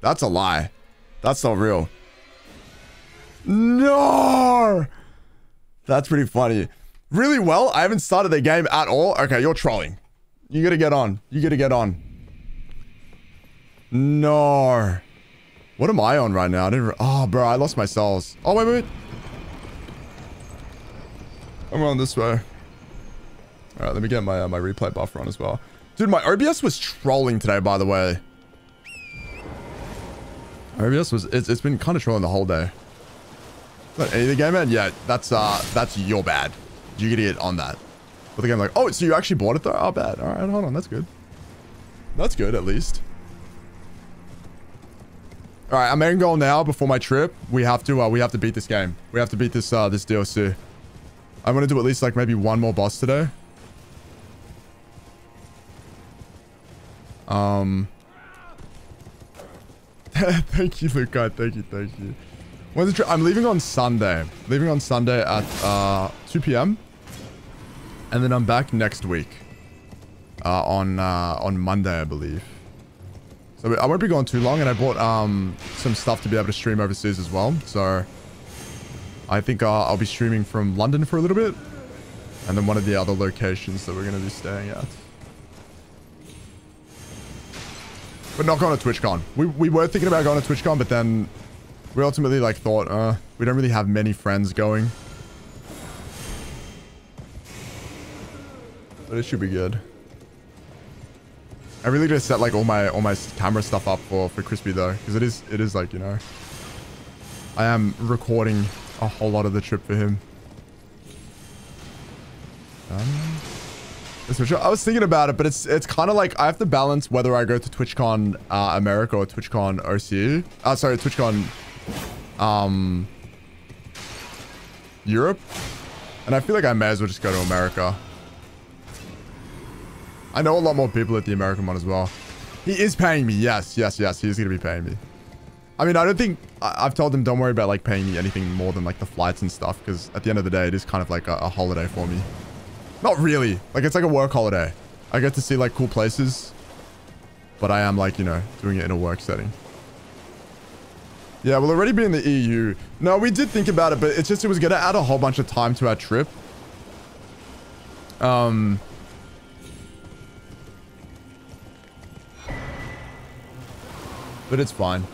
That's a lie. That's not real. No! That's pretty funny. Really well? I haven't started the game at all? Okay, you're trolling. You gotta get on. You gotta get on. No. What am I on right now? I didn't... Oh, bro, I lost my cells. Oh, wait, wait, wait. I'm on this way. All right, let me get my uh, my replay buffer on as well. Dude, my OBS was trolling today, by the way. OBS was, it's, it's been kind of trolling the whole day. But any of the game, man? Yeah, that's, uh, that's your bad. You get it on that. But the game like, oh, so you actually bought it though? Oh, bad. All right, hold on. That's good. That's good, at least. All right, I'm end goal now before my trip. We have to, uh, we have to beat this game. We have to beat this, uh, this DLC. I'm going to do at least like maybe one more boss today. Um, thank you, Luca. Thank you, thank you. When's the? I'm leaving on Sunday. Leaving on Sunday at uh, 2 p.m. And then I'm back next week. Uh, on uh, on Monday, I believe. So I won't be gone too long, and I bought um some stuff to be able to stream overseas as well. So I think uh, I'll be streaming from London for a little bit, and then one of the other locations that we're going to be staying at. But not going to TwitchCon. We, we were thinking about going to TwitchCon, but then we ultimately like thought, uh, we don't really have many friends going. But it should be good. I really just set like all my all my camera stuff up for for Crispy though, because it is it is like you know, I am recording a whole lot of the trip for him. Um, I was thinking about it, but it's it's kind of like I have to balance whether I go to TwitchCon uh, America or TwitchCon OCE. Uh, sorry, TwitchCon um, Europe. And I feel like I may as well just go to America. I know a lot more people at the American one as well. He is paying me. Yes, yes, yes. He's going to be paying me. I mean, I don't think... I, have told him don't worry about, like, paying me anything more than, like, the flights and stuff. Because at the end of the day, it is kind of like a, a holiday for me. Not really. Like, it's like a work holiday. I get to see, like, cool places. But I am, like, you know, doing it in a work setting. Yeah, we'll already be in the EU. No, we did think about it, but it's just it was going to add a whole bunch of time to our trip. Um... But it's fine.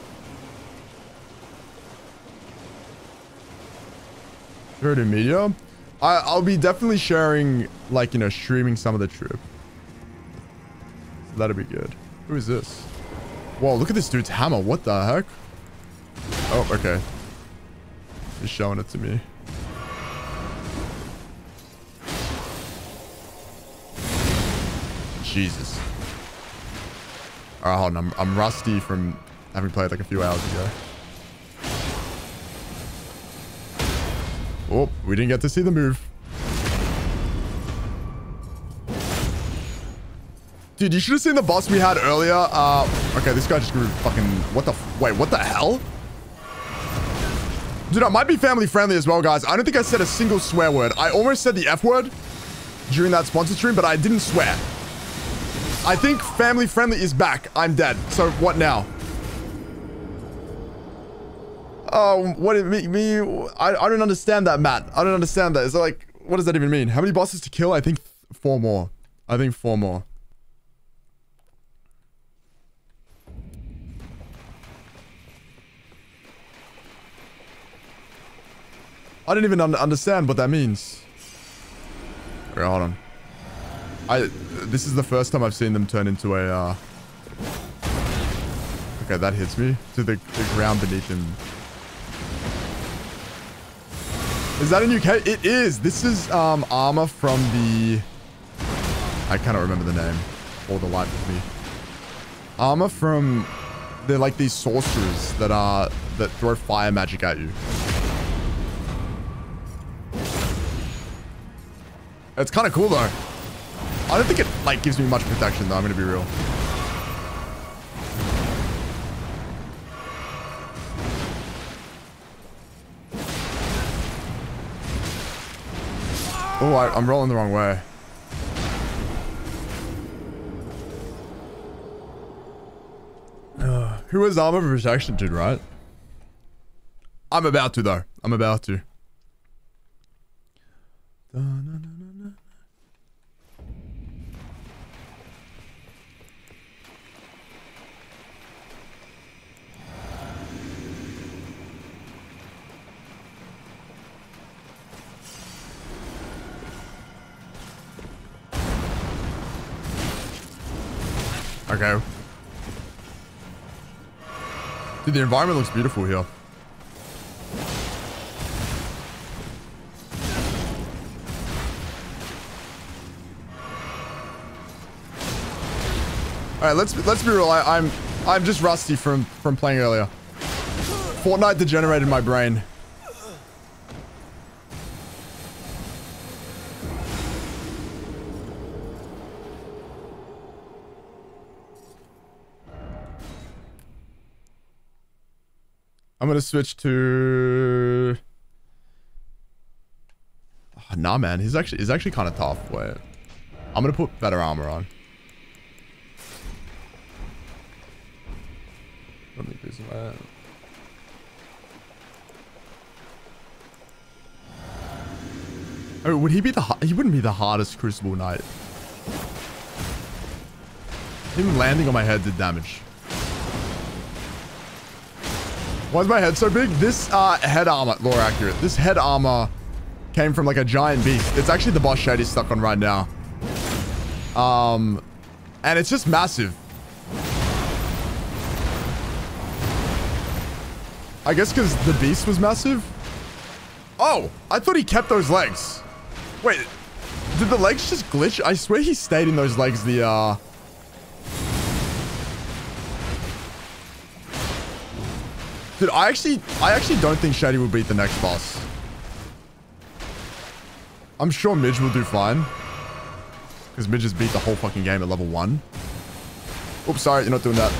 Go to? I, I'll be definitely sharing, like, you know, streaming some of the trip. That'll be good. Who is this? Whoa, look at this dude's hammer. What the heck? Oh, okay. He's showing it to me. Jesus. Alright, hold on. I'm, I'm rusty from having played like a few hours ago. Oh, we didn't get to see the move. Dude, you should have seen the boss we had earlier. Uh, okay, this guy just grew fucking... What the... Wait, what the hell? Dude, I might be family friendly as well, guys. I don't think I said a single swear word. I almost said the F word during that sponsor stream, but I didn't swear. I think family friendly is back. I'm dead. So what now? Oh, what it me, me I, I don't understand that, Matt. I don't understand that. Is it like, what does that even mean? How many bosses to kill? I think four more. I think four more. I didn't even un understand what that means. Okay, hold on. I, this is the first time I've seen them turn into a, uh... Okay, that hits me. To the, the ground beneath him. Is that a new case? It is. This is um, armor from the... I cannot remember the name. Or the life of me. Armor from... They're like these sorcerers that are... That throw fire magic at you. It's kind of cool though. I don't think it like gives me much protection though. I'm gonna be real. Oh, I, am rolling the wrong way. Uh, Who has armor protection, dude, right? I'm about to, though. I'm about to. Okay. Dude, the environment looks beautiful here. All right, let's let's be real. I, I'm I'm just rusty from from playing earlier. Fortnite degenerated my brain. I'm gonna switch to. Oh, nah, man. He's actually he's actually kind of tough. Wait, I'm gonna put better armor on. Let me do some that. Oh, would he be the he wouldn't be the hardest Crucible Knight. Him landing on my head did damage. Why is my head so big? This uh, head armor, lore accurate. This head armor came from like a giant beast. It's actually the boss Shady's stuck on right now. Um, and it's just massive. I guess because the beast was massive. Oh, I thought he kept those legs. Wait, did the legs just glitch? I swear he stayed in those legs the, uh... Dude, I actually, I actually don't think Shady will beat the next boss. I'm sure Midge will do fine. Because Midge has beat the whole fucking game at level 1. Oops, sorry, you're not doing that.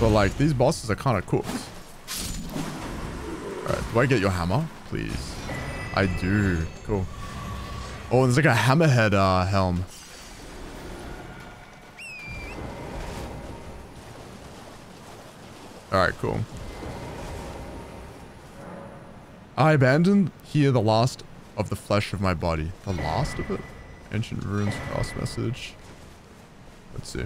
But like, these bosses are kind of cooked. Alright, do I get your hammer? Please. I do. Cool. Oh, there's like a hammerhead uh, helm. Alright, cool. I abandoned here the last of the flesh of my body. The last of it? Ancient ruins cross message. Let's see.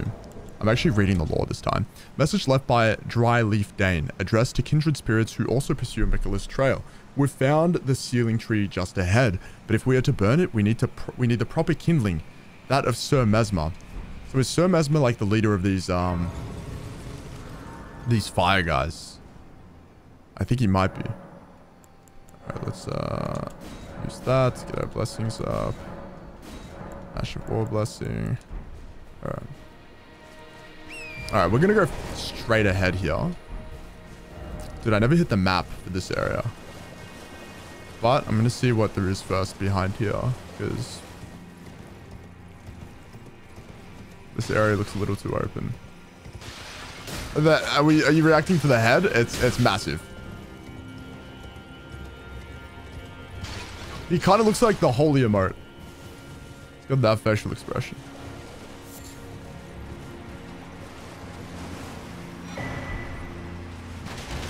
I'm actually reading the law this time. Message left by Dry Leaf Dane, addressed to kindred spirits who also pursue Miquella's trail. We've found the sealing tree just ahead, but if we are to burn it, we need to we need the proper kindling, that of Sir Messmer. So is Sir Messmer like the leader of these um these fire guys. I think he might be. Alright, let's uh, use that. Get our blessings up. Ash of War blessing. Alright. Alright, we're gonna go straight ahead here. Dude, I never hit the map for this area. But I'm gonna see what there is first behind here. Because this area looks a little too open. That are we? Are you reacting to the head? It's it's massive. He kind of looks like the holy emote. He's got that facial expression.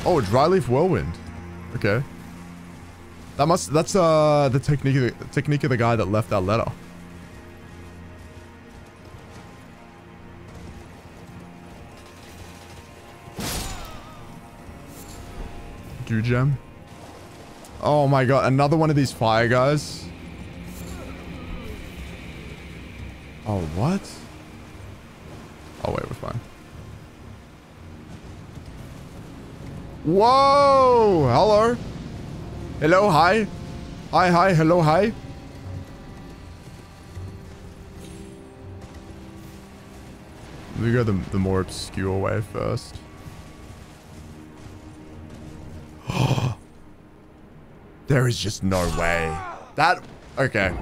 Oh, dry leaf whirlwind. Okay. That must that's uh the technique of the technique of the guy that left that letter. Gem. Oh my god, another one of these fire guys. Oh, what? Oh, wait, we're fine. Whoa! Hello? Hello, hi? Hi, hi, hello, hi? We go the, the more obscure way first. There is just no way. That... Okay.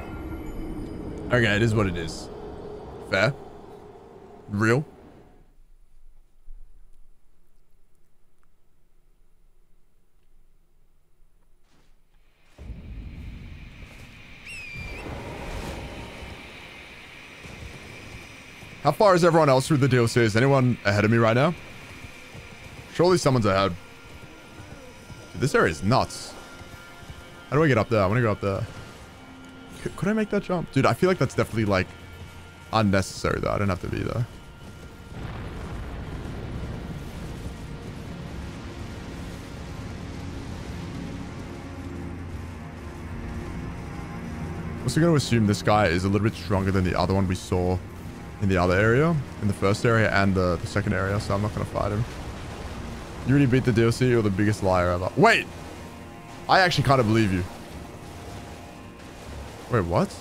Okay, it is what it is. Fair. Real. How far is everyone else through the DLC? Is anyone ahead of me right now? Surely someone's ahead. Dude, this area is nuts. How do I get up there? I want to go up there. C could I make that jump? Dude, I feel like that's definitely like unnecessary though. I don't have to be there. Also going to assume this guy is a little bit stronger than the other one we saw in the other area, in the first area and the, the second area, so I'm not going to fight him. You really beat the DLC, you're the biggest liar ever. Wait! I actually kind of believe you. Wait, what?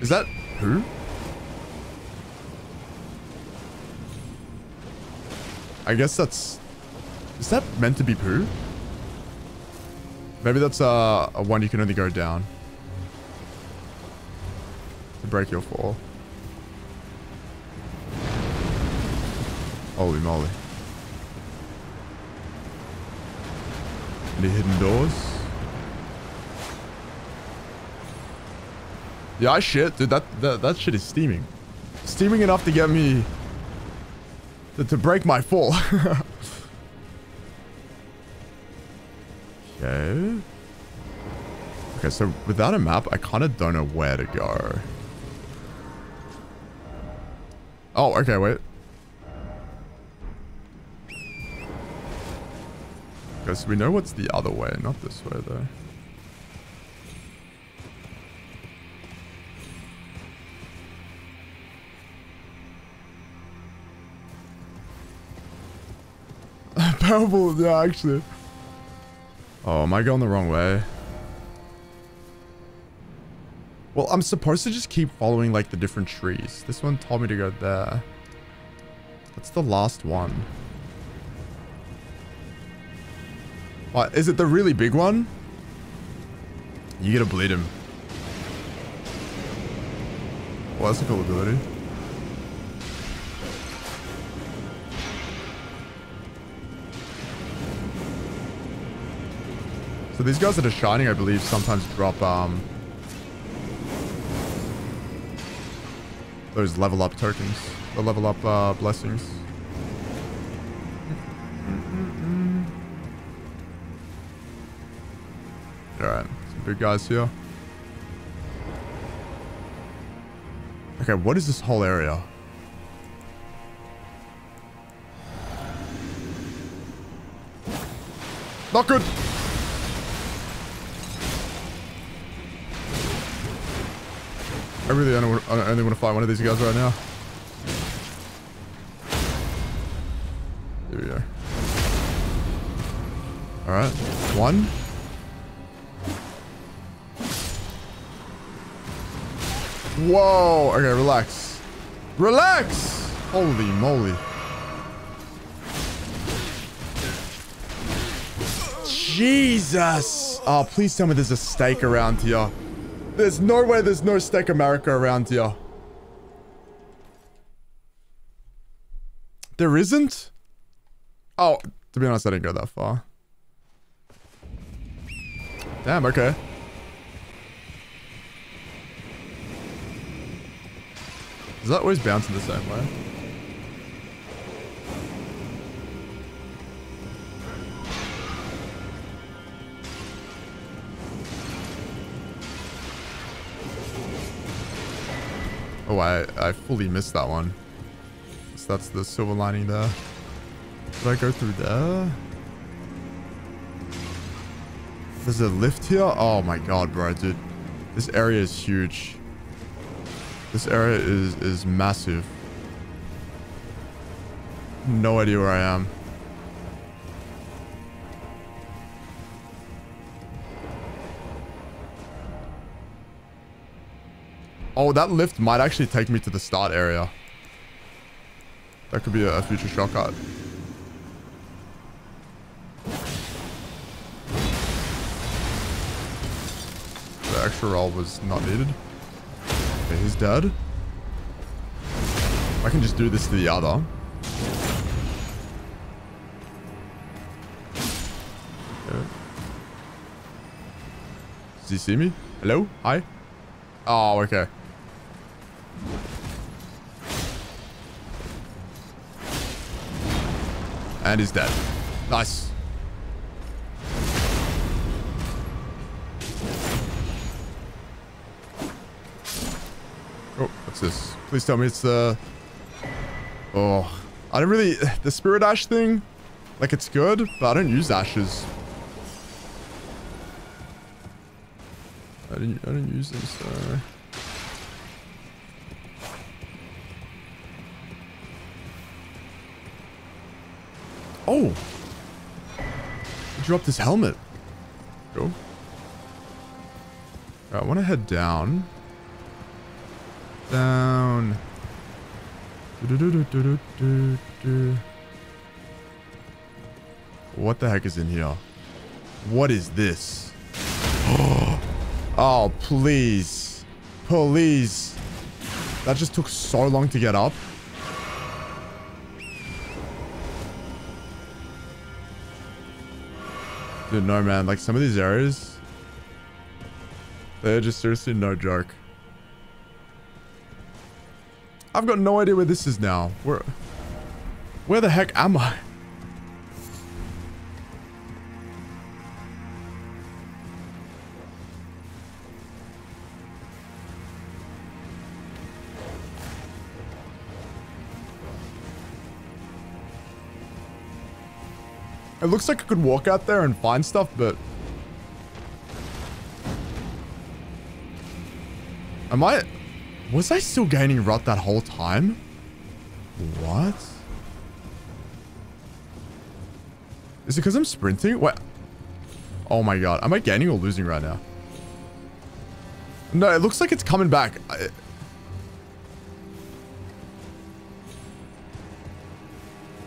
Is that who? I guess that's... Is that meant to be poo? Maybe that's uh, a one you can only go down. To break your fall. Holy moly. Any hidden doors? Yeah, I shit, dude. That, that that shit is steaming. Steaming enough to get me to, to break my fall. okay. Okay, so without a map, I kind of don't know where to go. Oh, okay, wait. We know what's the other way, not this way though. Powerful, yeah, actually. Oh, am I going the wrong way? Well, I'm supposed to just keep following, like, the different trees. This one told me to go there. That's the last one. What, is it the really big one? You gotta bleed him. Well, that's a cool ability. So these guys that are shining, I believe, sometimes drop um those level up tokens, the level up uh, blessings. Big guys here. Okay, what is this whole area? Not good! I really only, I only want to fight one of these guys right now. There we go. Alright, one. Whoa. Okay, relax. Relax. Holy moly. Jesus. Oh, please tell me there's a stake around here. There's no way there's no Stake of Marika around here. There isn't? Oh, to be honest, I didn't go that far. Damn, okay. Does that always bounce in the same way? Oh, I, I fully missed that one. So that's the silver lining there. Did I go through there? There's a lift here? Oh my god, bro, dude. This area is huge. This area is, is massive. No idea where I am. Oh, that lift might actually take me to the start area. That could be a, future shortcut. The extra roll was not needed. Okay, he's dead. I can just do this to the other. Does he see me? Hello? Hi? Oh, okay. And he's dead. Nice. What's this? Please tell me it's the... Oh, I don't really... The Spirit Ash thing, like it's good, but I don't use ashes. I didn't, I didn't use them, so... Oh! I dropped his helmet. Go. Right, I want to head down. Down. Do -do -do what the heck is in here? What is this? Oh, please. Please. That just took so long to get up. Dude, no, man. Like, some of these areas... They're just seriously no joke. I've got no idea where this is now. Where... Where the heck am I? It looks like I could walk out there and find stuff, but... Am I... Was I still gaining rot that whole time? What? Is it because I'm sprinting? What? Oh my god. Am I gaining or losing right now? No, it looks like it's coming back. I,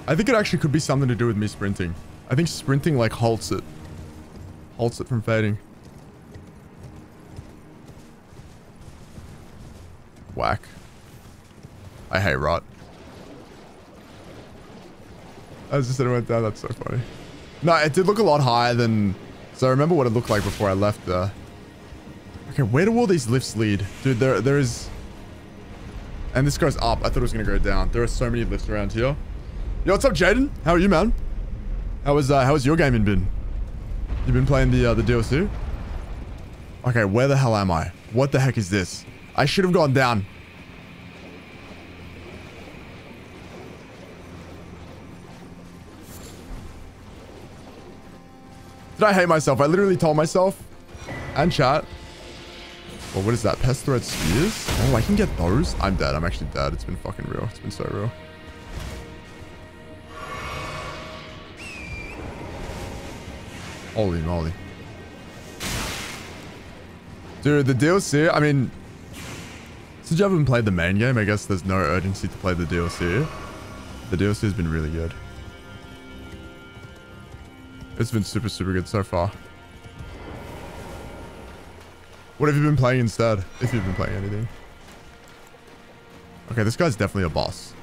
I think it actually could be something to do with me sprinting. I think sprinting like halts it. Halts it from fading. Whack. I hate rot. I just said it went down. That's so funny. No, it did look a lot higher than... So I remember what it looked like before I left there. Okay, where do all these lifts lead? Dude, there, there is... And this goes up. I thought it was going to go down. There are so many lifts around here. Yo, what's up, Jaden? How are you, man? How was uh, how was your gaming been? You been playing the uh, the DLC? Okay, where the hell am I? What the heck is this? I should have gone down. Did I hate myself? I literally told myself and chat. Well, what is that? Pest Thread Spears? Oh, I can get those. I'm dead. I'm actually dead. It's been fucking real. It's been so real. Holy moly. Dude, the DLC, I mean, since you haven't played the main game, I guess there's no urgency to play the DLC. The DLC has been really good. It's been super, super good so far. What have you been playing instead? If you've been playing anything. Okay, this guy's definitely a boss.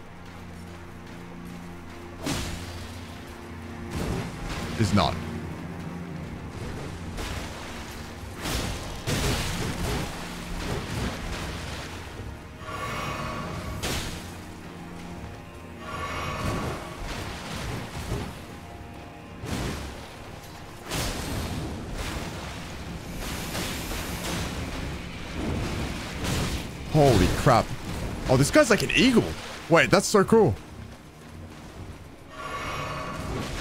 Is not. Holy crap. Oh, this guy's like an eagle. Wait, that's so cool.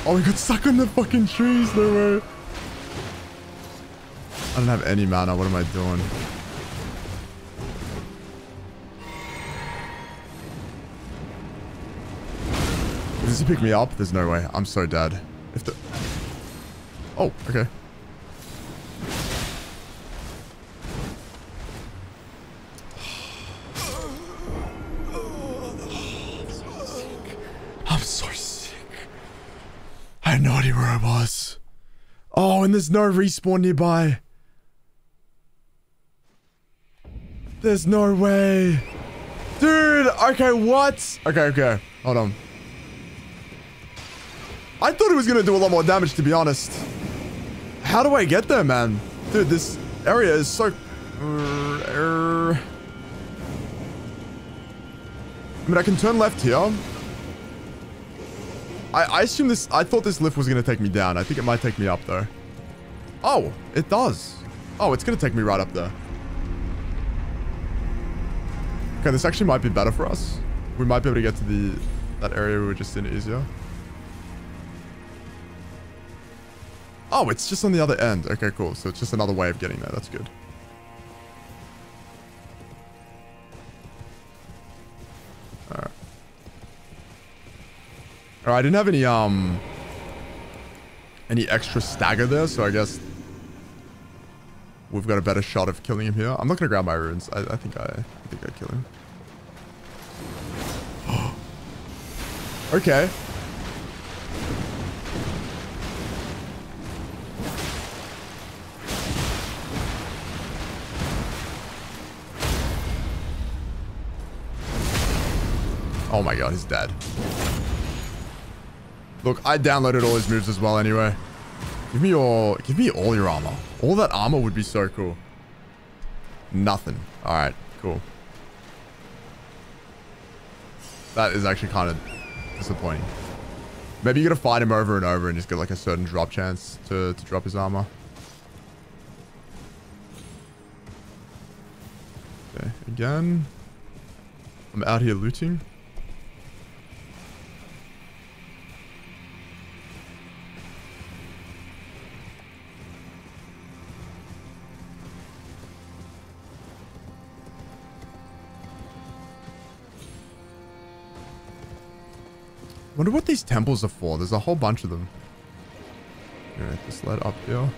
Oh, he got stuck on the fucking trees. No way. I don't have any mana. What am I doing? Does he pick me up? There's no way. I'm so dead. If the... Oh, okay. No respawn nearby. There's no way. Dude, okay, what? Okay, okay. Hold on. I thought it was going to do a lot more damage, to be honest. How do I get there, man? Dude, this area is so I mean, I can turn left here. I, I assume this... I thought this lift was going to take me down. I think it might take me up, though. Oh, it does. Oh, it's going to take me right up there. Okay, this actually might be better for us. We might be able to get to the that area we were just in easier. Oh, it's just on the other end. Okay, cool. So it's just another way of getting there. That's good. Alright. Alright, I didn't have any, um... Any extra stagger there, so I guess... We've got a better shot of killing him here. I'm not gonna grab my runes. I, I think I, I think I kill him. okay. Oh my god, he's dead. Look, I downloaded all his moves as well anyway. Give me your, give me all your armor. All that armor would be so cool. Nothing. All right, cool. That is actually kind of disappointing. Maybe you gotta fight him over and over and just get like a certain drop chance to, to drop his armor. Okay, again. I'm out here looting. Wonder what these temples are for. There's a whole bunch of them. Alright, this up here.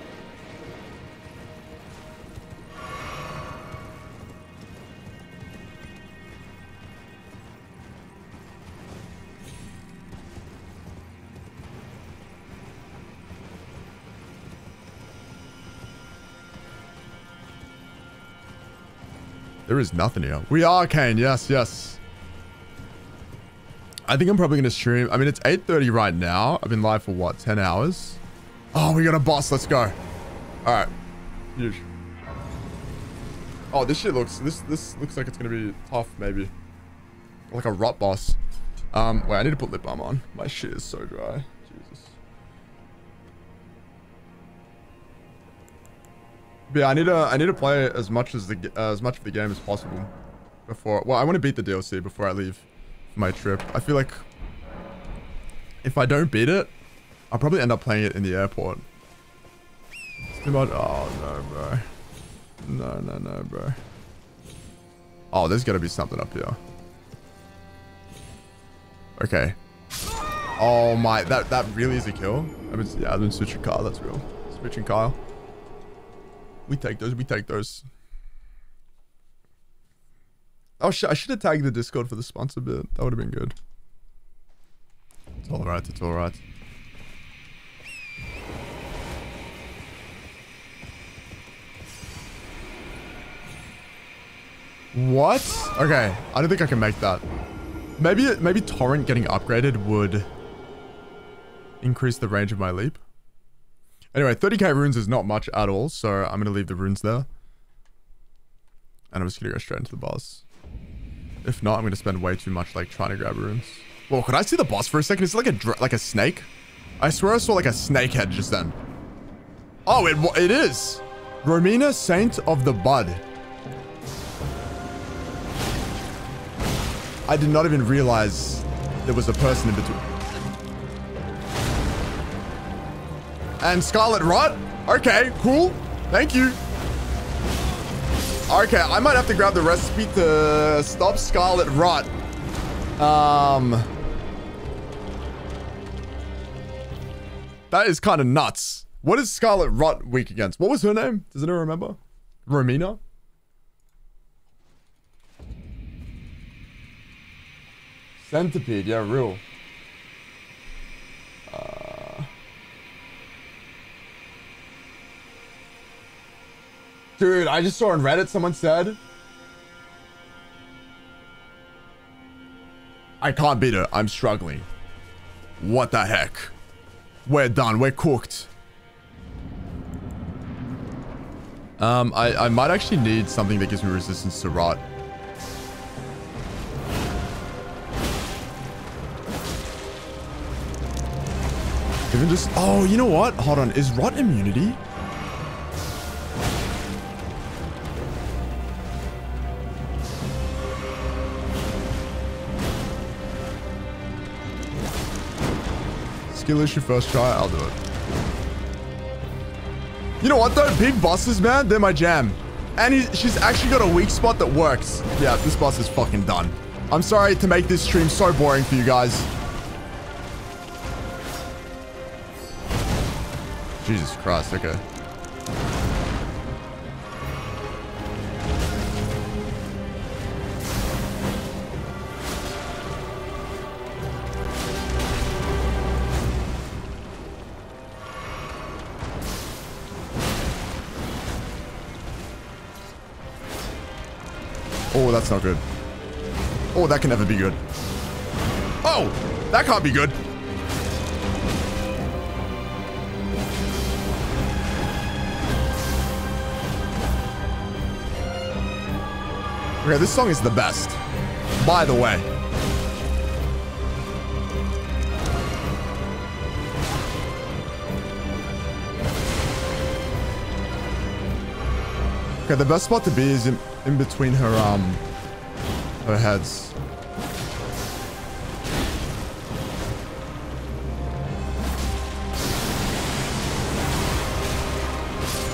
There is nothing here. We are Kane. Yes, yes. I think I'm probably going to stream. I mean, it's 8.30 right now. I've been live for what, 10 hours? Oh, we got a boss. Let's go. All right. Huge. Oh, this shit looks, this this looks like it's going to be tough, maybe. Like a rot boss. Um, wait, I need to put lip balm on. My shit is so dry. Jesus. But yeah, I need to, I need to play as much as the, uh, as much of the game as possible before, well, I want to beat the DLC before I leave my trip. I feel like if I don't beat it, I'll probably end up playing it in the airport. It's too much. Oh, no, bro. No, no, no, bro. Oh, there's got to be something up here. Okay. Oh my, that that really is a kill. I mean, yeah, I've been switching Kyle. That's real. Switching Kyle. We take those. We take those. Oh, sh I should have tagged the Discord for the sponsor bit. That would have been good. It's alright, it's alright. What? Okay, I don't think I can make that. Maybe maybe torrent getting upgraded would increase the range of my leap. Anyway, 30k runes is not much at all, so I'm going to leave the runes there. And I'm just going to go straight into the boss. If not, I'm going to spend way too much like trying to grab runes. Whoa, could I see the boss for a second? Is it like a like a snake? I swear I saw like a snake head just then. Oh, it it is. Romina, Saint of the Bud. I did not even realize there was a person in between. And Scarlet Rot? Okay, cool. Thank you. Okay, I might have to grab the recipe to stop Scarlet Rot. Um... That is kind of nuts. What is Scarlet Rot weak against? What was her name? Does anyone remember? Romina? Centipede, yeah, real. Dude, I just saw on Reddit someone said... I can't beat her. I'm struggling. What the heck? We're done. We're cooked. Um, I, I might actually need something that gives me resistance to rot. Even just... Oh, you know what? Hold on. Is rot immunity? Skill issue first try. I'll do it. You know what though? Big bosses, man, they're my jam. And he, she's actually got a weak spot that works. Yeah, this boss is fucking done. I'm sorry to make this stream so boring for you guys. Jesus Christ, okay. That's not good. Oh, that can never be good. Oh, that can't be good. Okay, this song is the best. By the way. Okay, the best spot to be is in, in between her, um, her heads.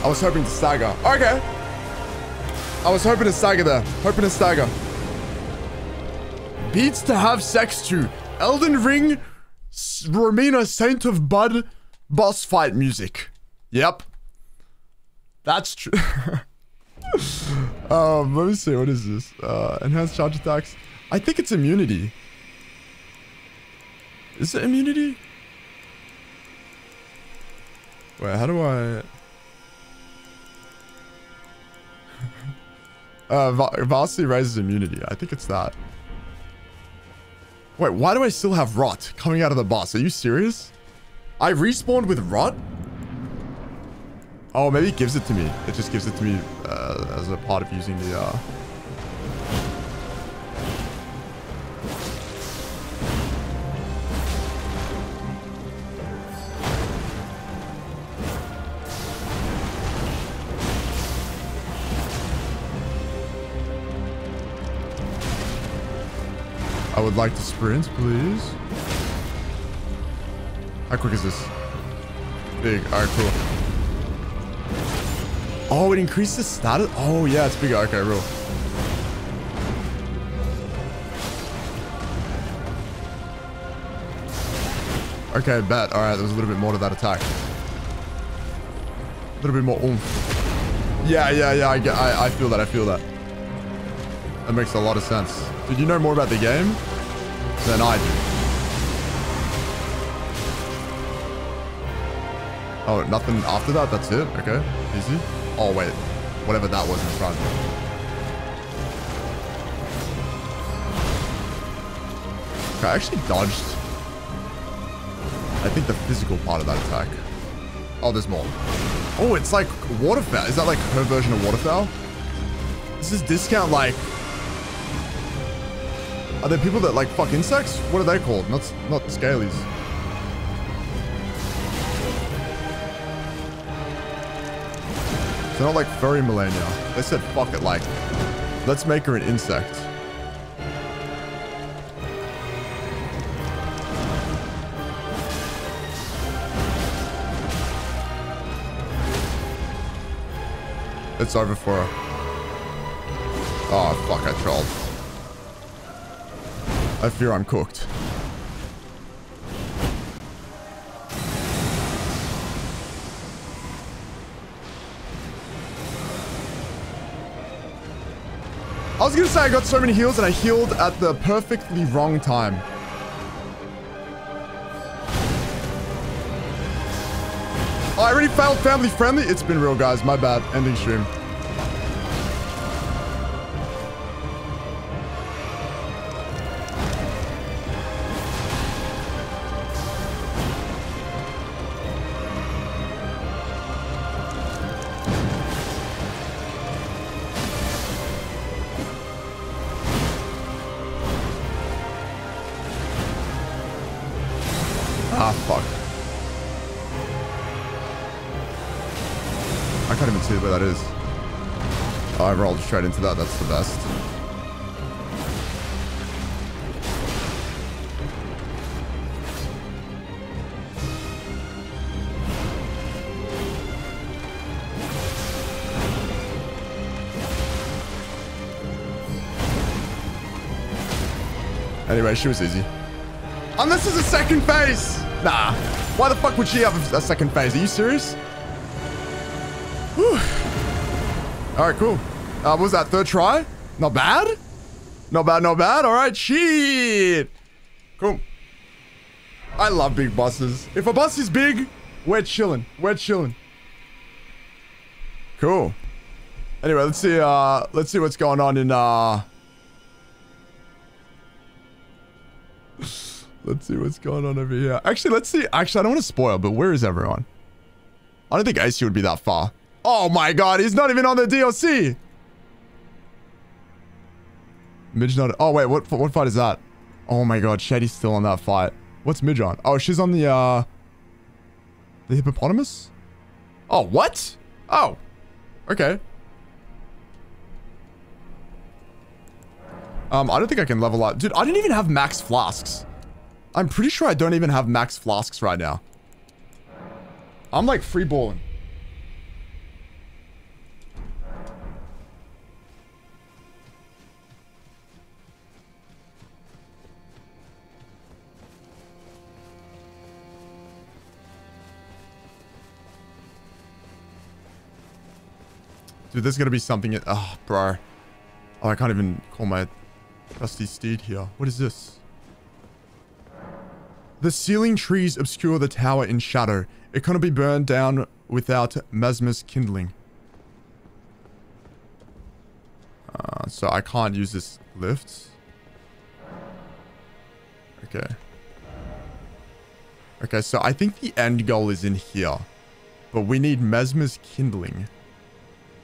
I was hoping to stagger. Okay. I was hoping to stagger there. Hoping to stagger. Beats to have sex to. Elden Ring, Romina Saint of Bud, boss fight music. Yep. That's true. um, let me see. What is this? Uh, enhanced charge attacks. I think it's immunity. Is it immunity? Wait, how do I... uh, Velocity raises immunity. I think it's that. Wait, why do I still have Rot coming out of the boss? Are you serious? I respawned with Rot? Oh, maybe it gives it to me. It just gives it to me uh, as a part of using the... Uh... I would like to sprint, please. How quick is this? Big. All right, cool. Oh, it increases status? Oh, yeah, it's bigger. Okay, real. Okay, bet. All right, there's a little bit more to that attack. A little bit more oomph. Yeah, yeah, yeah. I, get, I, I feel that. I feel that. That makes a lot of sense. Did you know more about the game than I do? Oh, nothing after that? That's it? Okay. Easy. Oh, wait. Whatever that was in front. Okay, I actually dodged. I think the physical part of that attack. Oh, there's more. Oh, it's like waterfowl. Is that like her version of waterfowl? This is discount like... Are there people that like fuck insects? What are they called? Not, not scalies. They're not like furry Malenia. They said, fuck it, like, let's make her an insect. It's over for her. Oh, fuck, I trolled. I fear I'm cooked. Was gonna say I got so many heals and I healed at the perfectly wrong time. I already failed family friendly. It's been real, guys. My bad. Ending stream. Straight into that. That's the best. Anyway, she was easy. Unless there's a second phase. Nah. Why the fuck would she have a second phase? Are you serious? Whew. All right, cool. Uh, what was that? Third try? Not bad? Not bad, not bad. All right, shit. Cool. I love big buses. If a bus is big, we're chilling. We're chilling. Cool. Anyway, let's see, uh, let's see what's going on in, uh, Let's see what's going on over here. Actually, let's see. Actually, I don't want to spoil, but where is everyone? I don't think AC would be that far. Oh my god, he's not even on the DLC. Midge. Oh wait, what what fight is that? Oh my god, Shady's still on that fight. What's Midge on? Oh, she's on the uh the hippopotamus? Oh, what? Oh. Okay. Um, I don't think I can level up. Dude, I didn't even have max flasks. I'm pretty sure I don't even have max flasks right now. I'm like free balling. Dude, there's gonna be something. Oh, bro. Oh, I can't even call my trusty steed here. What is this? The ceiling trees obscure the tower in shadow. It cannot be burned down without Messmer's kindling. Uh, so I can't use this lift. Okay. Okay, so I think the end goal is in here. But we need Messmer's kindling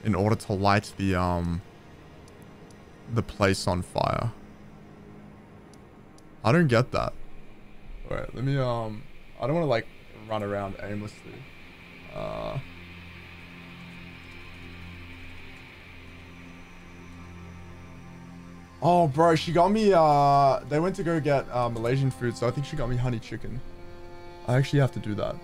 in order to light the, um, the place on fire. I don't get that. Alright, let me, um, I don't want to, like, run around aimlessly. Uh... Oh, bro, she got me, uh, they went to go get, uh, Malaysian food, so I think she got me honey chicken. I actually have to do that.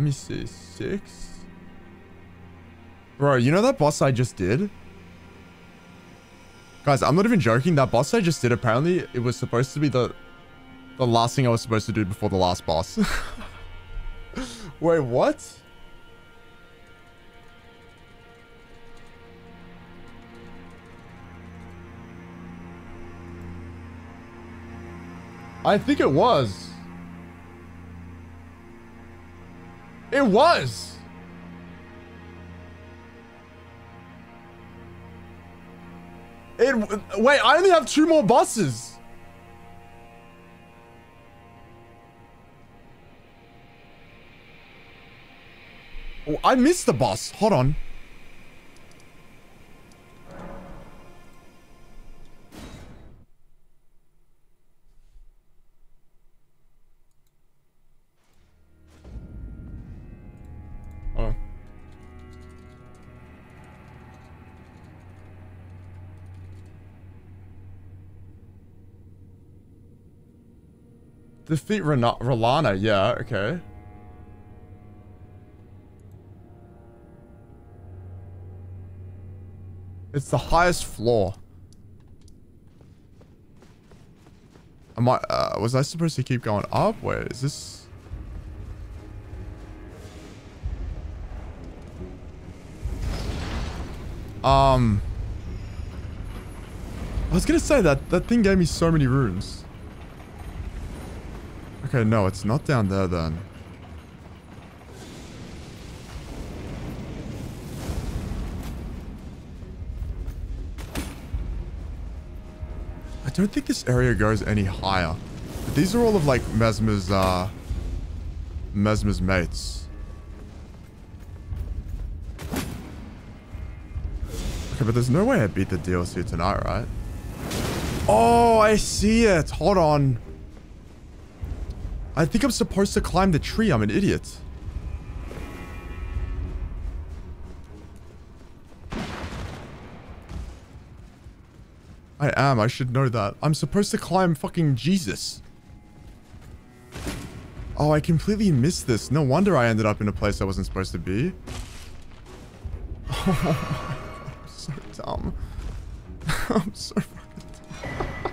Let me see. Six? Bro, you know that boss I just did? Guys, I'm not even joking. That boss I just did, apparently, it was supposed to be the the last thing I was supposed to do before the last boss. Wait, what? I think it was. It was. It wait, I only have two more buses. Oh, I missed the bus. Hold on. Defeat Rellana, yeah, okay. It's the highest floor. Am I, uh, was I supposed to keep going up? Wait, is this... Um... I was gonna say that, that thing gave me so many rooms. Okay, no, it's not down there then. I don't think this area goes any higher. But these are all of like Messmer's, uh, Messmer's mates. Okay, but there's no way I beat the DLC tonight, right? Oh, I see it. Hold on. I think I'm supposed to climb the tree. I'm an idiot. I am. I should know that. I'm supposed to climb fucking Jesus. Oh, I completely missed this. No wonder I ended up in a place I wasn't supposed to be. Oh my god, I'm so dumb. I'm so fucking dumb.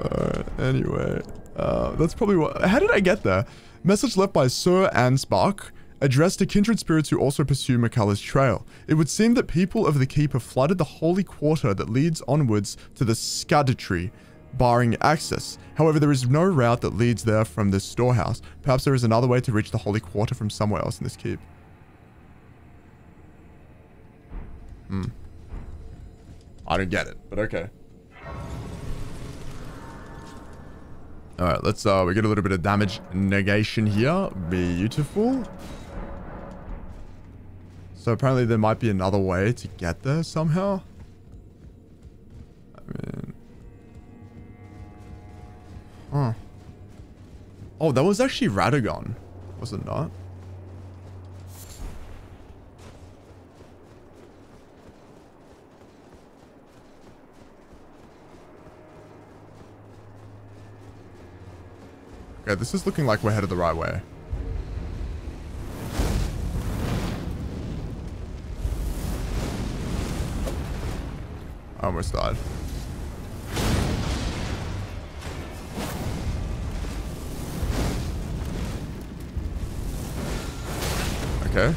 Alright, anyway. Uh, that's probably what... How did I get there? Message left by Sir Ansbach addressed to kindred spirits who also pursue Miquella's trail. It would seem that people of the keep have flooded the holy quarter that leads onwards to the Scadutree, barring access. However, there is no route that leads there from this storehouse. Perhaps there is another way to reach the holy quarter from somewhere else in this keep. Hmm. I don't get it, but okay. Alright, let's, uh, we get a little bit of damage negation here. Beautiful. So apparently there might be another way to get there somehow. I mean... Huh. Oh, that was actually Radagon, was it not? Okay, this is looking like we're headed the right way. I almost died. Okay.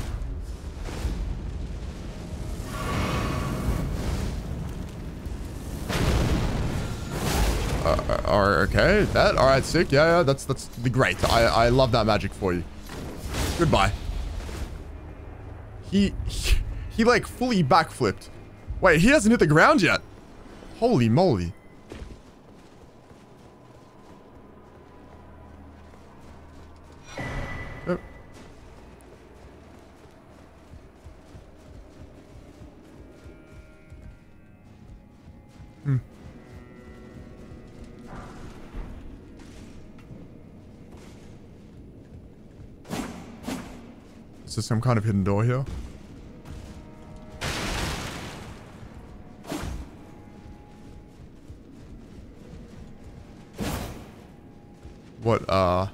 Uh, okay, that, all right, sick. Yeah, yeah, that's, that's the great. I, I love that magic for you. Goodbye. He, he, he like fully backflipped. Wait, he hasn't hit the ground yet. Holy moly. Is there some kind of hidden door here? What, uh...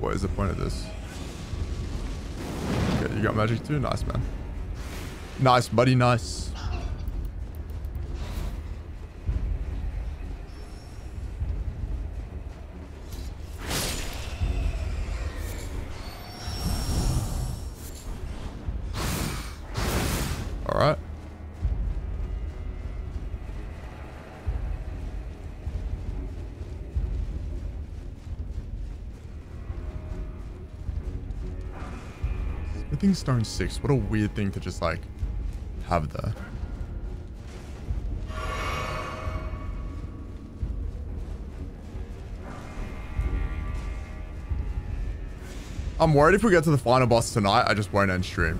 What is the point of this? Okay, you got magic too? Nice, man. Nice, buddy, nice. Smithing Stone 6. What a weird thing to just like have there. I'm worried if we get to the final boss tonight, I just won't end stream.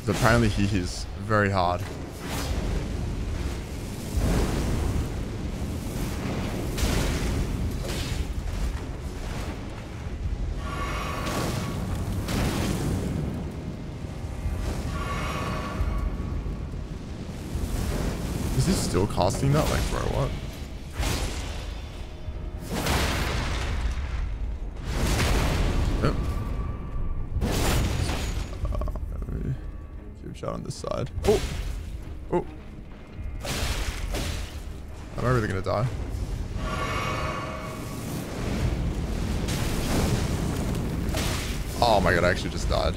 Because apparently he is very hard. Casting that? Like, bro, what? Uh, shot on this side. Oh! Oh! Am I really gonna die? Oh my god, I actually just died.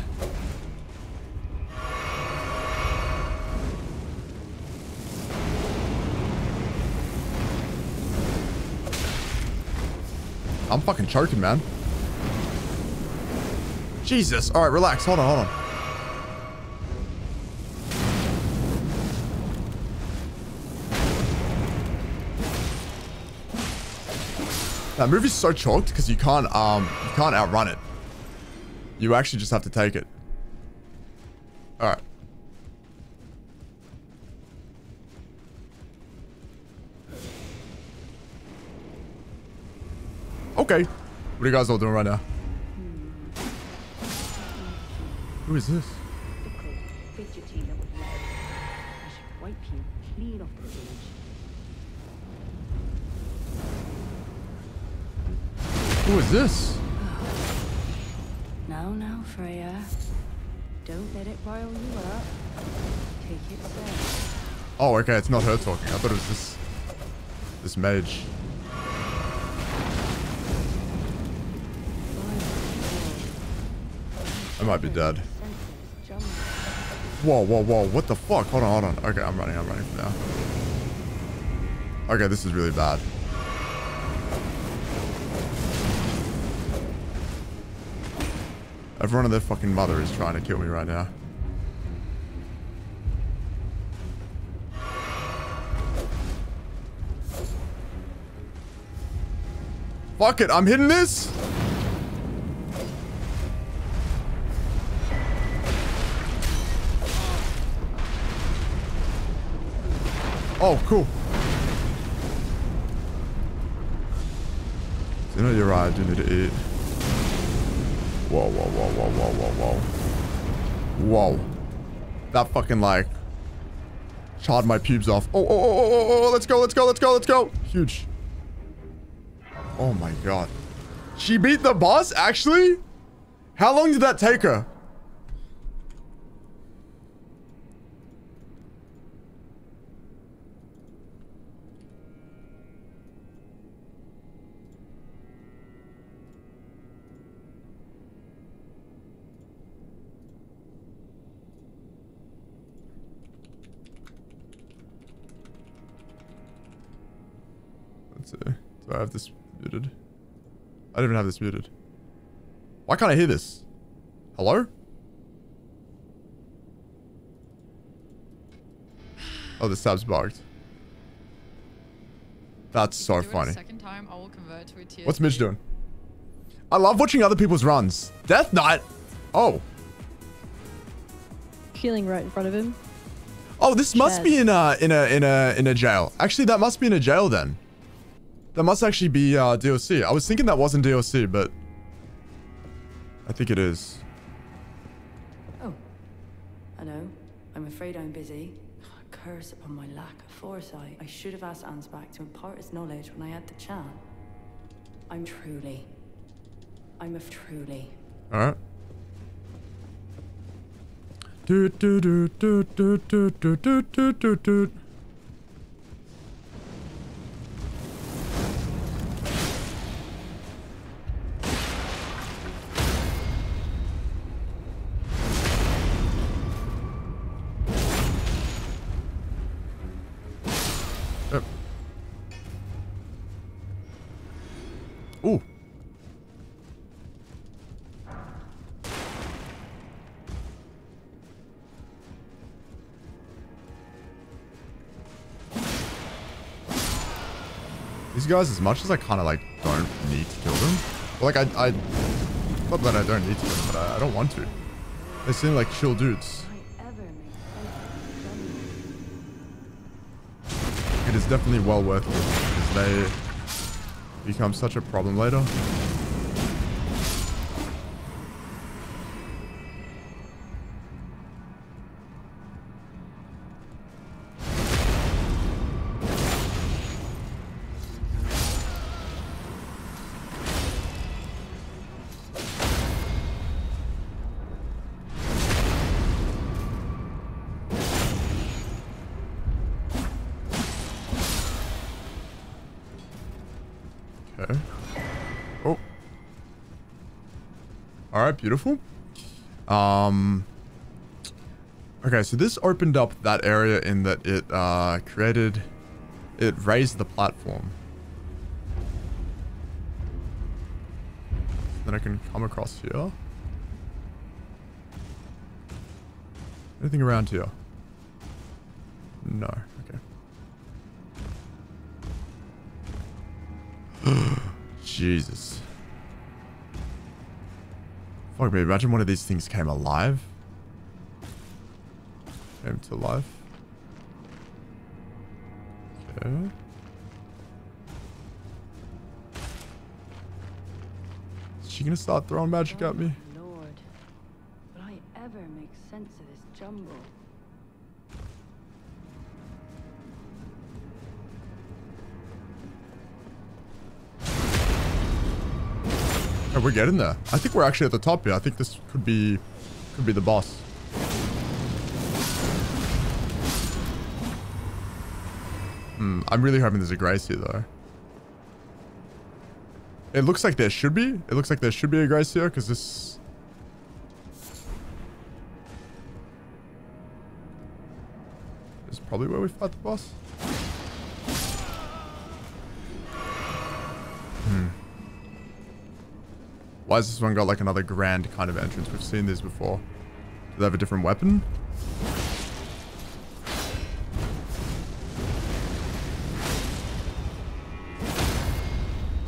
I'm fucking choking, man. Jesus. All right, relax. Hold on, hold on. That move is so choked because you can't um you can't outrun it. You actually just have to take it. What are you guys all doing right now? Who is this? fidgety little lad. I should wipe you clean off the page. Who is this? Now, now, Freyja. Don't let it rile you up. Take it slow. Oh, okay, it's not her talking. I thought it was this this mage. I might be dead. Whoa, whoa, whoa. What the fuck? Hold on, hold on. Okay, I'm running. I'm running from now. Okay, this is really bad. Everyone and their fucking mother is trying to kill me right now. Fuck it, I'm hitting this. Oh, cool. You know, you're right. I do need to eat. Whoa, whoa, whoa, whoa, whoa, whoa, whoa. Whoa. That fucking, like, charred my pubes off. Oh, oh, oh, oh, oh, oh, let's go, let's go, let's go, let's go. Huge. Oh my god. She beat the boss, actually? How long did that take her? Let's see. Do I have this muted? I don't even have this muted. Why can't I hear this? Hello? Oh, the tab's bugged. That's so Do it a funny. second time, I will convert to a tier What's two. Midge doing? I love watching other people's runs. Death Knight. Oh. Chilling right in front of him. Oh, this must be in a in a in a in a jail. Actually, that must be in a jail then. That must actually be uh, DLC. I was thinking that wasn't DLC, but I think it is. Oh. I know. I'm afraid I'm busy. Curse upon my lack of foresight. I should have asked Ansbach to impart his knowledge when I had the chance. I'm truly. I'm a truly. All right. Do do do do do do do do do do do. Guys, as much as I kind of like don't need to kill them, like I, I, not that I don't need to but I, I don't want to. They seem like chill dudes. It is definitely well worth it because they become such a problem later. Beautiful. Um. Okay, so this opened up that area in that it uh, created, it raised the platform. Then I can come across here. Anything around here? No. Okay. Jesus. Fuck me, imagine one of these things came alive. Came to life. Okay. Is she gonna start throwing magic at me? We're getting there. I think we're actually at the top here. I think this could be could be the boss. Hmm, I'm really hoping there's a Grace here though. It looks like there should be. It looks like there should be a Grace here because this... is probably where we fight the boss. Why has this one got like another grand kind of entrance? We've seen these before. Do they have a different weapon?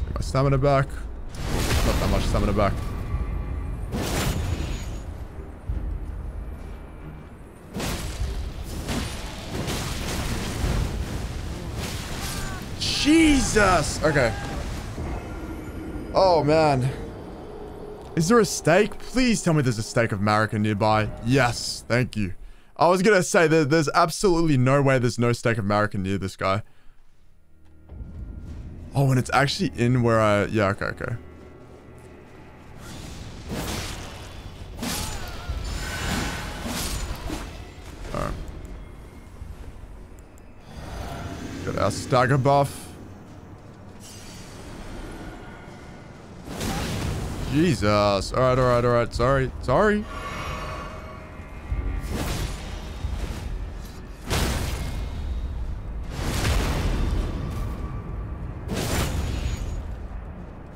Take my stamina back. Not that much stamina back. Jesus! Okay. Oh, man. Is there a stake? Please tell me there's a Stake of Marika nearby. Yes, thank you. I was gonna say that there's absolutely no way there's no Stake of Marika near this guy. Oh, and it's actually in where I... Yeah, okay, okay. Alright. Got our stagger buff. Jesus. Alright, alright, alright. Sorry. Sorry.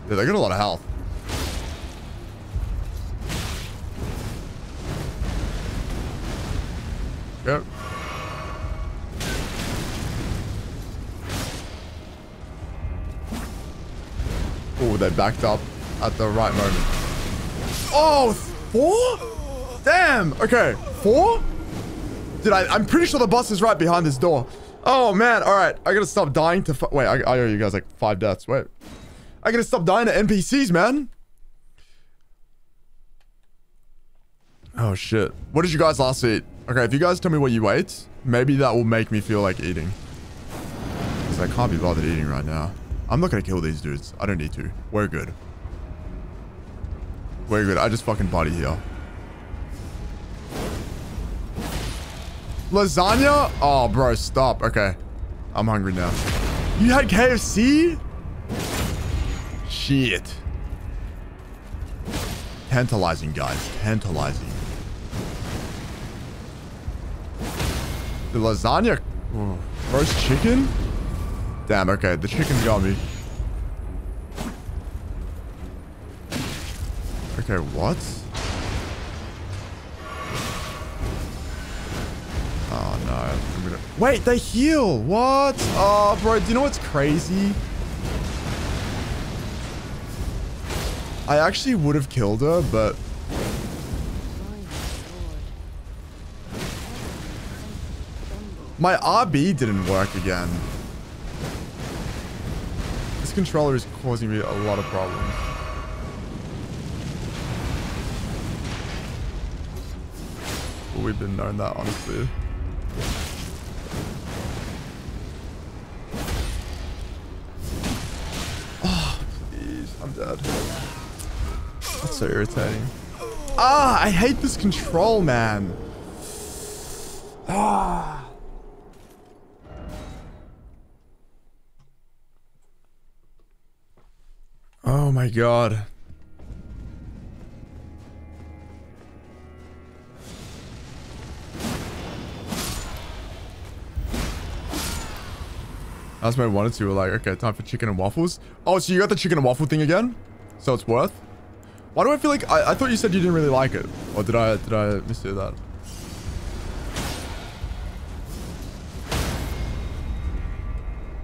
Yeah, they got a lot of health. Yep. Oh, they backed up at the right moment. Oh, four? Damn. Okay, four? Did I? I'm pretty sure the boss is right behind this door. Oh man. All right. I gotta stop dying to. Wait. I, I owe you guys like five deaths. Wait. I gotta stop dying to NPCs, man. Oh shit. What did you guys last eat? Okay, if you guys tell me what you ate, maybe that will make me feel like eating. Because I can't be bothered eating right now. I'm not gonna kill these dudes. I don't need to. We're good. We're good. I just fucking body here. Lasagna? Oh, bro, stop. Okay. I'm hungry now. You had KFC? Shit. Tantalizing, guys. Tantalizing. The lasagna? Ooh. Roast chicken? Damn, okay. The chicken got me. Okay, what? Oh, no. Gonna... Wait, they heal! What? Oh, bro, do you know what's crazy? I actually would have killed her, but... My RB didn't work again. This controller is causing me a lot of problems. Well, we've been known that, honestly. Oh, please. I'm dead. That's so irritating. Ah, I hate this control, man. Ah. Oh my god. That's my one and two were like, okay, time for chicken and waffles. Oh, so you got the chicken and waffle thing again? So it's worth? Why do I feel like I, I thought you said you didn't really like it? Or did I did I mishear that?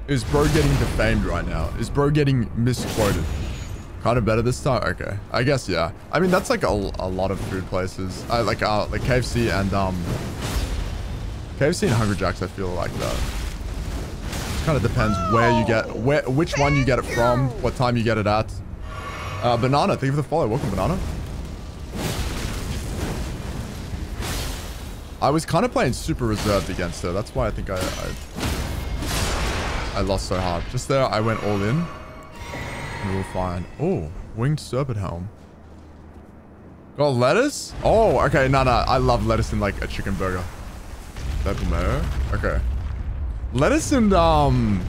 Is bro getting defamed right now? Is bro getting misquoted? Kind of better this time? Okay. I guess, yeah. I mean, that's like a, a lot of food places. I like uh, like KFC and um KFC and Hungry Jacks, I feel like that. Kind of depends where you get, where, which one you get it from, what time you get it at. Uh, Banana, thank you for the follow. Welcome, Banana. I was kind of playing super reserved against her. That's why I think I, I, I lost so hard. Just there, I went all in. We were fine. Oh, winged serpent helm. Got lettuce? Oh, okay. No, no. I love lettuce in like a chicken burger. Mayo? Okay. Lettuce and, um...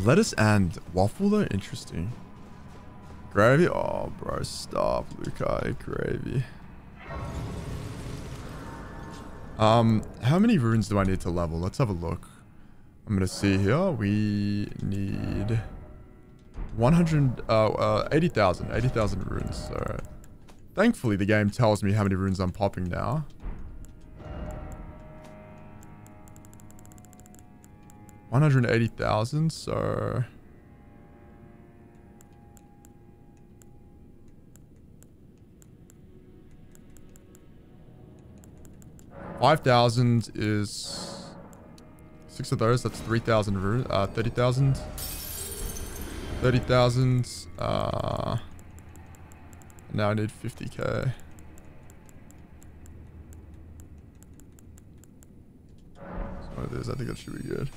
Lettuce and waffle though? Interesting. Gravy? Oh, bro. Stop, Lukai. Gravy. Um, how many runes do I need to level? Let's have a look. I'm gonna see here. We need 100, uh, uh 80,000, 80,000 runes. So, thankfully the game tells me how many runes I'm popping now. One hundred eighty thousand. So. 5,000 is... Six of those, that's 3,000, uh, 30,000. 30,000, uh... Now I need 50k. So it is, I think that should be good.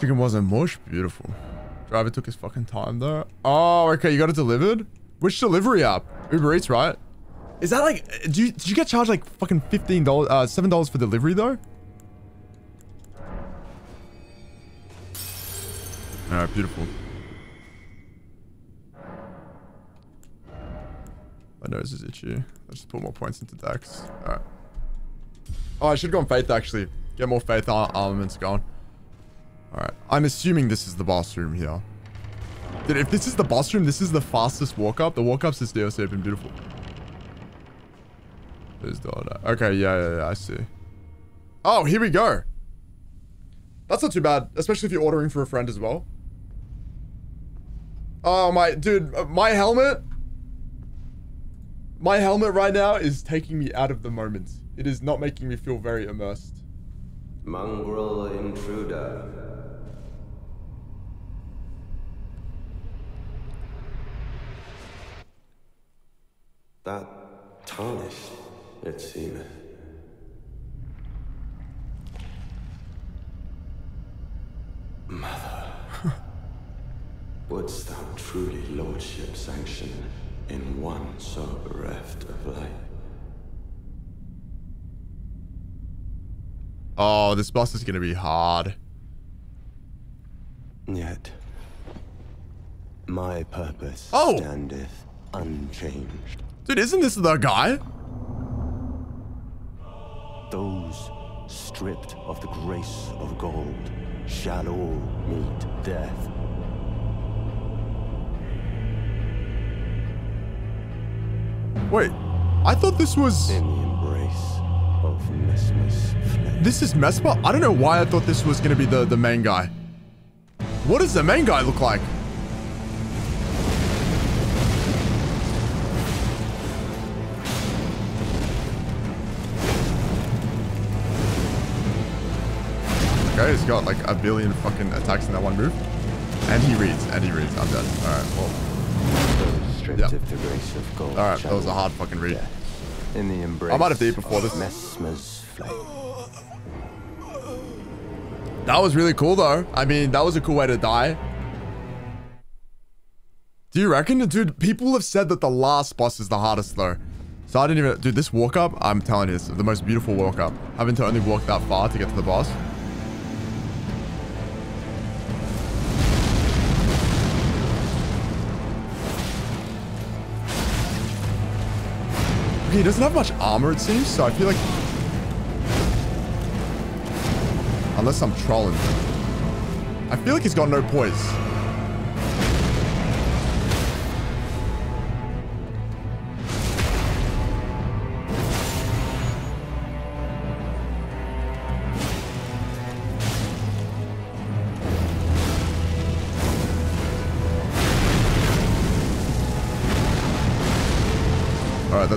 Chicken wasn't mush, beautiful. Driver took his fucking time though. Oh, okay, you got it delivered? Which delivery app? Uber Eats, right? Is that like, do you, did you get charged like fucking $15, uh, $7 for delivery though? Alright, beautiful. My nose is itchy. Let's just put more points into Dex. Alright. Oh, I should go on Faith actually. Get more Faith armaments going. Alright. I'm assuming this is the boss room here. Dude, if this is the boss room, this is the fastest walk up. The walk ups this DLC have been beautiful. There's the order. Okay, yeah, yeah, yeah, I see. Oh, here we go. That's not too bad, especially if you're ordering for a friend as well. Oh my, dude, uh, my helmet. My helmet right now is taking me out of the moment. It is not making me feel very immersed. Mongrel intruder. That tarnished, it seemeth. Mother, wouldst thou truly lordship sanction in one so bereft of light? Oh, this boss is gonna be hard. Yet, my purpose Oh! standeth unchanged. Dude, isn't this the guy? Those stripped of the grace of gold shall all meet death. Wait, I thought this was... In the embrace of Messmer's flame. This is Mesmer? I don't know why I thought this was gonna be the, the main guy. What does the main guy look like? Okay, he's got like a billion fucking attacks in that one move. And he reads, and he reads. I'm dead. Alright, well. Those stripped Yeah. of the grace of gold Alright, that was a hard fucking read. In the embrace I might have to eat before this. Messmer's flame. That was really cool though. I mean, that was a cool way to die. Do you reckon? Dude, people have said that the last boss is the hardest though. So I didn't even... Dude, this walk up, I'm telling you, this is the most beautiful walk up. Having to only walk that far to get to the boss. He doesn't have much armor, it seems, so I feel like... Unless I'm trolling. I feel like he's got no poise.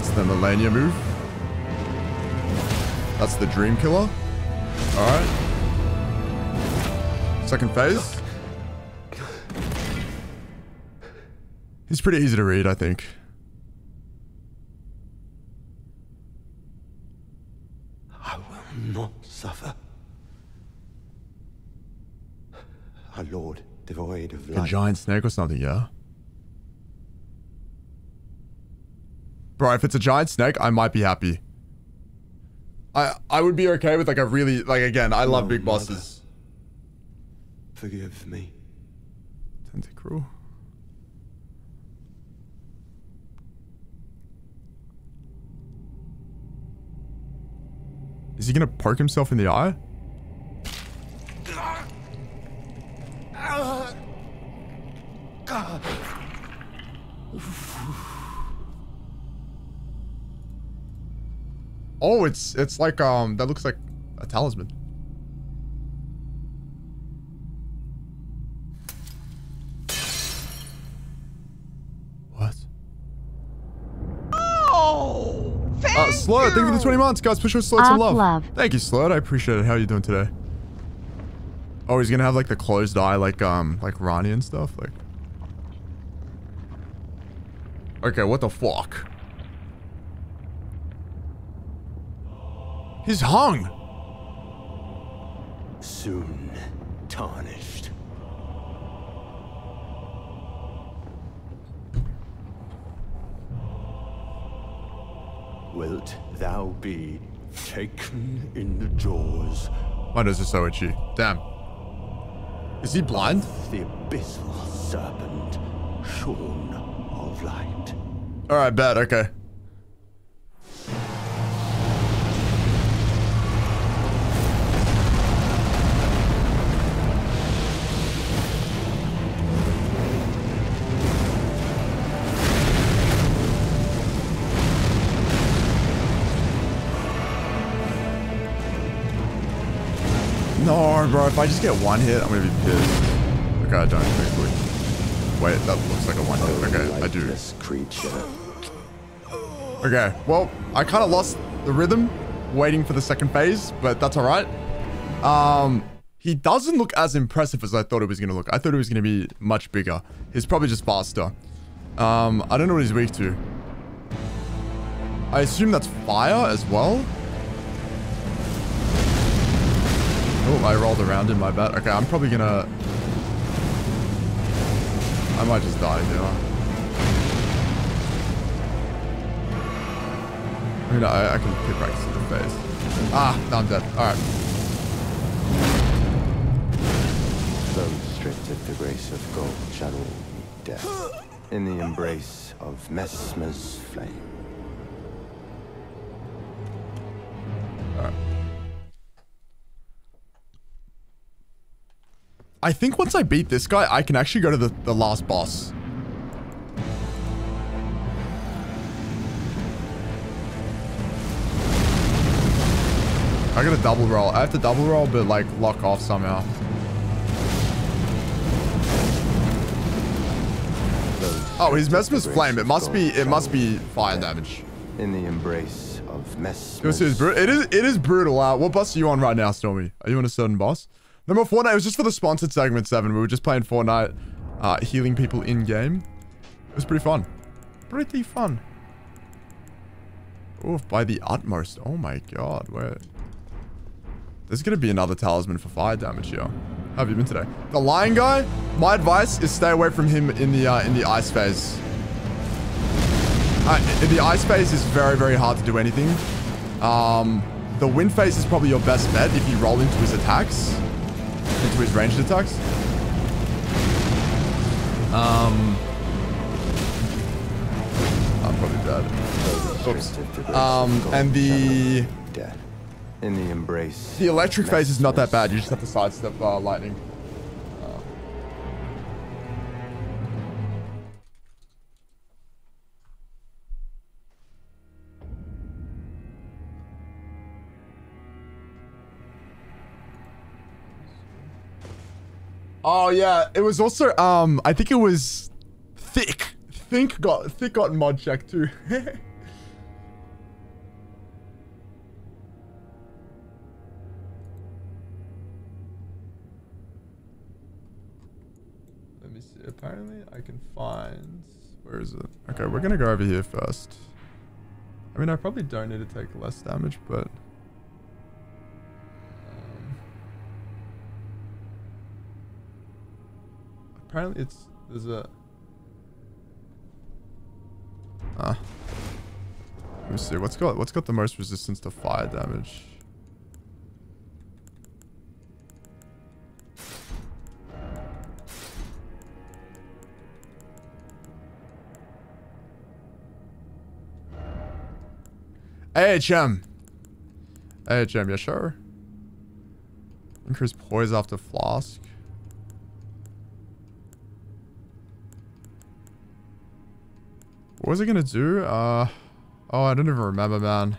That's the Malenia move. That's the Dream Killer. Alright. Second phase. He's pretty easy to read, I think. I will not suffer. A lord devoid of A life. giant snake or something, yeah? Bro, if it's a giant snake, I might be happy. I I would be okay with like a really like again, I love No, big mother. bosses. Forgive me. Tentacruel. Is he gonna poke himself in the eye? Ah. Oh, it's it's like um that looks like a talisman. What? Oh, thank Uh, Slurred, thank you for the 20 months, guys. Push your Slurred some love. love. Thank you, Slurred. I appreciate it. How are you doing today? Oh, he's gonna have like the closed eye, like um, like Ronnie and stuff. Like, okay, what the fuck? He's hung. Soon tarnished. Wilt thou be taken in the jaws My nose is so itchy. Damn. Is he blind? the abyssal serpent, shorn of light? All right, bet. Okay. Bro. If I just get one hit, I'm gonna be pissed. Okay, I don't. Thankfully. Wait, that looks like a one hit. Okay, I do. Creature. Okay, well, I kind of lost the rhythm waiting for the second phase, but that's all right. Um, he doesn't look as impressive as I thought it was going to look. I thought it was going to be much bigger. He's probably just faster. Um, I don't know what he's weak to. I assume that's fire as well. Oh, I rolled around in my bed. Okay, I'm probably gonna... I might just die here. I mean, I, I can keep practicing the phase. Ah, now I'm dead. Alright. Those stripped of the grace of gold shall all meet death in the embrace of Messmer's flame. I think once I beat this guy, I can actually go to the, the last boss. I got a double roll. I have to double roll, but like lock off somehow. Oh, his Messmer's flame. It must be. It must be fire damage. In the embrace of This Messmer's is it is it is brutal. Uh, what boss are you on right now, Stormy? Are you on a certain boss? Number Fortnite. It was just for the sponsored segment seven. We were just playing Fortnite, uh, healing people in game. It was pretty fun. Pretty fun. Oof, by the utmost. Oh my god, where? There's gonna be another talisman for fire damage here. How have you been today? The lion guy. My advice is stay away from him in the uh, in the ice phase. Uh, the ice phase is very very hard to do anything. Um, the wind phase is probably your best bet if you roll into his attacks, into his ranged attacks. Um, I'm probably dead. Those stripped of the grace Um, and the- shall all meet death in the embrace. The electric phase is not that bad. You just have to sidestep uh, lightning. Oh yeah, it was also um I think it was thick. Think got thick got mod check too. Let me see. Apparently I can find where is it? Okay, we're uh-huh. gonna go over here first. I mean I probably don't need to take less damage, but apparently it's... There's a... Ah. Let me see. What's got what's got the most resistance to fire damage? AHM. AHM, yeah, sure. Increase poise after flask. What was it gonna do? Uh, oh, I don't even remember, man.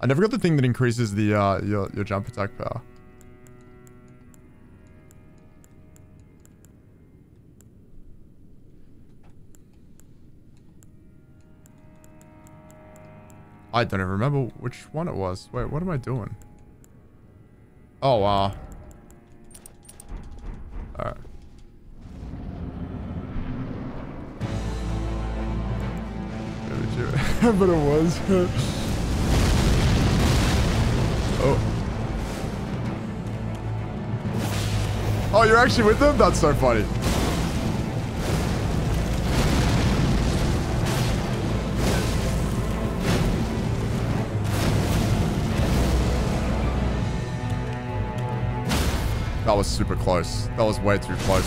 I never got the thing that increases the uh, your your jump attack power. I don't even remember which one it was. Wait, what am I doing? Oh, uh... Alright. but it was. oh. Oh, you're actually with them? That's so funny. That was super close. That was way too close.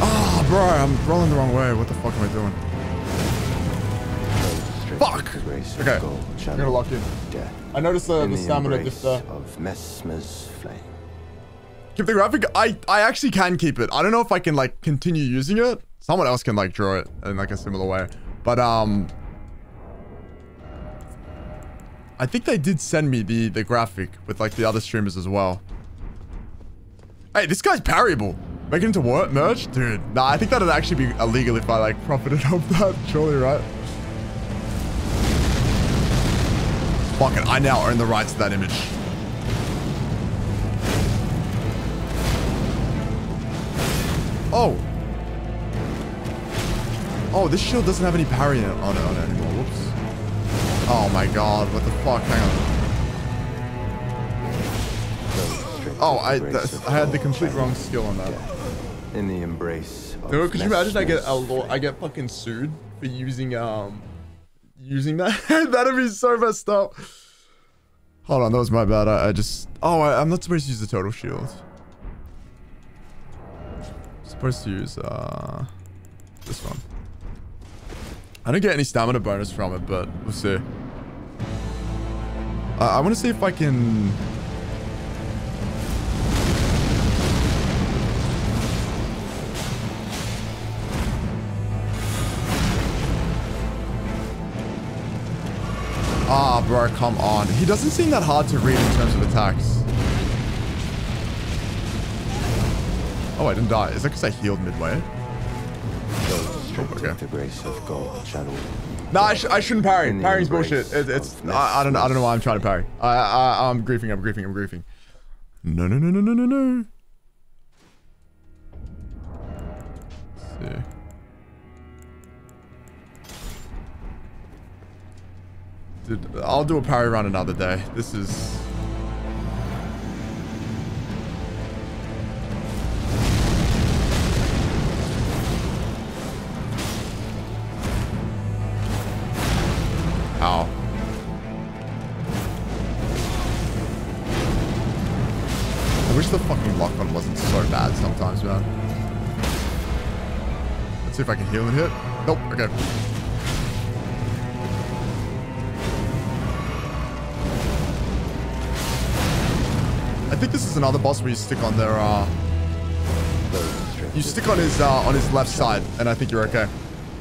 Oh, bro, I'm rolling the wrong way. What the fuck am I doing? Fuck! Okay, I'm gonna lock in. I noticed the, the stamina just uh... of flame. Keep the graphic. I, I actually can keep it. I don't know if I can like continue using it. Someone else can like draw it in like a similar way. But um I think they did send me the the graphic with like the other streamers as well. Hey, this guy's parryable. Make it into what merch? Dude, nah, I think that'd actually be illegal if I like profited off that, surely, right? Fuck it, I now own the rights to that image. Oh. Oh, this shield doesn't have any parry on it, on it anymore. Whoops. Oh my god, what the fuck? Hang on. Oh, I I had the complete wrong skill on that. In the embrace. Dude, could you imagine I get a law, I get fucking sued for using um using that? That'd be so messed up. Hold on, that was my bad. I, I just oh I, I'm not supposed to use the total shield supposed to use uh, this one. I don't get any stamina bonus from it, but we'll see. Uh, I want to see if I can... Ah, bro, come on. He doesn't seem that hard to read in terms of attacks. Oh, I didn't die. Is that because I healed midway? Oh, okay. The grace of God channel. No, I, sh I shouldn't parry. Parrying's bullshit. It, it's I, I, don't I don't know why I'm trying to parry. I, I I'm griefing. I'm griefing. I'm griefing. No no no no no no no. Let's see. Dude, I'll do a parry run another day. This is Okay. I think this is another boss where you stick on their, uh... You stick on his, uh, on his left side, and I think you're okay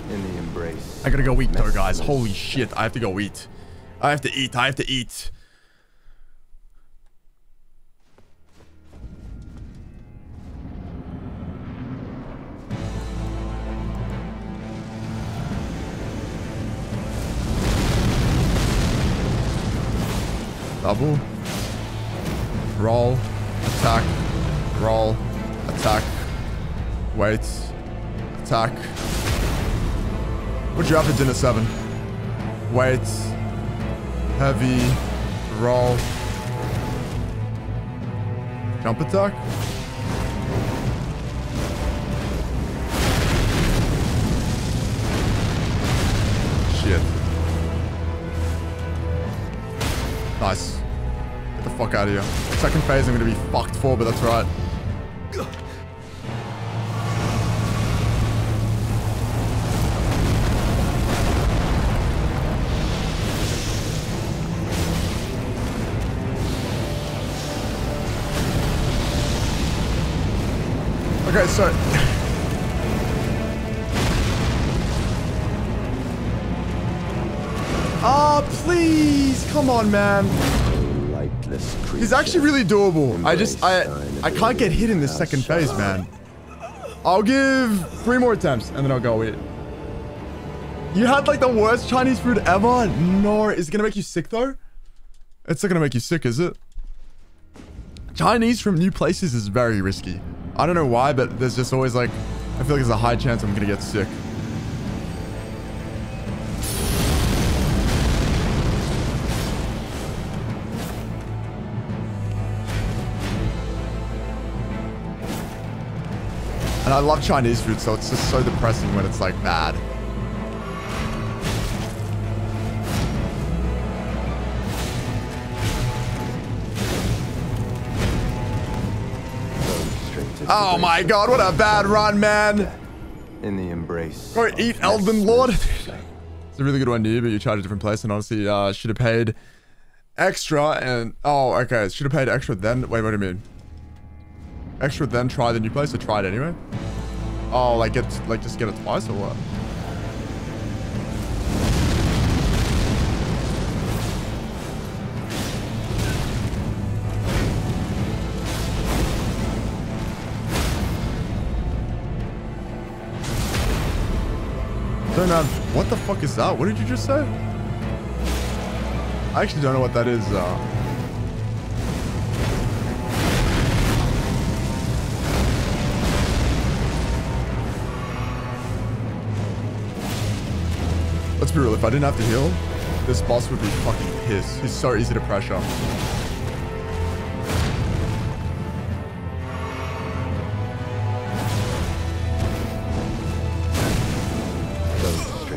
in the embrace. I gotta go eat though, guys. Holy shit. I have to go eat. I have to eat. I have to eat. Double. Roll. Attack. Roll. Attack. Wait. Attack. What'd you have for dinner, 7? Wait. Heavy. Roll. Jump attack? Shit. Nice. Fuck out of here. Second phase I'm gonna be fucked for, but that's right. Okay, so Oh, please. Come on, man. Lightless creature. He's actually really doable. I just, I, I can't get hit in this second phase, man. I'll give three more attempts and then I'll go it. You had like the worst Chinese food ever? No, is it gonna make you sick though? It's not gonna make you sick, is it? Chinese from new places is very risky. I don't know why, but there's just always like, I feel like there's a high chance I'm gonna get sick. And I love Chinese food, so it's just so depressing when it's like bad. Oh my god, what a bad run, man! In the embrace. Go eat Elden Lord. It's a really good idea, but you charge a different place, and honestly, uh, should have paid extra and oh, okay, should have paid extra then. Wait, what do you mean? Extra then try the new place or try it anyway? Oh, like get like just get it twice or what? Don't what the fuck is that? What did you just say? I actually don't know what that is. Uh, let's be real. If I didn't have to heal, this boss would be fucking pissed. He's so easy to pressure.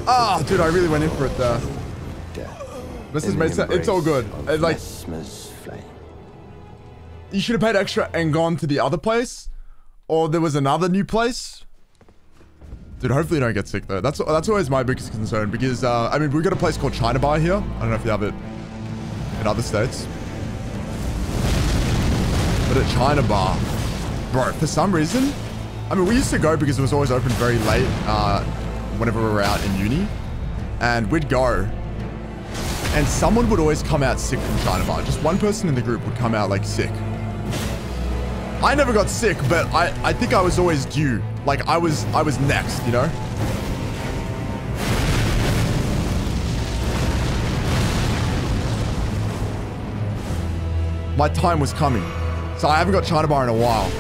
Ah, dude, I really went in for it there. This has made sense. It's all good. It's like you should have paid extra and gone to the other place, or there was another new place. Dude, hopefully you don't get sick though. That's that's always my biggest concern because uh, I mean we've got a place called China Bar here. I don't know if you have it in other states, but at China Bar, bro, for some reason, I mean we used to go because it was always open very late uh, whenever we were out in uni, and we'd go. And someone would always come out sick from China Bar. Just one person in the group would come out like sick. I never got sick, but I, I think I was always due. Like I was I was next, you know? My time was coming. So I haven't got China Bar in a while.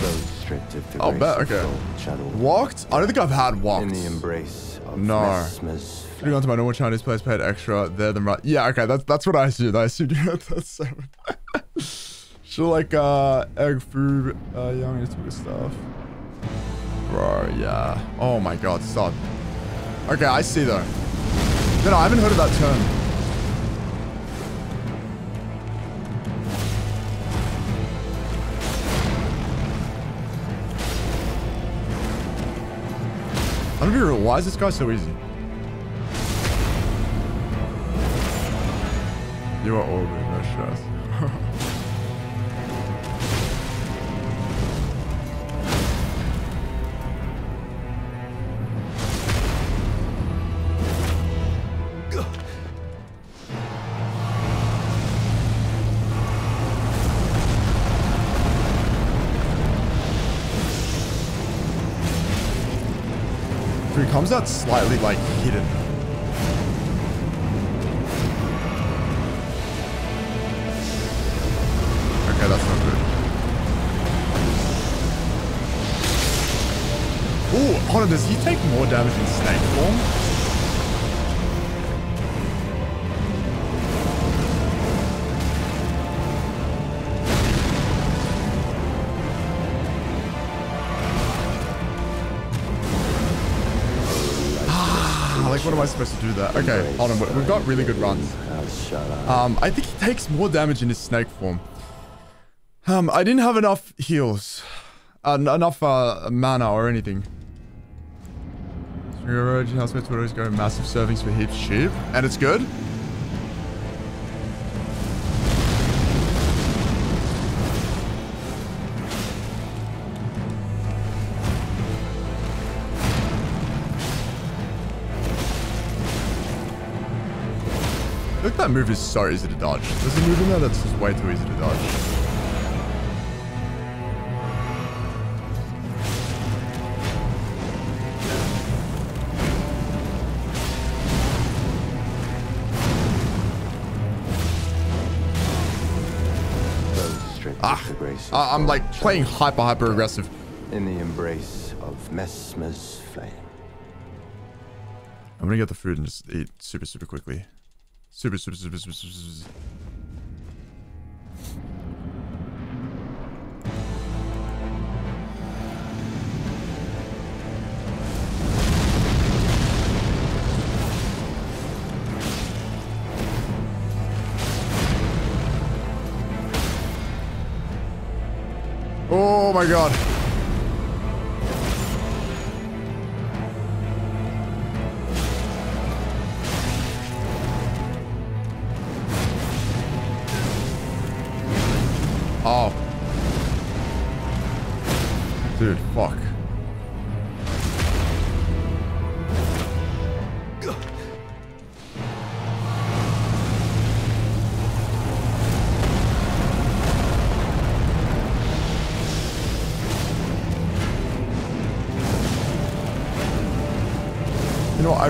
Those stripped of the I'll grace bet, okay. Walked? I don't think I've had walked. In the embrace of No. Messmer's Have gone to my normal Chinese place, paid extra there than right. Yeah, okay, that's that's what I assumed. I assumed you had that seven. Should like uh egg food, uh young and stuff. Bro, yeah. Oh my god, stop. Okay, I see though. No, no, I haven't heard of that term. I'm gonna be real, why is this guy so easy? You are older, no stress. Comes out slightly like hidden On, does he take more damage in snake form? Ah, like, what am I supposed to do there? Okay, hold on, we- we've got really good runs. Um, I think he takes more damage in his snake form. Um, I didn't have enough heals. Uh, enough, uh, mana or anything. Zero housemates would always go massive servings for heaps cheap. And it's good? Look, that move is so easy to dodge. There's a move in there that's just way too easy to dodge. I- I'm like playing hyper, hyper aggressive. In the embrace of Messmer's flame. I'm gonna get the food and just eat super, super quickly. Super, super, super, super, super, super. Oh my god.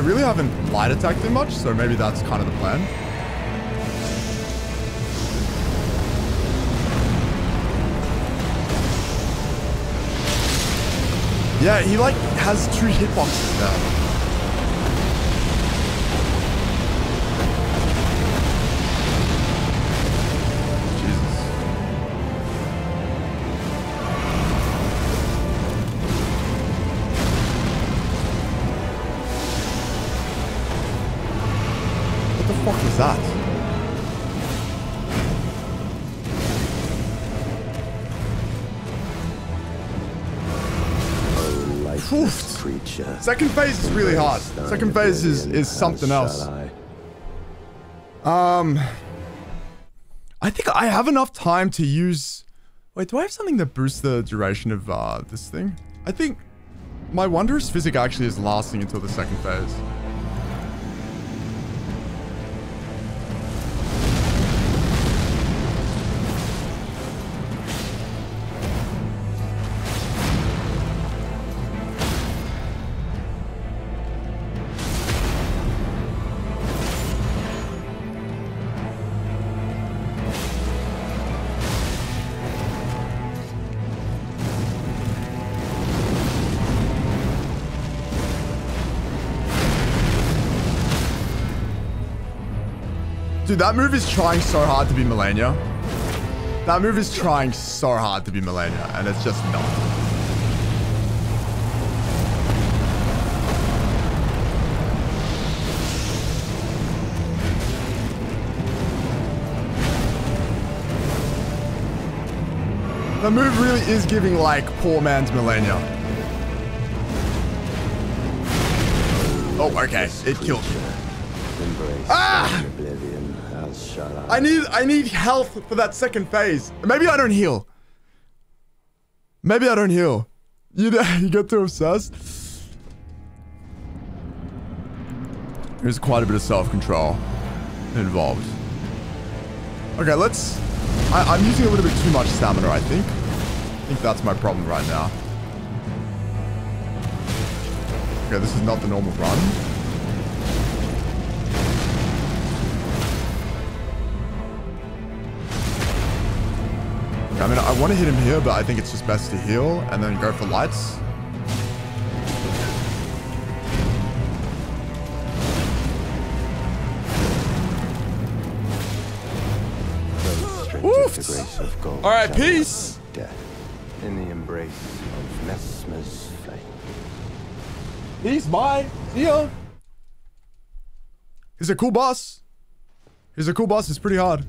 Really haven't light attacked him much, so maybe that's kind of the plan. Yeah, he like has two hitboxes now. Second phase is really hard. Second phase is, is something else. I. Um, I think I have enough time to use. Wait, do I have something that boosts the duration of uh, this thing? I think my wondrous physic actually is lasting until the second phase. Dude, that move is trying so hard to be Malenia. That move is trying so hard to be Malenia, and it's just not. The move really is giving like poor man's Malenia. Oh, okay. It killed me. Ah! As shall I. Need I need health for that second phase. Maybe I don't heal. Maybe I don't heal. You you get too obsessed. There's quite a bit of self-control involved. Okay, let's. I, I'm using a little bit too much stamina. I think. I think that's my problem right now. Okay, this is not the normal run. I mean, I want to hit him here, but I think it's just best to heal and then go for lights. Those the grace of gold All right, peace. Death in the embrace of Messmer's flame. He's mine. See ya. He's a cool boss. He's a cool boss. It's pretty hard.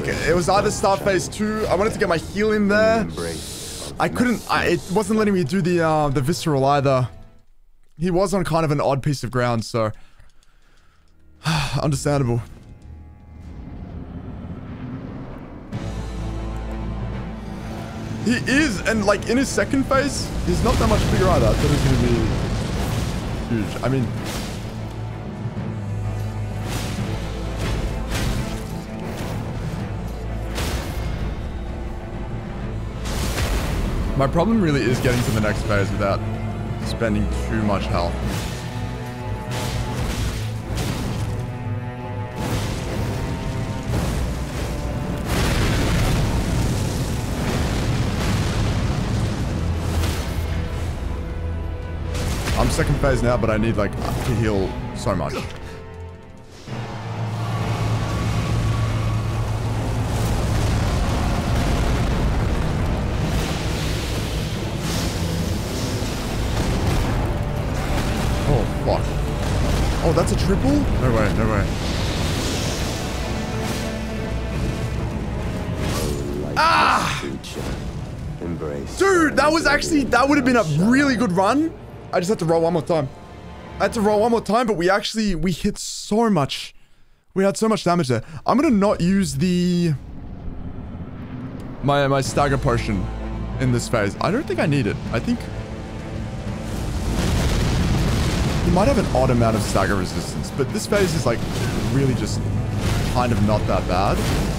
Like it was either phase two. I wanted to get my heal in in there. I couldn't. I, it wasn't letting me do the uh, the visceral either. He was on kind of an odd piece of ground, so understandable. He is, and like in his second phase, he's not that much bigger either. I thought he was gonna be huge. I mean, my problem really is getting to the next phase without spending too much health. I'm second phase now, but I need like to heal so much. Triple? No way, no way. ah! Embrace. Dude, that was actually, that would have been a really good run. I just had to roll one more time. I had to roll one more time, but we actually, we hit so much. We had so much damage there. I'm gonna not use the... My, my stagger potion in this phase. I don't think I need it. I think... He might have an odd amount of stagger resistance, but this phase is like really just kind of not that bad.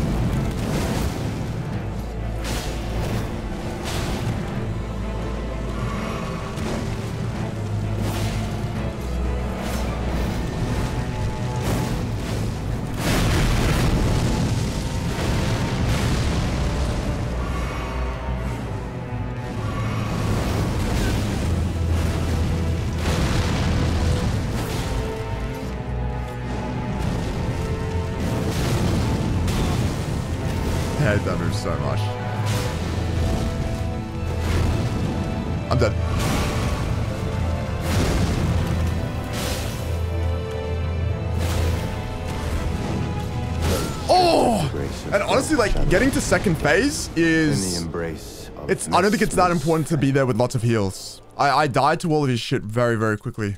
Getting to second phase is... embrace It's, I don't think it's that important to be there with lots of heals. I, I died to all of his shit very, very quickly.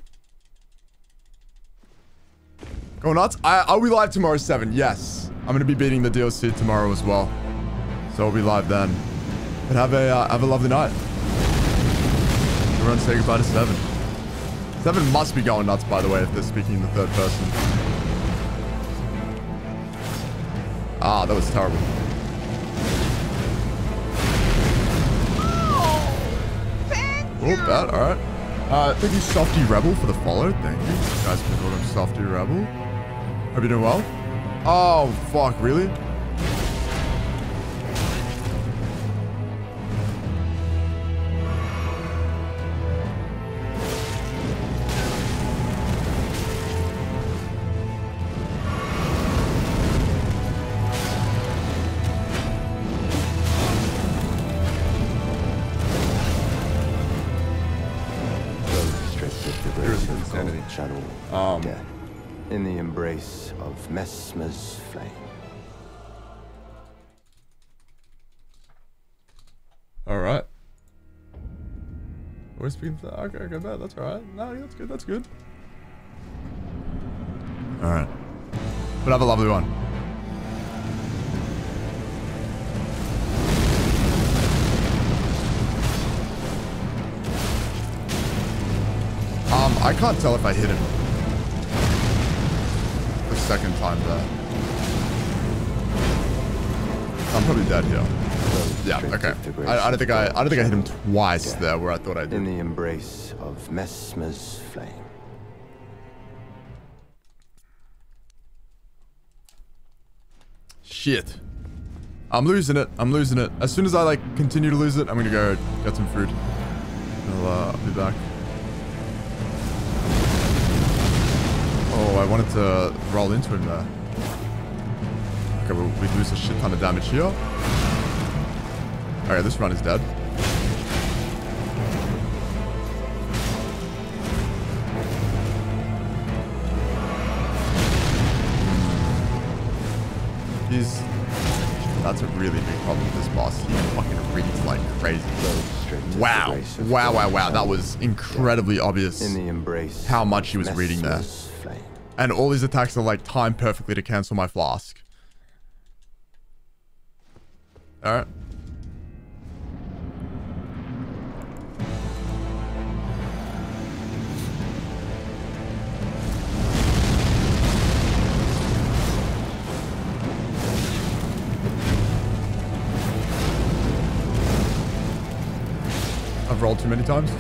Go nuts. I, I'll be live tomorrow 7. Yes. I'm going to be beating the DLC tomorrow as well. So we'll be live then. But have a, uh, have a lovely night. Everyone say goodbye to 7. 7 must be going nuts, by the way, if they're speaking in the third person. Ah, that was terrible. Oh, bad. All right. Uh, thank you, Softy Rebel, for the follow. Thank you. You guys can call him Softy Rebel. Hope you're doing well. Oh, fuck. Really? Of Messmer's flame. All right. We're speaking. To, okay, okay, bad. That's all right. No, that's good. That's good. All right. But have a lovely one. Um, I can't tell if I hit him. The second time there. I'm probably dead here. Yeah, okay. I, I don't think I I don't think I hit him twice there where I thought I did. In the embrace of Messmer's flame. Shit. I'm losing it. I'm losing it. As soon as I like continue to lose it, I'm gonna go get some food. I'll, uh, I'll be back. Oh, I wanted to roll into him there. Okay, well, we lose a shit ton of damage here. Alright, this run is dead. Hmm. He's... That's a really big problem with this boss. He fucking reads like crazy. Wow. Wow, wow, wow. That was incredibly obvious. in the embrace how much he was reading there. And all these attacks are like timed perfectly to cancel my flask. Alright. I've rolled too many times.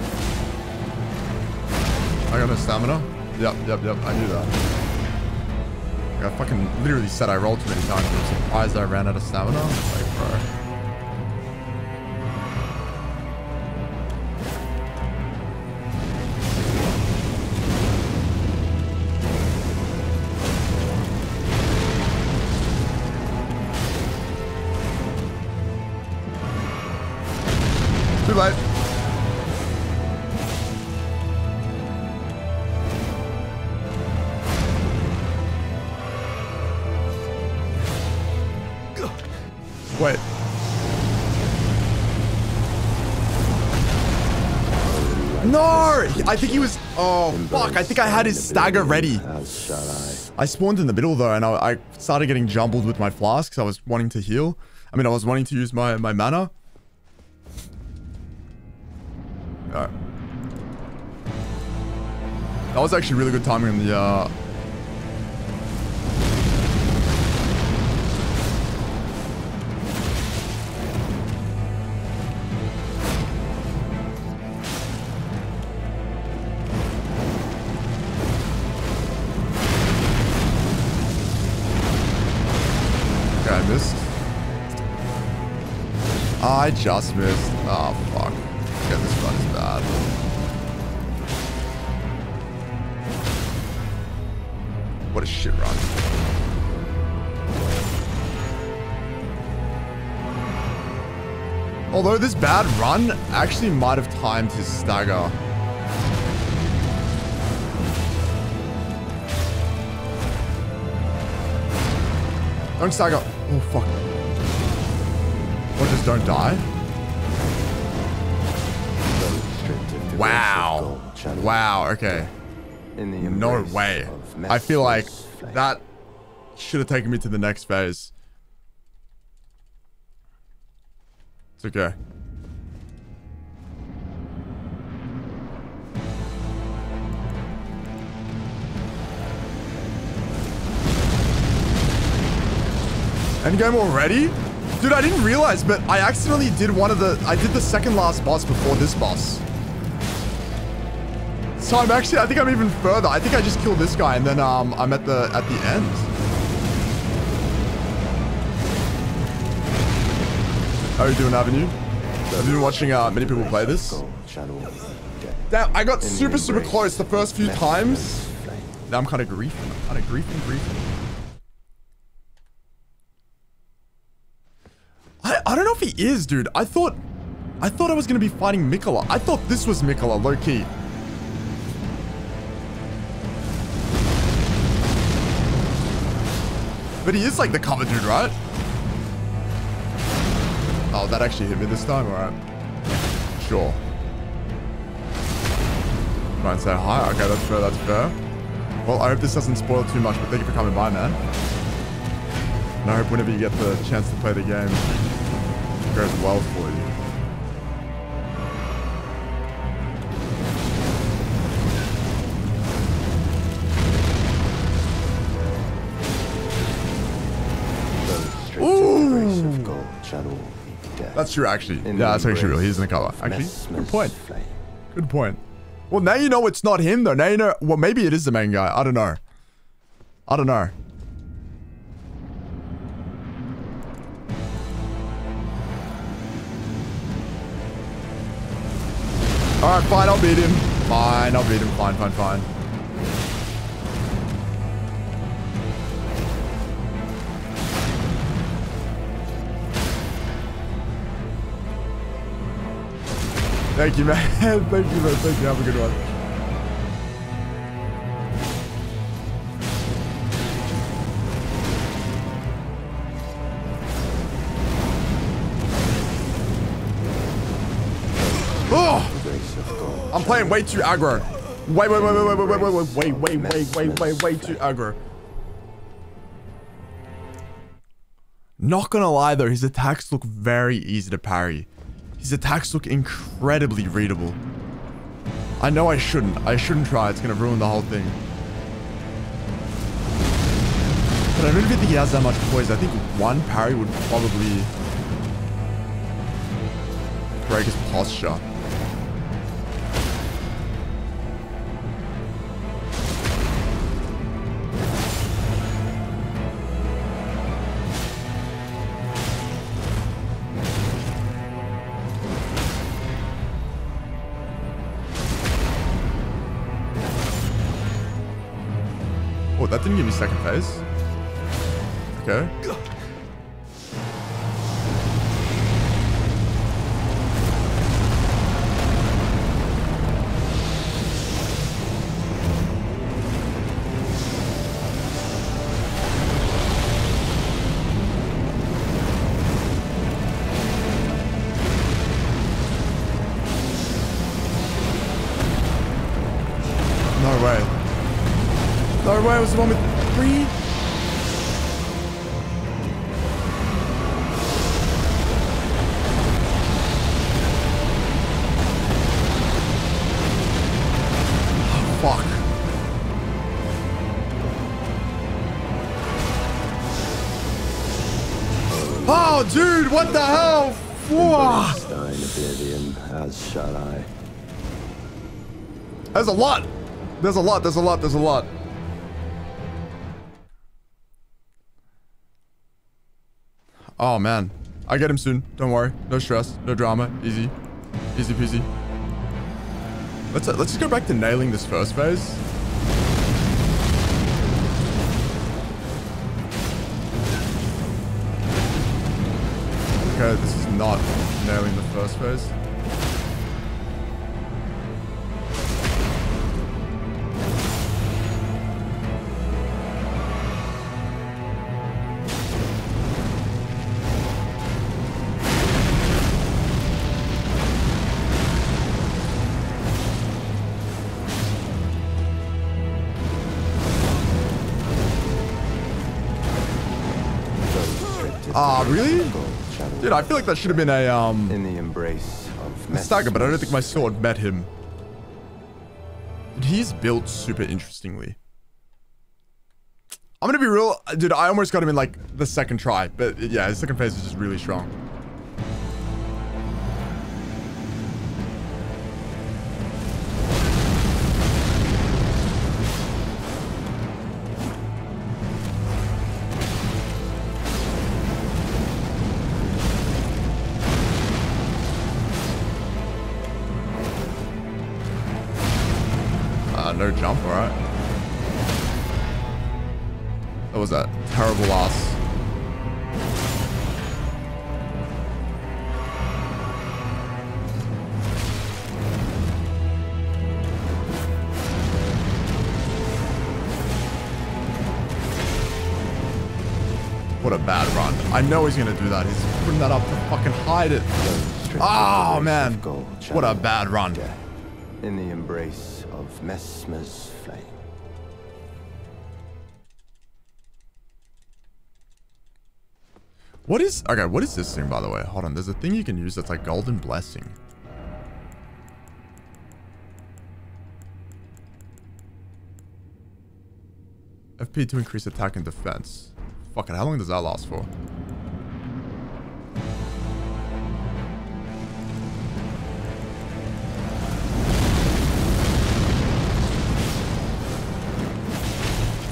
I got no stamina. Yep, yep, yep. I knew that. I fucking literally said I rolled too many times. I'm surprised I ran out of stamina. Like, bro. Fuck. I think I had his stagger ready. I. Spawned in the middle, though, and I, I started getting jumbled with my flasks. I was wanting to heal. I mean, I was wanting to use my, my mana. Alright. That was actually really good timing on the, uh... I just missed. Oh, fuck. Okay, this run is bad. What a shit run. Although this bad run actually might have timed his stagger. Don't stagger. Oh, fuck. Don't die? Straight to the grace of Wow. Wow, okay. In the No way. I feel like that should have taken me to the next phase. It's okay. Endgame already? Dude, I didn't realize, but I accidentally did one of the... I did the second last boss before this boss. So I'm actually, I think I'm even further. I think I just killed this guy and then um, I'm at the at the end. How are you doing, Avenue? Have you been watching uh, many people play this? Damn, I got super, super close the first few times. Now I'm kind of griefing. Kind of griefing, griefing. I, I don't know if he is, dude. I thought, I thought I was going to be fighting Miquella. I thought this was Miquella, low-key. But he is like the cover dude, right? Oh, that actually hit me this time? Alright. Sure. Might say hi. Okay, that's fair, that's fair. Well, I hope this doesn't spoil too much, but thank you for coming by, man. And I hope whenever you get the chance to play the game, it goes well for you. That's true, actually. yeah, that's actually real. He's in the cover. Actually, good point. Good point. Well, now you know it's not him, though. Now you know... Well, maybe it is the main guy. I don't know. I don't know. Alright, fine. I'll beat him. Fine. I'll beat him. Fine, fine, fine. Thank you, man. Thank you, man. Thank you. Have a good one. Playing way too aggro. Wait, wait, wait, wait, wait, wait, wait, wait, wait, wait, wait, wait, wait, way too aggro. Not gonna lie though, his attacks look very easy to parry. His attacks look incredibly readable. I know I shouldn't. I shouldn't try. It's to ruin the whole thing. But I really don't think he has that much poise. I think one parry would probably break his posture. Didn't give me second phase. Okay. No way. No way was the one with dude, what the hell? Whoa. as shall I. There's a lot. There's a lot. There's a lot. There's a lot. Oh, man. I get him soon. Don't worry. No stress. No drama. Easy. Easy peasy. Let's, uh, let's just go back to nailing this first phase. Okay, this is not nailing the first phase. Ah, really? Dude, I feel like that should have been a um in the embrace of a stagger, but I don't think my sword met him. Dude, he's built super interestingly. I'm gonna be real, dude. I almost got him in like the second try, but yeah, his second phase is just really strong. I know he's gonna do that. He's putting that up to fucking hide it. Oh man. What a bad run. In the embrace of Messmer's flame. What is okay? What is this thing, by the way? Hold on. There's a thing you can use that's like golden blessing. FP to increase attack and defense. Fuck it. How long does that last for?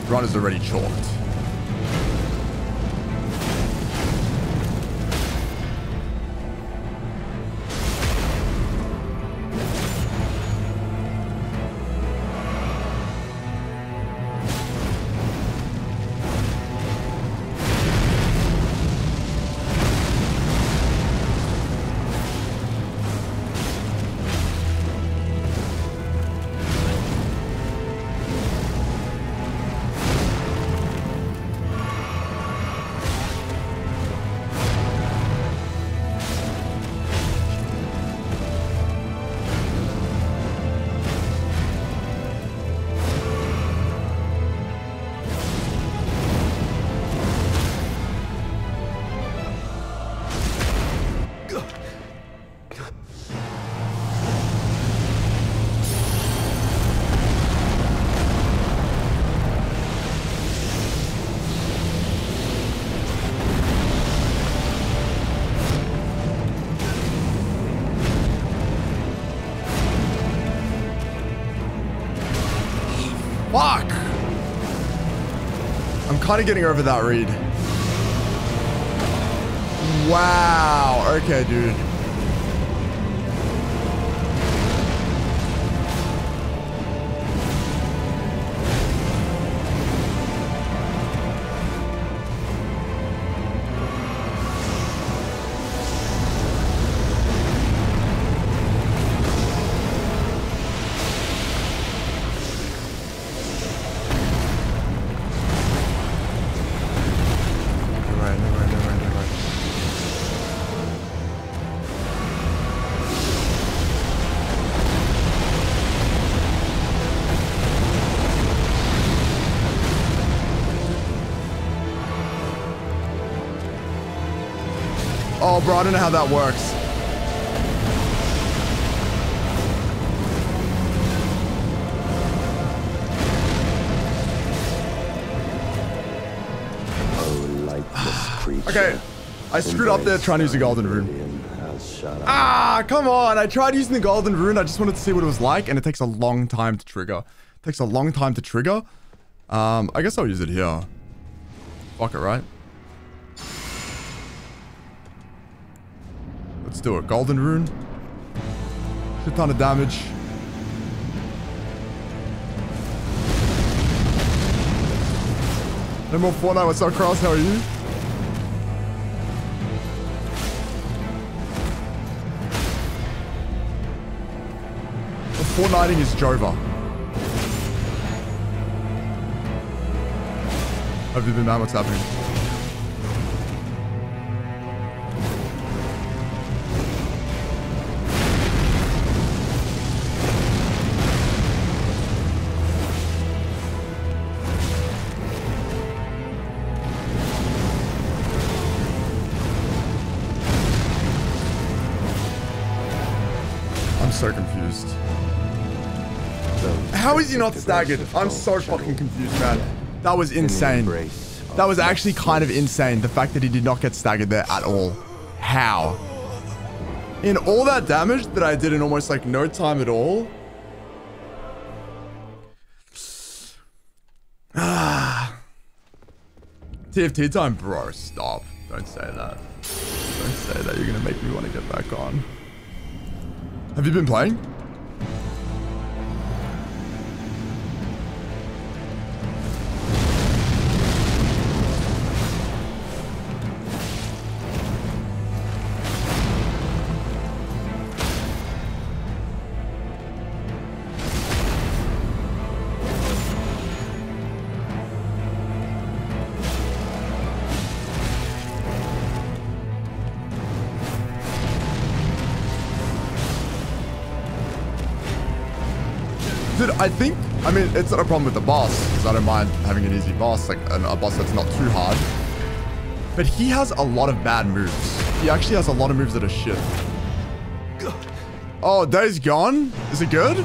Run is already chalked. Kind of getting over that read. Wow. Okay, dude. I don't know how that works. Okay, I screwed up there trying to use the golden rune. Oblivion has shut up. Ah, come on. I tried using the golden rune. I just wanted to see what it was like, and it takes a long time to trigger. It takes a long time to trigger. Um, I guess I'll use it here. Fuck it, right? Let's do it. Golden rune. Shit ton of damage. No more Fortnite. What's up, Cross? How are you? The Fortniting is Jova. Have you been man? What's happening? Not staggered? I'm so fucking confused, man. That was insane. That was actually kind of insane. The fact that he did not get staggered there at all. How? In all that damage that I did in almost like no time at all. Ah. TFT time, bro. Stop. Don't say that. Don't say that. You're gonna make me want to get back on. Have you been playing? Mean, it's not a problem with the boss, because I don't mind having an easy boss, like a, a boss that's not too hard. But he has a lot of bad moves. He actually has a lot of moves that are shit. Oh, Days Gone? Is it good?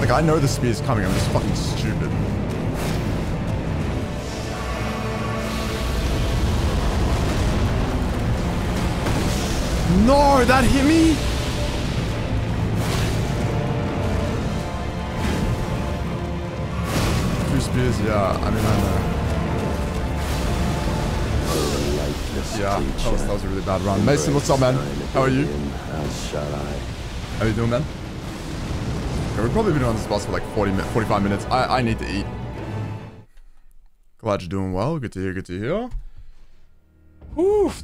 Like, I know the spear is coming. I'm just fucking stupid. No, that hit me? Two spears, yeah. I mean, I know. Yeah, that was, that was a really bad run. Mason, what's up, man? How are you? How you doing, man? Okay, we've probably been on this bus for like 40 minutes, 45 minutes. I, I need to eat. Glad you're doing well. Good to hear, good to hear. Oof.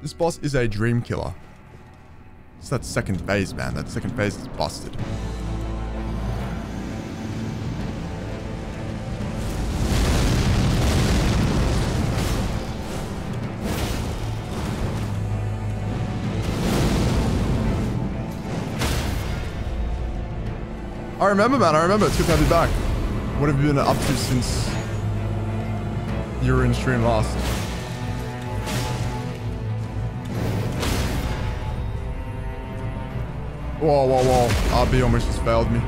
This boss is a dream killer. It's that second phase, man. That second phase is busted. I remember, man. I remember. It's good to have you back. What have you been up to since you were in stream last? Whoa, whoa, whoa. RB almost just failed me.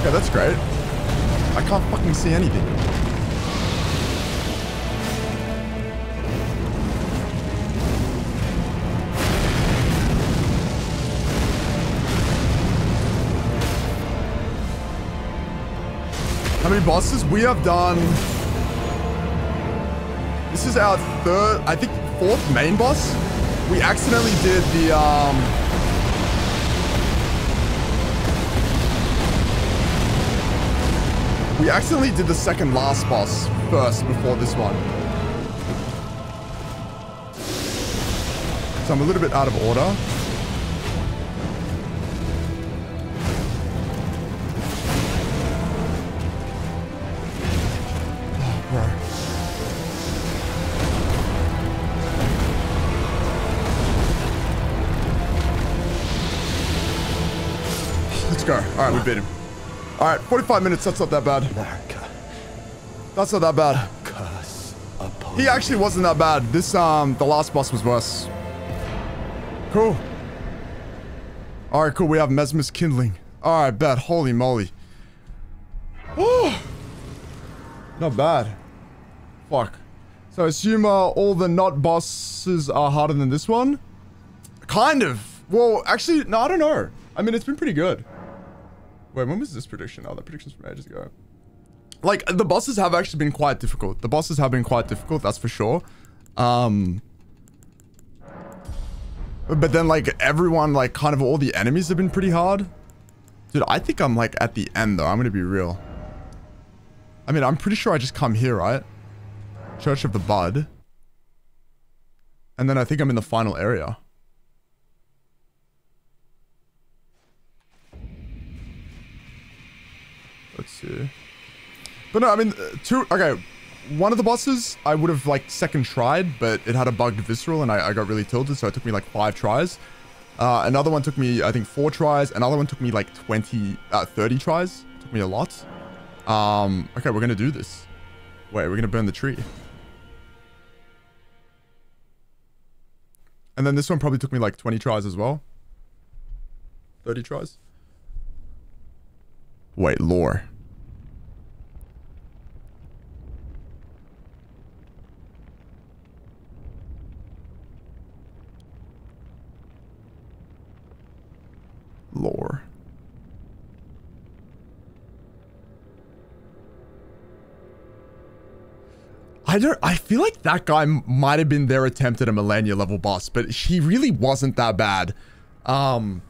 Okay, that's great. I can't fucking see anything. Bosses? We have done... This is our third, I think fourth main boss. We accidentally did the, um... We accidentally did the second last boss first before this one. So I'm a little bit out of order. 45 minutes. That's not that bad. America. That's not that bad. Curse upon He actually wasn't that bad. This, um, the last boss was worse. Cool. All right, cool. We have Messmer's Kindling. All right, bet. Holy moly. Oh, not bad. Fuck. So I assume uh, all the not bosses are harder than this one? Kind of. Well, actually, no, I don't know. I mean, it's been pretty good. Wait, when was this prediction? Oh, the prediction's from ages ago. Like, the bosses have actually been quite difficult. The bosses have been quite difficult, that's for sure. Um... But then, like, everyone, like, kind of all the enemies have been pretty hard. Dude, I think I'm, like, at the end, though. I'm gonna be real. I mean, I'm pretty sure I just come here, right? Church of the Bud. And then I think I'm in the final area. But no, I mean, uh, two, okay. One of the bosses, I would have, like, second tried, but it had a bugged visceral, and I, I got really tilted, so it took me, like, five tries. Uh, another one took me, I think, four tries. Another one took me, like, 20, uh, 30 tries. Took me a lot. Um, okay, we're gonna do this. Wait, we're gonna burn the tree. And then this one probably took me, like, 20 tries as well. 30 tries. Wait, lore. Lore. I don't. I feel like that guy might have been their attempt at a Malenia level boss, but he really wasn't that bad. Um,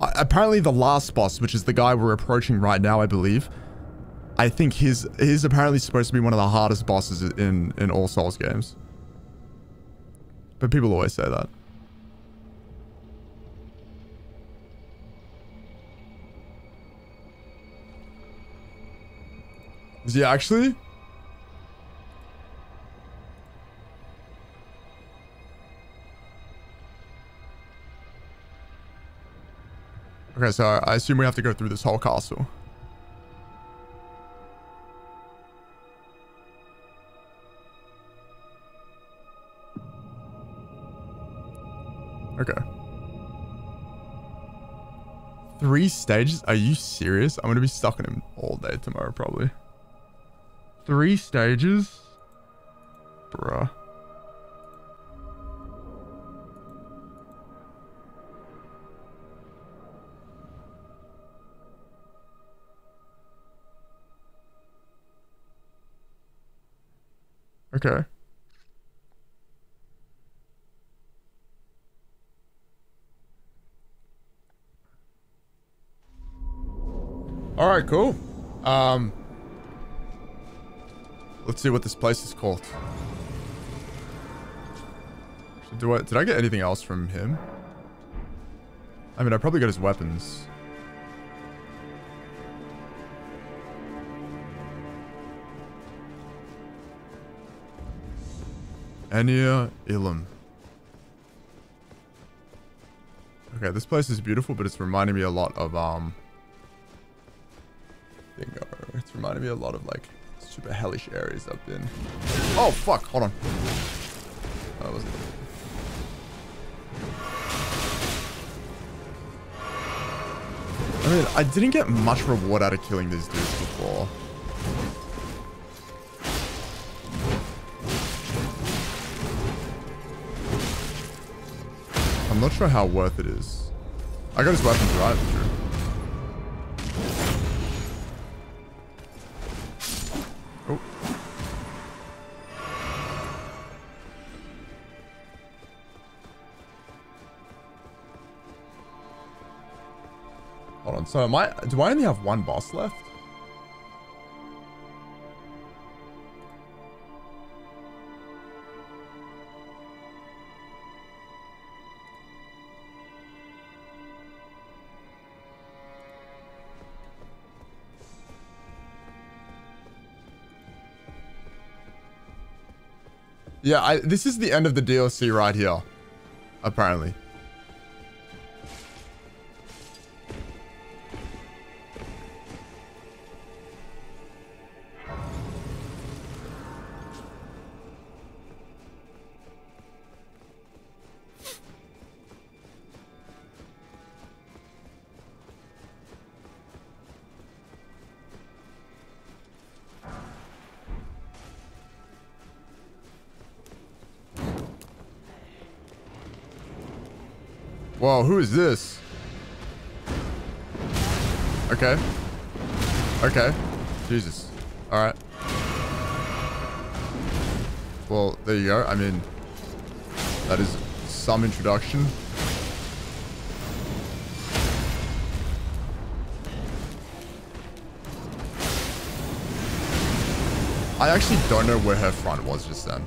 apparently the last boss, which is the guy we're approaching right now, I believe. I think his his apparently supposed to be one of the hardest bosses in in all Souls games. But people always say that. Is he actually? Okay, so I assume we have to go through this whole castle. Okay. Three stages? Are you serious? I'm going to be stuck in him all day tomorrow, probably. Three stages? Bruh. Okay. All right, cool. Um, let's see what this place is called. Do I, did I get anything else from him? I mean, I probably got his weapons. Ania Ilum. Okay, this place is beautiful, but it's reminding me a lot of, um... Bingo. It's reminding me a lot of, like, super hellish areas I've been. Oh, fuck. Hold on. That wasn't... I mean, I didn't get much reward out of killing these dudes before. I'm not sure how worth it is. I got his weapons right, So am I, do I only have one boss left? Yeah, I, this is the end of the DLC right here. Apparently. Whoa, who is this? Okay. Okay. Jesus. Alright. Well, there you go. I mean, that is some introduction. I actually don't know where her front was just then.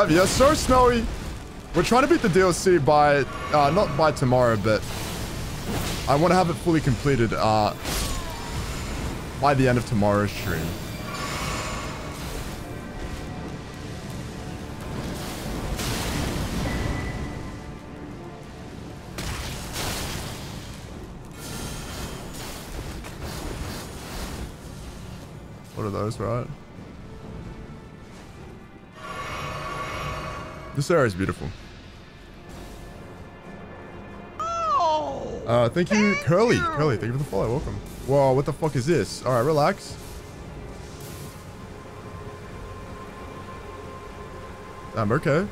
Alive? Yes, sir, Snowy. We're trying to beat the DLC by, uh, not by tomorrow, but I want to have it fully completed uh, by the end of tomorrow's stream. What are those, right? This area is beautiful. Uh, thank you, Curly. Curly, thank you for the follow. Welcome. Whoa, what the fuck is this? All right, relax. I'm okay.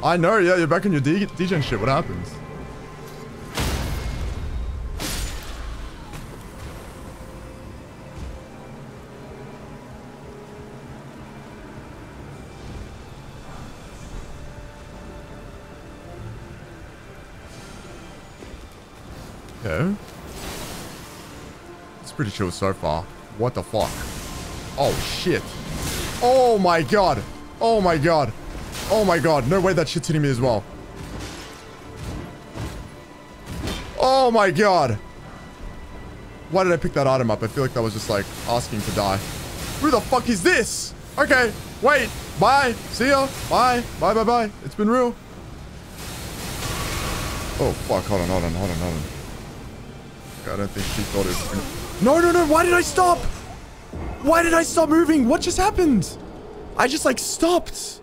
I know, yeah, you're back in your D DJ shit. What happens? Okay. It's pretty chill so far. What the fuck? Oh, shit. Oh, my God. Oh, my God. Oh, my God. No way that shit's hitting me as well. Oh, my God. Why did I pick that item up? I feel like that was just, like, asking to die. Who the fuck is this? Okay. Wait. Bye. See ya. Bye. Bye, bye, bye. It's been real. Oh, fuck. Hold on, hold on, hold on, hold on. I don't think she thought it. No, no, no. Why did I stop? Why did I stop moving? What just happened? I just like stopped.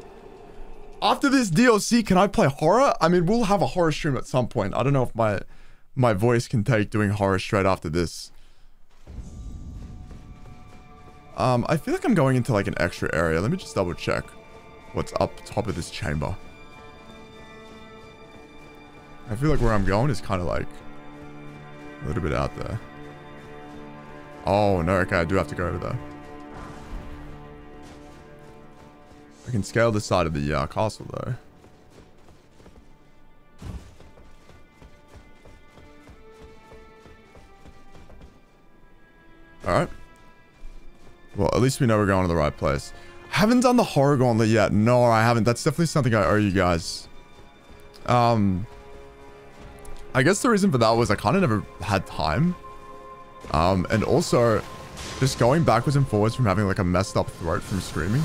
After this DLC, can I play horror? I mean, we'll have a horror stream at some point. I don't know if my my voice can take doing horror straight after this. Um, I feel like I'm going into like an extra area. Let me just double check what's up top of this chamber. I feel like where I'm going is kind of like a little bit out there. Oh, no. Okay, I do have to go over there. I can scale the side of the uh, castle, though. Alright. Well, at least we know we're going to the right place. Haven't done the horror gauntlet yet. No, I haven't. That's definitely something I owe you guys. Um... I guess the reason for that was I kind of never had time. Um, and also, just going backwards and forwards from having like a messed up throat from screaming.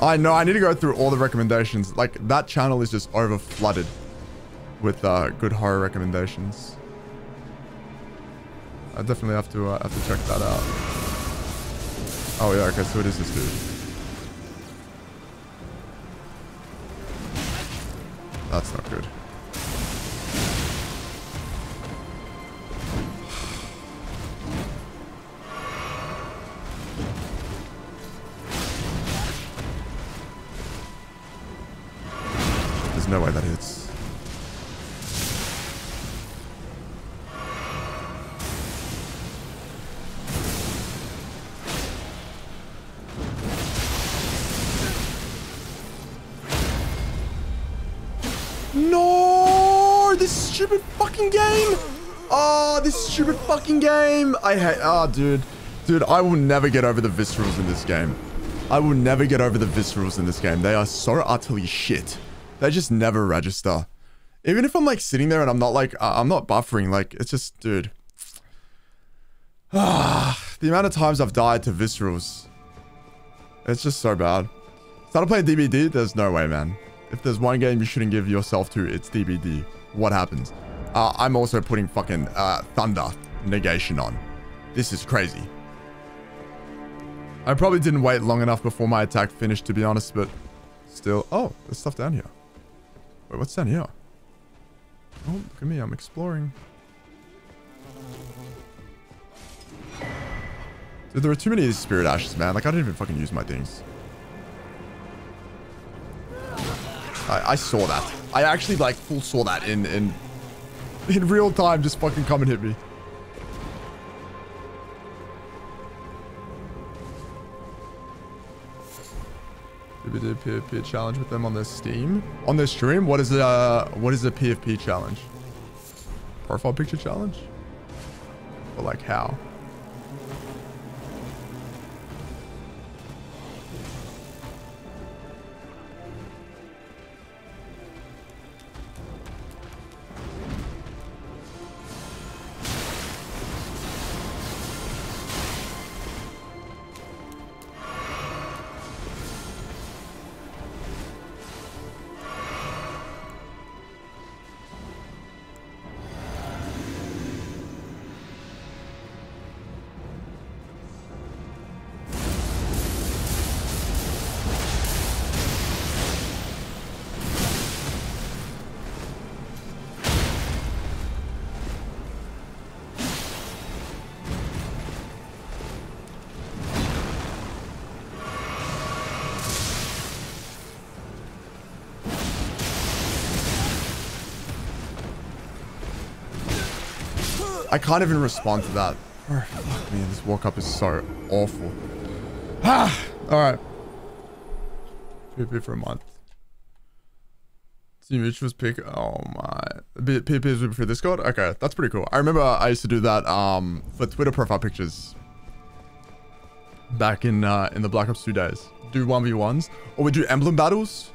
I know, I need to go through all the recommendations. Like, that channel is just over flooded with uh, good horror recommendations. I definitely have to uh, have to check that out. Oh yeah, okay, so it is this dude. That's not good. There's no way that hits. Stupid fucking game! Oh, this stupid fucking game! I hate... Oh, dude. Dude, I will never get over the viscerals in this game. I will never get over the viscerals in this game. They are so utterly shit. They just never register. Even if I'm like sitting there and I'm not like... Uh, I'm not buffering. Like, it's just... Dude. Ah, the amount of times I've died to viscerals. It's just so bad. Started playing DBD? There's no way, man. If there's one game you shouldn't give yourself to, it's DBD. What happens? Uh, I'm also putting fucking uh, Thunder negation on. This is crazy. I probably didn't wait long enough before my attack finished, to be honest, but still. Oh, there's stuff down here. Wait, what's down here? Oh, look at me. I'm exploring. Dude, there are too many of these spirit ashes, man. Like, I didn't even fucking use my things. I, I saw that. I actually, like, full saw that in, in, in real time. Just fucking come and hit me. Did we do a PvP challenge with them on their Steam? On their stream? What is the, uh, what is the PvP challenge? Profile picture challenge? Or like how? I can't even respond to that. Oh, fuck me, this walk up is so awful. Ah, all right. PP for a month. See Mitch was pick. Oh my. PP is for Discord? Okay, that's pretty cool. I remember I used to do that um for Twitter profile pictures. Back in uh, in the Black Ops 2 days. Do 1v1s. Or we do emblem battles.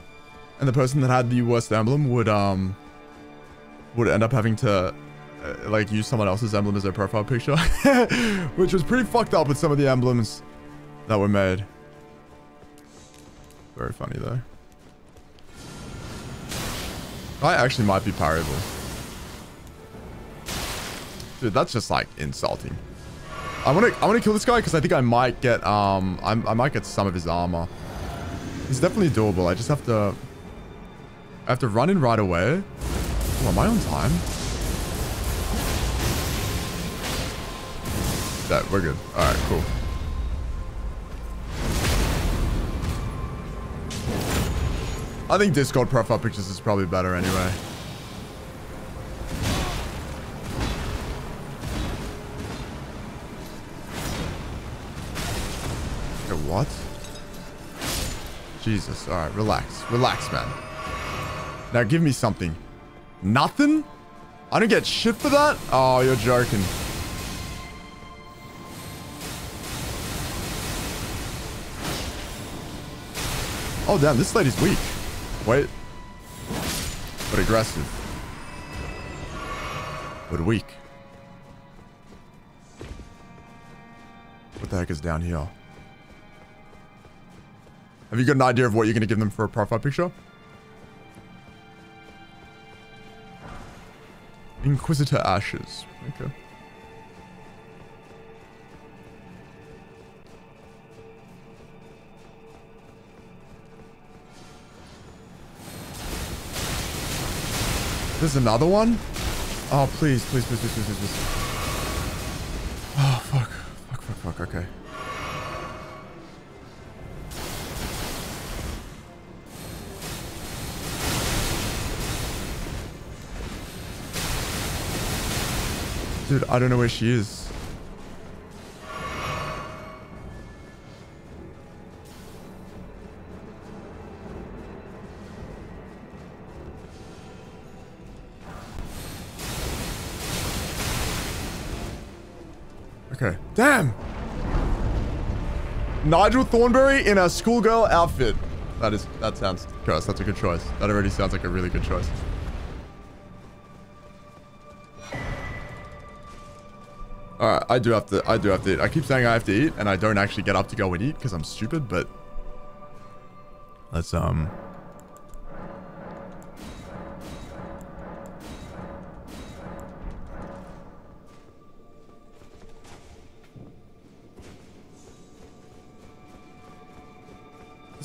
And the person that had the worst emblem would um would end up having to uh, like use someone else's emblem as their profile picture. Which was pretty fucked up with some of the emblems that were made. Very funny though. I actually might be parable. Dude, that's just like insulting. I want to I want to kill this guy because I think I might get um I'm, I might get some of his armor. He's definitely doable. I just have to I have to run in right away. Oh, am I on time? That we're good. All right, cool. I think Discord profile pictures is probably better anyway. Okay, what? Jesus. All right, relax. Relax, man. Now give me something. Nothing? I don't get shit for that? Oh, you're joking. Oh, damn, this lady's weak. Wait. But aggressive. But weak. What the heck is down here? Have you got an idea of what you're going to give them for a profile picture? Inquisitor Ashes. Okay. There's another one? Oh, please, please, please, please, please, please, please. Oh, fuck. Fuck, fuck, fuck, okay. Dude, I don't know where she is. Okay. Damn! Nigel Thornberry in a schoolgirl outfit. That is, that sounds, Curse, that's a good choice. That already sounds like a really good choice. Alright, I do have to, I do have to eat. I keep saying I have to eat, and I don't actually get up to go and eat because I'm stupid, but... Let's, um...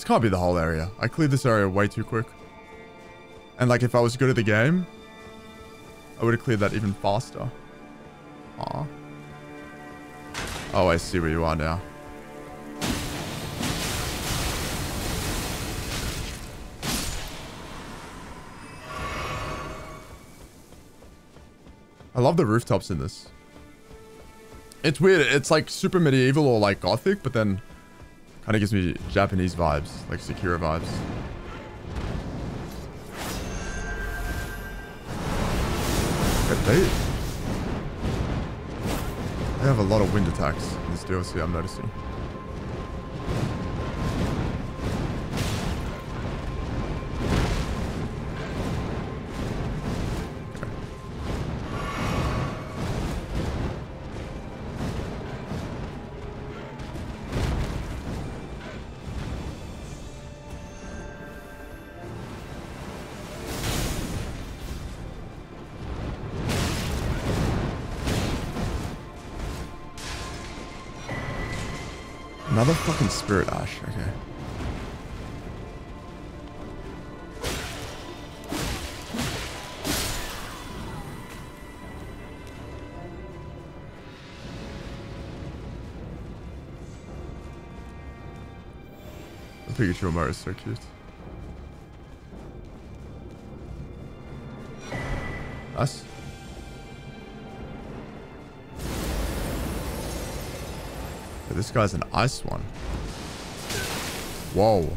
This can't be the whole area. I cleared this area way too quick. And like if I was good at the game, I would have cleared that even faster. Aw. Oh, I see where you are now. I love the rooftops in this. It's weird. It's like super medieval or like gothic, but then kind of gives me Japanese vibes, like Sekiro vibes. They, they have a lot of wind attacks in this DLC, I'm noticing. Roma is so cute. Us? This guy's an ice one. Whoa.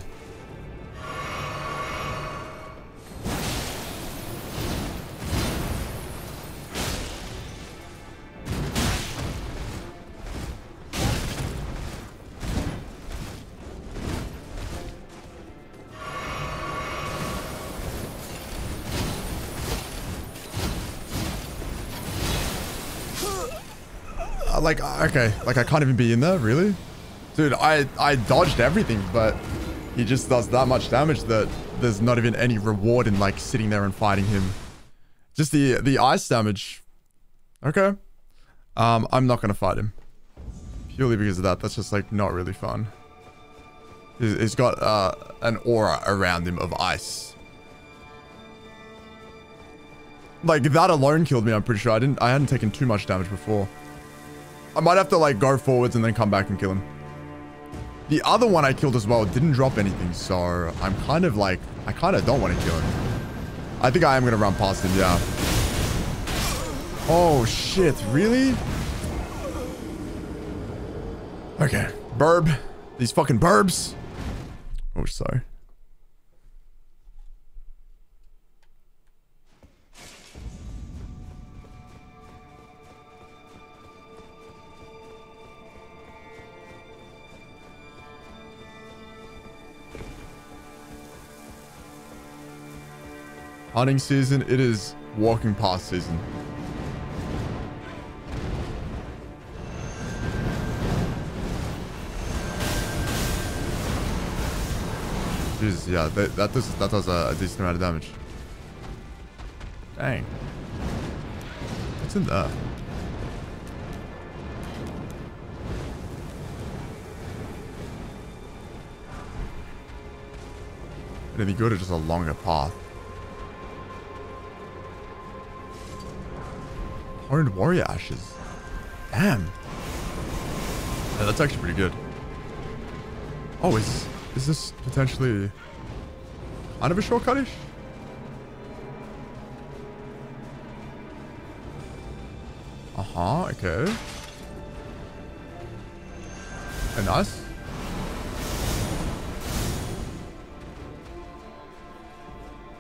Okay like i can't even be in there really? Dude i i dodged everything but he just does that much damage that there's not even any reward in like sitting there and fighting him. Just the the ice damage. Okay. Um i'm not gonna fight him. Purely because of that that's just like not really fun. He's, he's got uh an aura around him of ice. Like that alone killed me i'm pretty sure. I didn't i hadn't taken too much damage before I might have to like go forwards and then come back and kill him. The other one I killed as well didn't drop anything, so I'm kind of like, I kind of don't want to kill him. I think I am going to run past him, yeah. Oh, shit. Really? Okay. Burb. These fucking burbs. Oh, sorry. Hunting season, it is walking past season. Jesus, yeah, that, that does that does a, a decent amount of damage. Dang. What's in there? Anything good or just a longer path? Horned warrior ashes. Damn. Yeah, that's actually pretty good. Oh, is is this potentially kind of a shortcutish? Uh-huh, okay. And nice.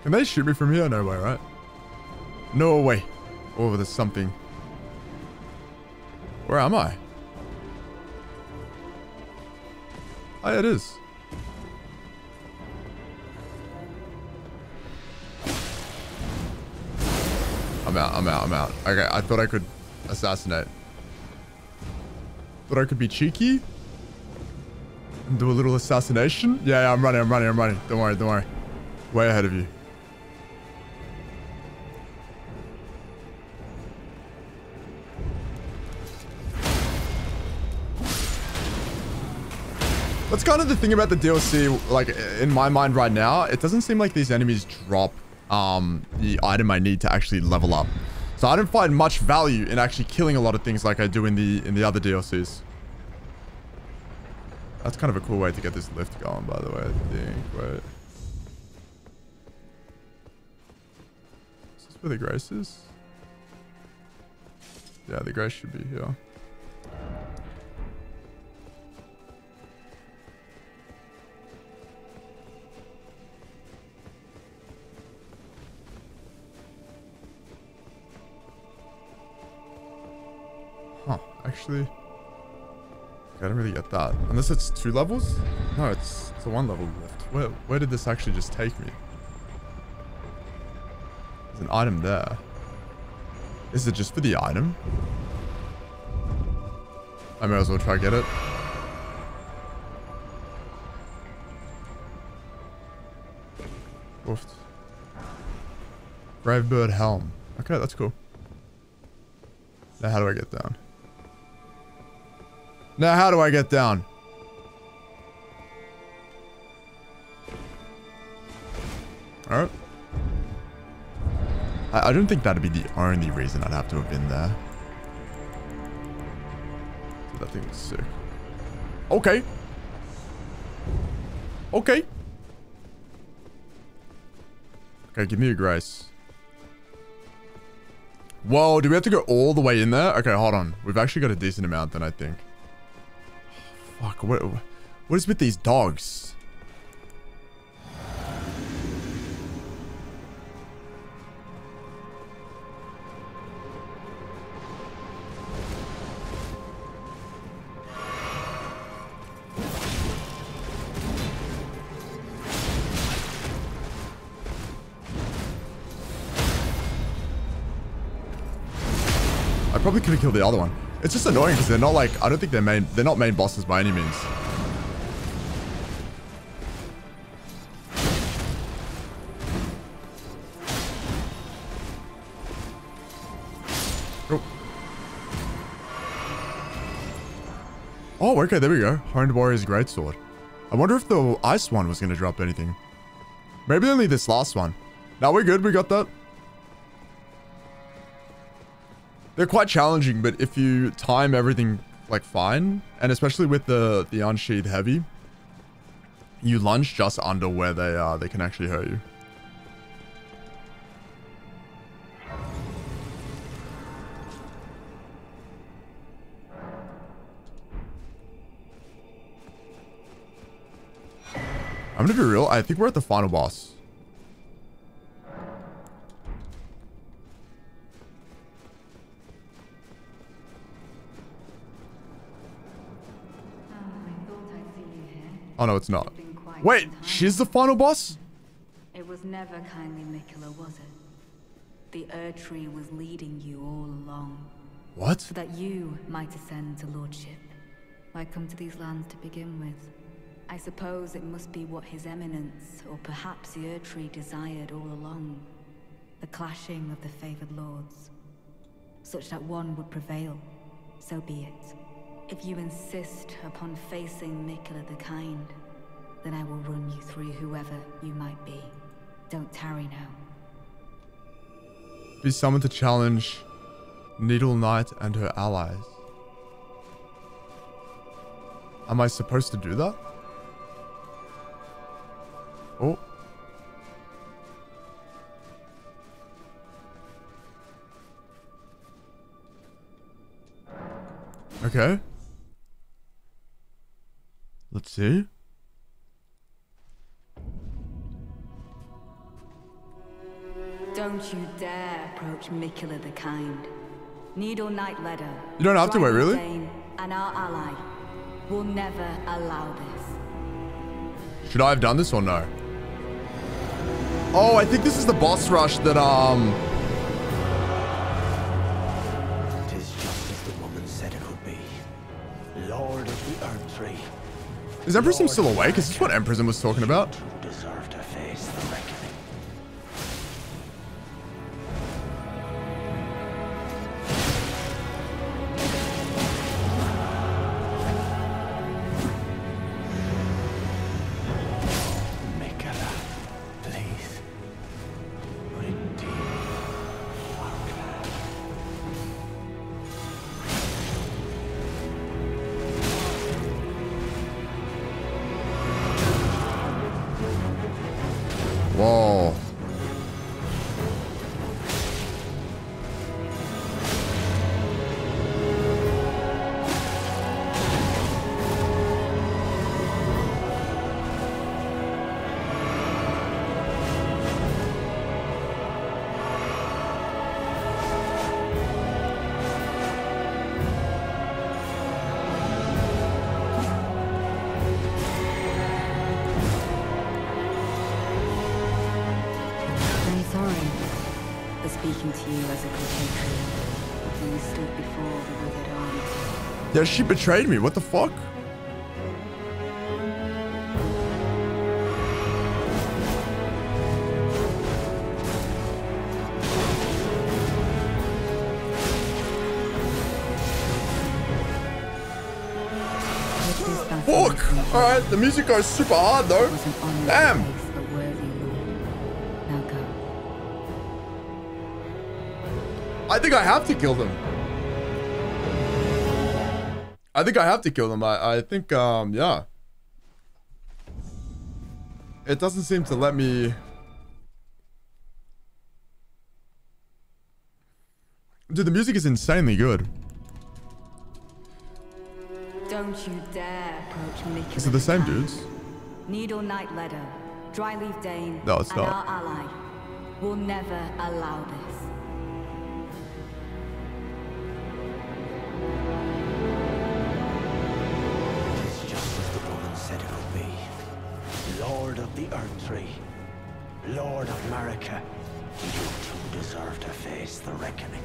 Can they shoot me from here? No way, right? No way. Oh, there's something. Where am I? Oh, yeah, it is. I'm out, I'm out, I'm out. Okay, I thought I could assassinate. Thought I could be cheeky. And do a little assassination. Yeah, yeah, I'm running, I'm running, I'm running. Don't worry, don't worry. Way ahead of you. That's kind of the thing about the DLC, like, in my mind right now. It doesn't seem like these enemies drop um, the item I need to actually level up. So I don't find much value in actually killing a lot of things like I do in the in the other DLCs. That's kind of a cool way to get this lift going, by the way, I think. Wait. Is this where the grace is? Yeah, the grace should be here. Huh, actually... I don't really get that. Unless it's two levels? No, it's, it's a one level lift. Where, where did this actually just take me? There's an item there. Is it just for the item? I may as well try get it. Woofed. Gravebird helm. Okay, that's cool. Now how do I get down? Now how do I get down? Alright. I, I don't think that'd be the only reason I'd have to have been there. That thing's sick. Okay. Okay. Okay, give me a grace. Whoa, do we have to go all the way in there? Okay, hold on. We've actually got a decent amount then, I think. Fuck, what, what is with these dogs? I probably could have killed the other one. It's just annoying because they're not like, I don't think they're main, they're not main bosses by any means. Oh. Oh, okay, there we go. Horned Warrior's Greatsword. I wonder if the ice one was going to drop anything. Maybe only this last one. Now we're good, we got that. They're quite challenging, but if you time everything like fine, and especially with the the unsheathed heavy, you lunge just under where they are. They can actually hurt you. I'm gonna be real. I think we're at the final boss. Oh no, it's not. Wait, she's the final boss? It was never kindly Miquella, was it? The Erdtree was leading you all along, What? so that you might ascend to lordship. Why come to these lands to begin with? I suppose it must be what His Eminence, or perhaps the Erdtree desired all along. The clashing of the favored lords. Such that one would prevail. So be it. If you insist upon facing Miquella the Kind, then I will run you through whoever you might be. Don't tarry now. Be summoned to challenge Needle Knight and her allies. Am I supposed to do that? Oh. Okay. Let's see. Don't you dare approach Miquella the Kind. Needle Knight Leda. You don't have to wait, really? And our ally will never allow this. Should I have done this or no? Oh, I think this is the boss rush that, um... Is Empressum still awake? Is this what Empressum was talking about? Yeah, she betrayed me. What the fuck? Fuck! Alright, the music goes super hard though. it was an honor Damn. to face a worthy lord. Now go. I think I have to kill them. I think I have to kill them. I, I think, um, yeah. It doesn't seem to let me... Dude, the music is insanely good. Don't you dare approach Miquella Is it the same dudes? Needle Knight Leda, Dryleaf Dane, No, it's not. our ally will never allow this. Lord of Marika, you too deserve to face the reckoning.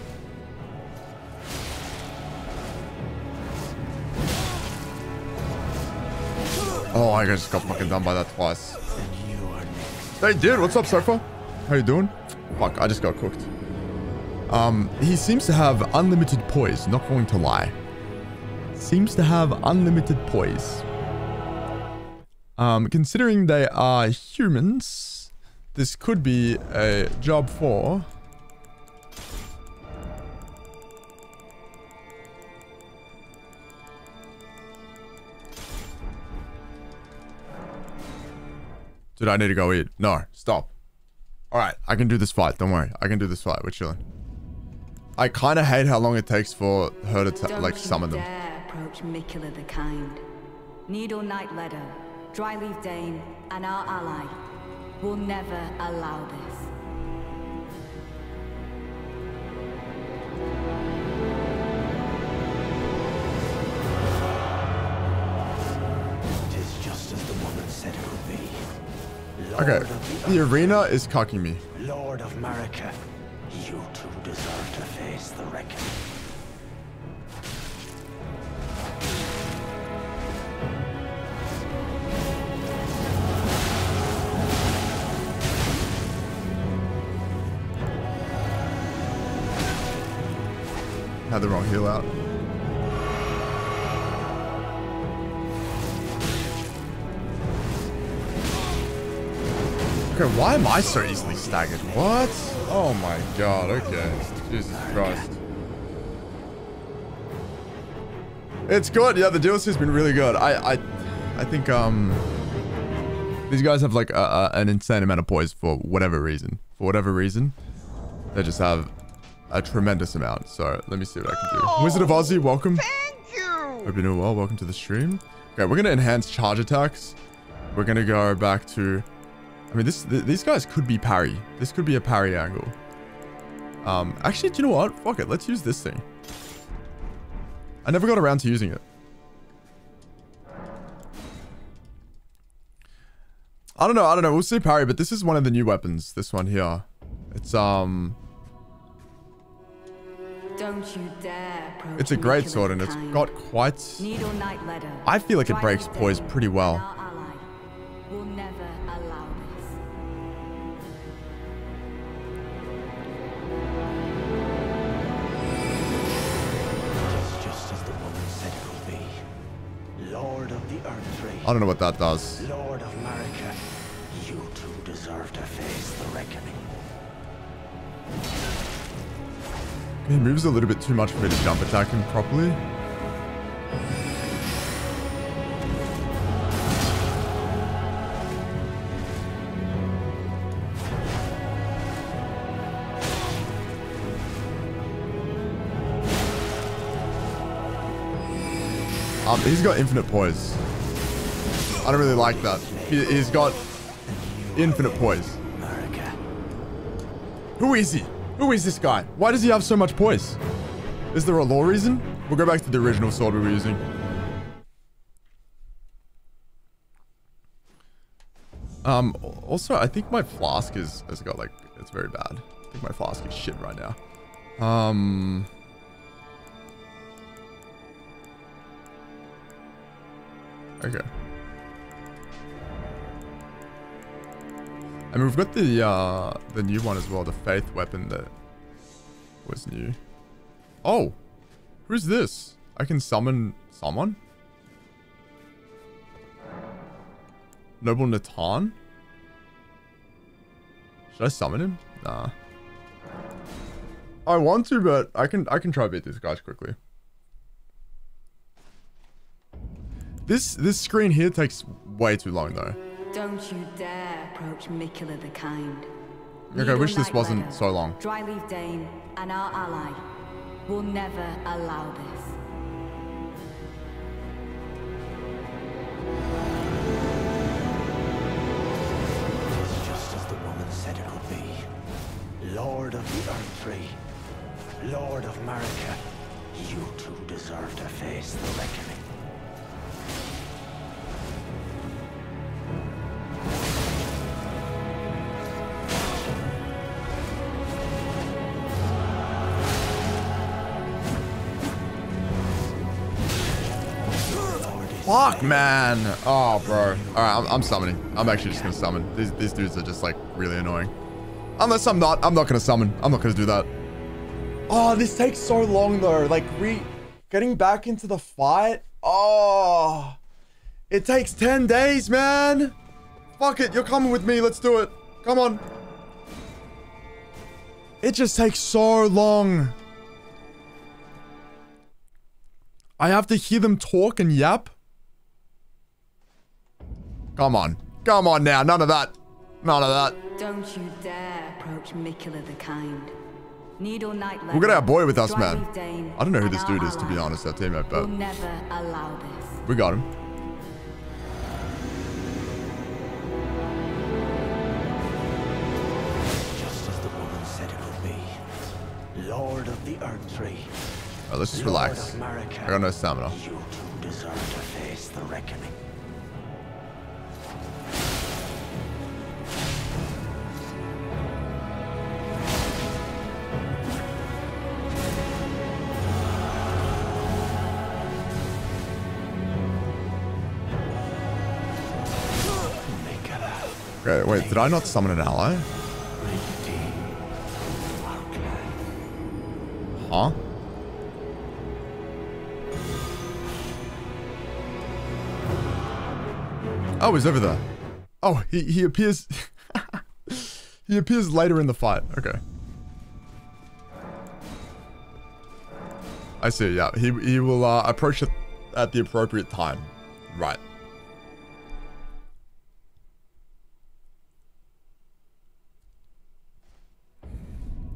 Oh, I just got fucking done by that twice. And you are next. Hey, dude, what's up, Surfer? How you doing? Fuck, I just got cooked. Um, he seems to have unlimited poise, not going to lie. Seems to have unlimited poise. Um, considering they are humans, this could be a job for... Dude, I need to go eat. No, stop. Alright, I can do this fight. Don't worry. I can do this fight. We're chilling. I kind of hate how long it takes for her to, like, summon them. dare approach Miquella the Kind. Needle Knight Leda, Dryleaf Dane, and our ally will never allow this. Tis just as the woman said it would be. Lord Okay, the the arena is cocking me. Lord of Marika, you too deserve to face the reckoning. Had the wrong heal out. Okay, why am I so easily staggered? What? Oh my god, okay. Jesus Christ. It's good. Yeah, the DLC's been really good. I I I think um these guys have like a, a, an insane amount of poise for whatever reason. For whatever reason. They just have a tremendous amount. So let me see what I can do. Wizard of Aussie, welcome. Thank you. Hope you're doing well. Welcome to the stream. Okay, we're gonna enhance charge attacks. We're gonna go back to. I mean, this th these guys could be parry. This could be a parry angle. Um, actually, do you know what? Fuck it. Let's use this thing. I never got around to using it. I don't know. I don't know. We'll see parry, but this is one of the new weapons. This one here. It's um. It's a great sword and it's got quite... Needle Knight Leda, I feel like it breaks poise pretty well. We'll never allow this. Just as the woman said it would be. Lord of the Earth I don't know what that does. He moves a little bit too much for me to jump attack him properly. Um, he's got infinite poise. I don't really like that. He, he's got infinite poise. Who is he? Who is this guy? Why does he have so much poise? Is there a law reason? We'll go back to the original sword we were using. Um, also, I think my flask is, has got like, it's very bad. I think my flask is shit right now. Um... Okay. I mean, we've got the uh, the new one as well, the faith weapon that was new. Oh, who's this? I can summon someone. Noble Natan. Should I summon him? Nah. I want to, but I can I can try beat these guys quickly. This this screen here takes way too long though. Don't you dare approach Miquella the Kind. Okay, I wish this wasn't so long. Dryleaf Dane and our ally will never allow this. It's just as the woman said it would be. Lord of the Erdtree, Lord of Marika, you two deserve to face the reckoning. Fuck, man. Oh, bro. All right, I'm, I'm summoning. I'm actually just gonna summon. These, these dudes are just like really annoying. Unless I'm not, I'm not gonna summon. I'm not gonna do that. Oh, this takes so long though. Like re getting back into the fight. Oh, it takes 10 days, man. Fuck it. You're coming with me. Let's do it. Come on. It just takes so long. I have to hear them talk and yap. Come on. Come on now. None of that. None of that. Don't you dare approach Miquella the Kind. Needle Knight We'll get our boy with us, man. I don't know who this dude is, to be honest, our teammate, Will but never allow this. we got him. Just as the woman said it would be. Lord of the Erdtree. Alright, let's just relax. of Marika, I got no stamina. You two deserve to face the reckoning. Okay, wait, did I not summon an ally? Huh? Oh, he's over there. Oh, he, he appears... he appears later in the fight. Okay. I see, yeah. He, he will uh, approach it at the appropriate time. Right.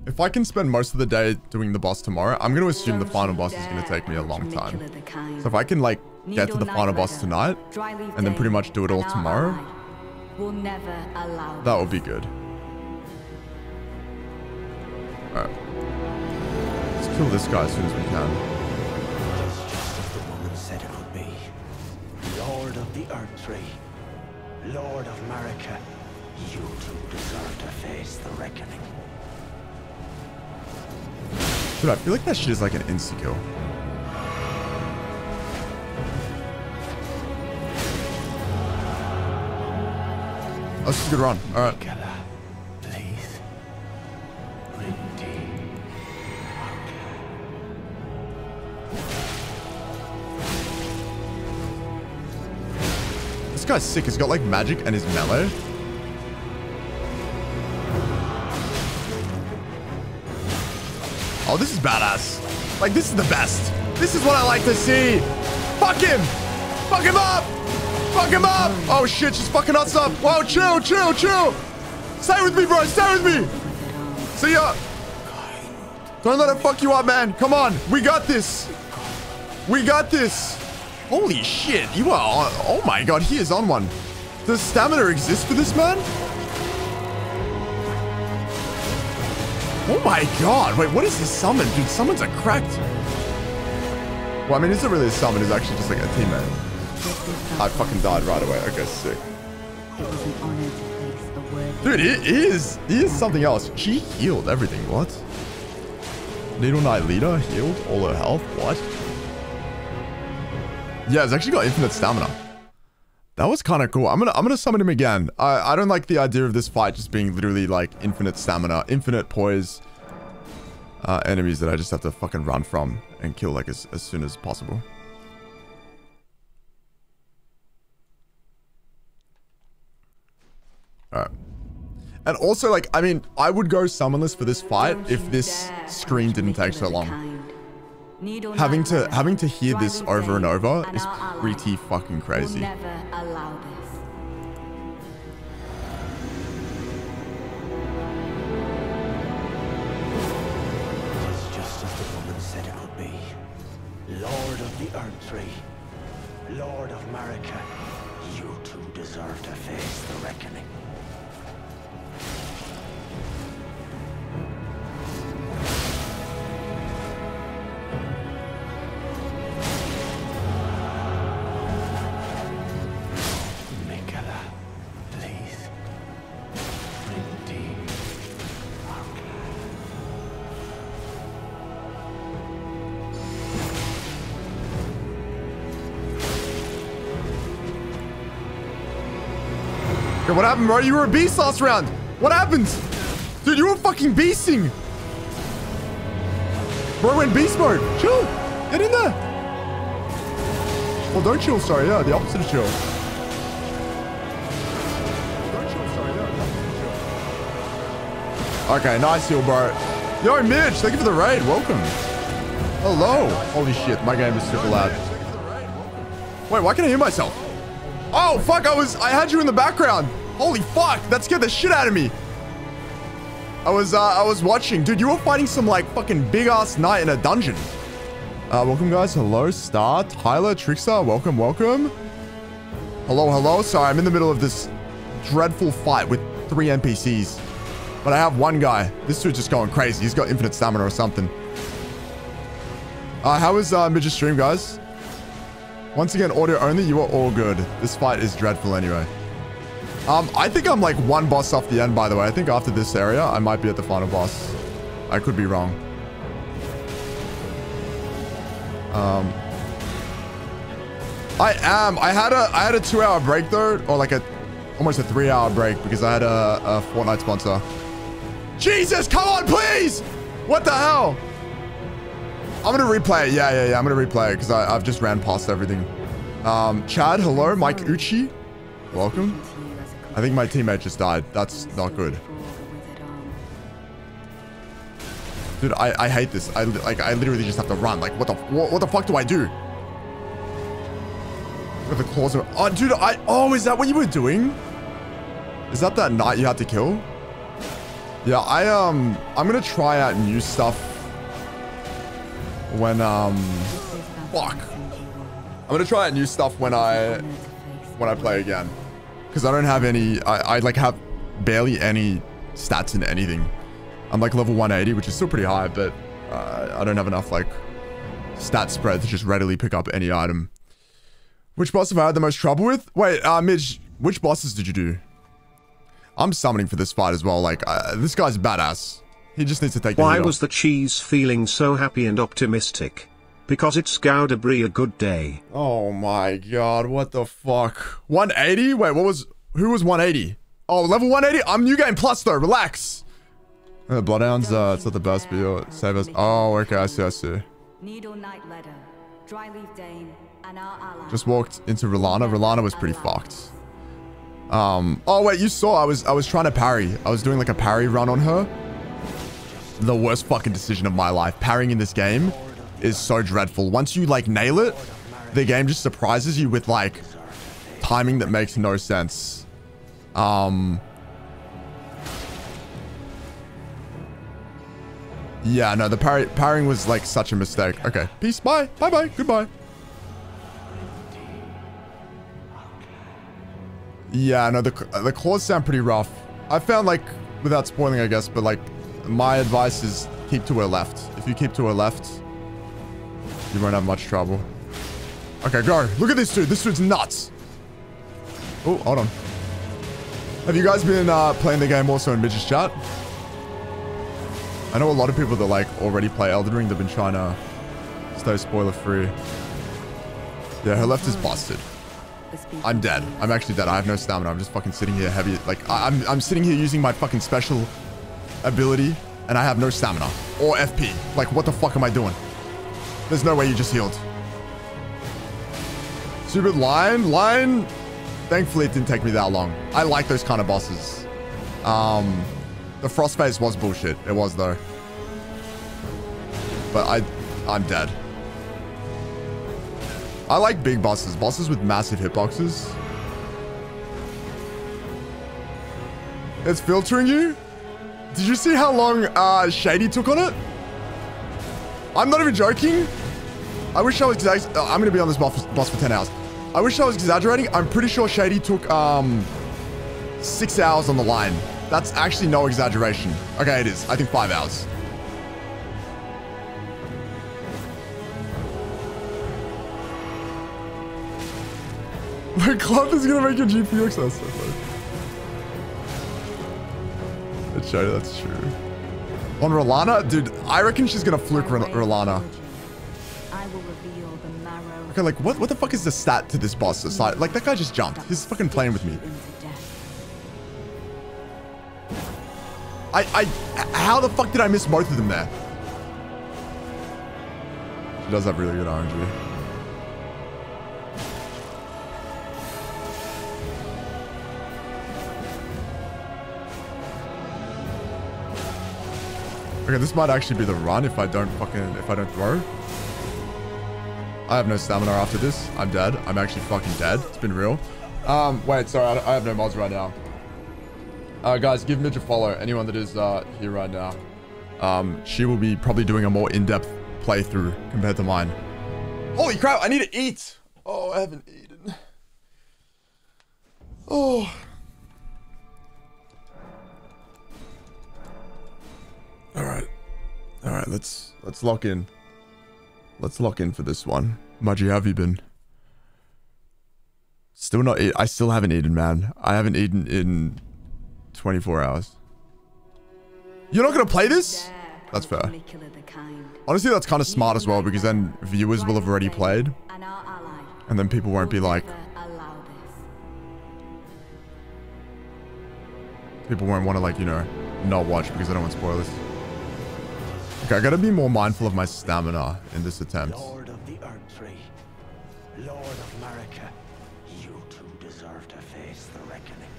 If I can spend most of the day doing the boss tomorrow, I'm going to assume the final boss is going to take me a long time. Miquella the Kind. So if I can like get to the final boss tonight, and then pretty much do it all tomorrow, ally Will never allow that would be good. Alright. Let's kill this guy as soon as we can. It's just as the woman said it would be. Lord of the Erdtree, Lord of Marika, you two deserve to face the reckoning. Dude, I feel like that shit is like an insta-kill. Oh, That's just a good run. Alright. Miquella, please. Redeem our clan. This guy's sick. He's got like magic and his melee. Oh, this is badass. Like, this is the best. This is what I like to see. Fuck him. Fuck him up. Fuck him up. Oh, shit. She's fucking us up. Whoa, chill, chill, chill. Stay with me, bro. Stay with me. See ya. Don't let it fuck you up, man. Come on. We got this. We got this. Holy shit. You are on. Oh my god. He is on one. Does stamina exist for this man? Oh my god. Wait, what is this summon? Dude, summons are cracked. Well, I mean, is it really a summon? It's actually just like a teammate. I fucking died right away. Okay, sick. It Dude, he is, he is something else. She healed everything. What? Needle Knight leader healed all her health. What? Yeah, it's actually got infinite stamina. That was kind of cool. I'm gonna I'm gonna summon him again. I I don't like the idea of this fight just being literally like infinite stamina, infinite poise. Uh, enemies that I just have to fucking run from and kill like as, as soon as possible. Alright. And also, like, I mean, I would go summonless for this fight if this screen didn't take so long. Having to having to hear this over and over is pretty fucking crazy. Happened, bro? You were a beast last round. What happened? Dude, you were fucking beasting. Bro went beast mode. Chill. Get in there. Well, don't chill, sorry. Yeah, the opposite of chill. Sorry. Yeah, the opposite of chill. Okay, nice heal, bro. Yo, Mitch, thank you for the raid. Welcome. Hello. Holy shit, my game is super loud. Wait, why can't I hear myself? Oh, fuck, I was, I had you in the background. Holy fuck, that scared the shit out of me. I was, uh, I was watching. Dude, you were fighting some, like, fucking big-ass knight in a dungeon. Uh, welcome, guys. Hello, Star, Tyler, Trickstar. Welcome, welcome. Hello, hello. Sorry, I'm in the middle of this dreadful fight with three NPCs. But I have one guy. This dude's just going crazy. He's got infinite stamina or something. Uh, how uh, stream, guys? Once again, audio only. You are all good. This fight is dreadful anyway. Um, I think I'm like one boss off the end, by the way. I think after this area, I might be at the final boss. I could be wrong. Um, I am. I had a I had a two hour break though, or like a almost a three hour break because I had a, a Fortnite sponsor. Jesus, come on, please! What the hell? I'm gonna replay it. Yeah, yeah, yeah. I'm gonna replay it because I've just ran past everything. Um, Chad, hello. Mike Uchi, welcome. I think my teammate just died. That's not good. Dude, I, I hate this. I like I literally just have to run. Like what the what, what the fuck do I do? With the claws of Oh dude, I oh is that what you were doing? Is that that knight you had to kill? Yeah, I um I'm gonna try out new stuff when um fuck. I'm gonna try out new stuff when I when I play again. Because I don't have any I, I like have barely any stats in anything. I'm like level 180, which is still pretty high, but uh, I don't have enough like stat spread to just readily pick up any item. Which boss have I had the most trouble with? Wait, uh, Midge, which bosses did you do? I'm summoning for this fight as well. Like, uh, this guy's badass. He just needs to take Why was off. the cheese feeling so happy and optimistic? Because it's Gouderbrie a good day. Oh my god, what the fuck? 180? Wait, what was... Who was 180? Oh, level 180? I'm New Game Plus though, relax. Uh, Bloodhounds, uh, it's not the best, but you'll save us. Oh, okay, I see, I see. Needle Knight Leda, Dryleaf Dane, and our ally. Just walked into Rellana. Rellana was pretty fucked. Um, oh wait, you saw I was I was trying to parry. I was doing like a parry run on her. The worst fucking decision of my life. Parrying in this game is so dreadful. Once you like nail it, the game just surprises you with like timing that makes no sense. Um Yeah, no, the parry parrying was like such a mistake. Okay. Peace. Bye. Bye bye. Goodbye. Yeah, no, the the claws sound pretty rough. I found like, without spoiling, I guess, but like, my advice is keep to her left. If you keep to her left, you won't have much trouble. Okay, go. Look at this dude. This dude's nuts. Oh, hold on. Have you guys been uh, playing the game also in Midget's chat? I know a lot of people that like already play Elden Ring. They've been trying to stay spoiler free. Yeah, her left is busted. I'm dead. I'm actually dead. I have no stamina. I'm just fucking sitting here heavy. Like, I I'm, I'm sitting here using my fucking special ability, and I have no stamina. Or FP. Like, what the fuck am I doing? There's no way you just healed. Stupid Lion? Lion? Thankfully, it didn't take me that long. I like those kind of bosses. Um, the frost phase was bullshit. It was, though. But I, I'm dead. I like big bosses. Bosses with massive hitboxes. It's filtering you? Did you see how long uh, Shady took on it? I'm not even joking. I wish I was... exa- uh, I'm going to be on this boss for, boss for 10 hours. I wish I was exaggerating. I'm pretty sure Shady took um, six hours on the line. That's actually no exaggeration. Okay, it is. I think five hours. My club is gonna make your GPU access. So funny. It's true, that's true. On Rellana? Dude, I reckon she's gonna fluke Rellana. Okay, like, what, what the fuck is the stat to this boss? Aside? Like, that guy just jumped. He's fucking playing with me. I, I, how the fuck did I miss both of them there? She does have really good RNG. Okay, this might actually be the run if I don't fucking, if I don't throw. I have no stamina after this. I'm dead. I'm actually fucking dead. It's been real. Um, wait, sorry, I, have no mods right now. Uh, guys, give Midge a follow. Anyone that is uh, here right now. Um, she will be probably doing a more in-depth playthrough compared to mine. Holy crap, I need to eat. Oh, I haven't eaten. Oh. All right. All right, let's let's lock in. Let's lock in for this one. Mudgy, have you been? Still not eat. I still haven't eaten, man. I haven't eaten in 24 hours. You're not gonna play this? That's fair. Honestly, that's kind of smart as well because then viewers will have already played And then people won't be like, people won't want to like, you know, not watch because they don't want spoilers. Okay, I gotta be more mindful of my stamina in this attempt. Lord of the Erdtree, Lord of Marika, you too deserve to face the reckoning.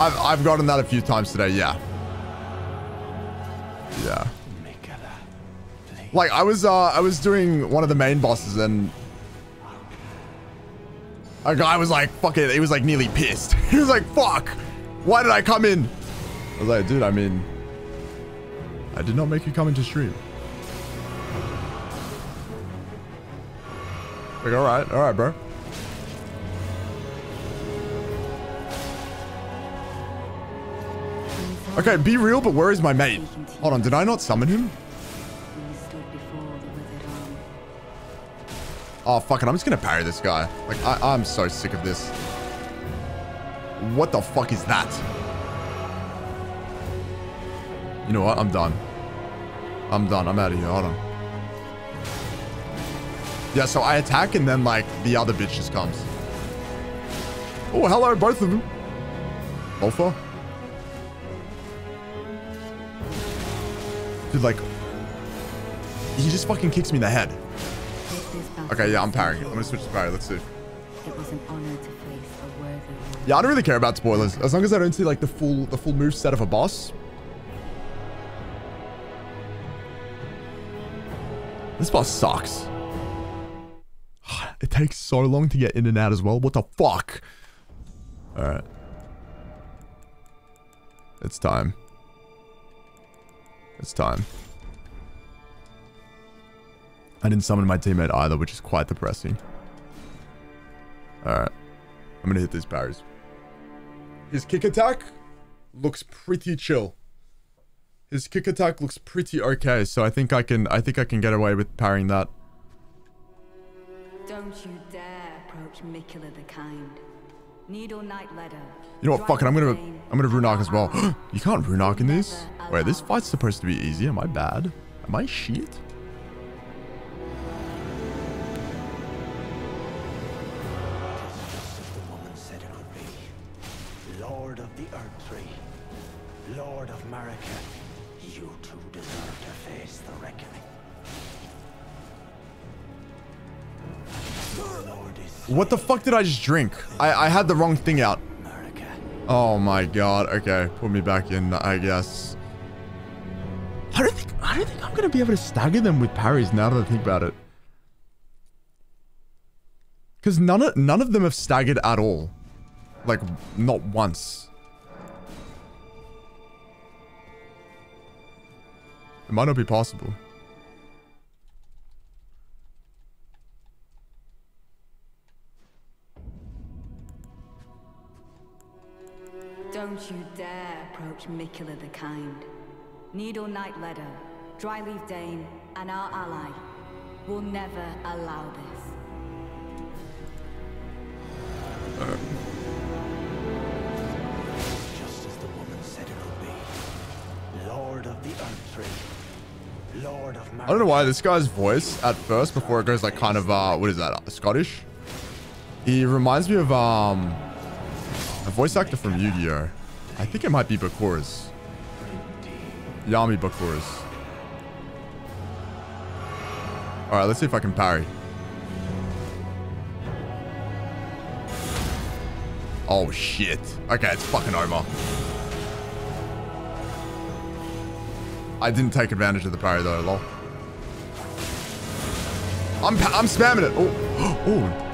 I've, I've gotten that a few times today, yeah. Yeah. Like I was uh I was doing one of the main bosses and a guy was like fuck it he was like nearly pissed. He was like fuck why did I come in? I was like dude I mean I did not make you come into stream. Like all right all right bro. Okay, be real, but where is my mate? Hold on, did I not summon him? Oh, fuck it. I'm just going to parry this guy. Like, I, I'm so sick of this. What the fuck is that? You know what? I'm done. I'm done. I'm out of here. Hold on. Yeah, so I attack and then, like, the other bitch just comes. Oh, hello, both of them. Alpha? Dude, like... He just fucking kicks me in the head. With this battle Okay, yeah, I'm parrying. I'm gonna switch to parry. Let's see. It was an honor to face a worthy. Yeah, I don't really care about spoilers. As long as I don't see like the full the full move set of a boss. This boss sucks. It takes so long to get in and out as well. What the fuck? Alright. It's time. It's time. I didn't summon my teammate either, which is quite depressing. Alright. I'm gonna hit these parries. His kick attack looks pretty chill. His kick attack looks pretty okay, so I think I can I think I can get away with parrying that. Don't you dare approach Miquella the Kind. Needle Knight Leda. You know what, fuck it, I'm gonna I'm gonna Rune Arc as well. Ally you can't Rune Arc in this? Wait, this fight's supposed to be easy. Am I bad? Am I shit? What the fuck did I just drink? I, I had the wrong thing out. Oh my god. Okay, put me back in, I guess. I don't think I don't think I'm gonna be able to stagger them with parries now that I think about it. Cause none of none of them have staggered at all. Like not once. It might not be possible. Don't you dare approach Miquella the Kind. Needle Knight Leda, Dryleaf Dane, and our ally will never allow this. Just as the woman said it would be. Lord of the Earth Lord of Marika. I don't know why this guy's voice at first before it goes like kind of uh what is that uh, Scottish He reminds me of um a voice actor from Yu-Gi-Oh. I think it might be Bakuras. Yami Bakuras. All right, let's see if I can parry. Oh shit. Okay, it's fucking over. I didn't take advantage of the parry though, lol. I'm I'm spamming it. Oh, oh.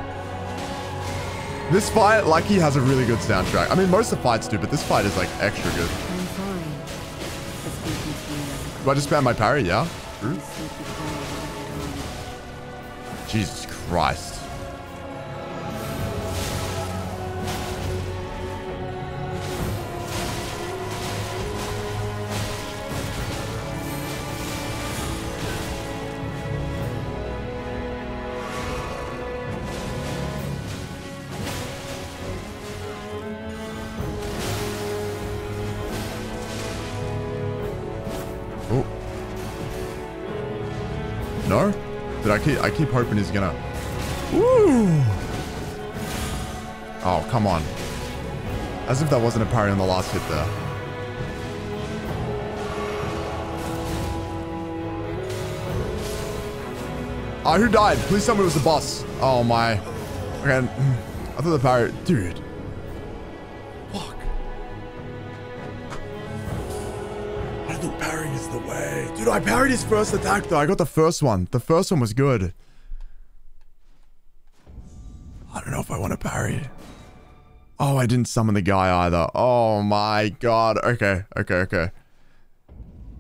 This fight, like he has a really good soundtrack. I mean, most of the fights do, but this fight is like extra good. I'm sorry for speaking to you as a Do I just spam my parry? Yeah. True. sleep before the wicked army. Jesus Christ. I keep hoping he's gonna! Oh, come on. As if that wasn't a parry on the last hit there. Oh, who died? Please tell me it was the boss. Oh my. Okay. I thought the parry. Dude. I parried his first attack though. I got the first one. The first one was good. I don't know if I want to parry. Oh, I didn't summon the guy either. Oh my god. Okay, okay, okay.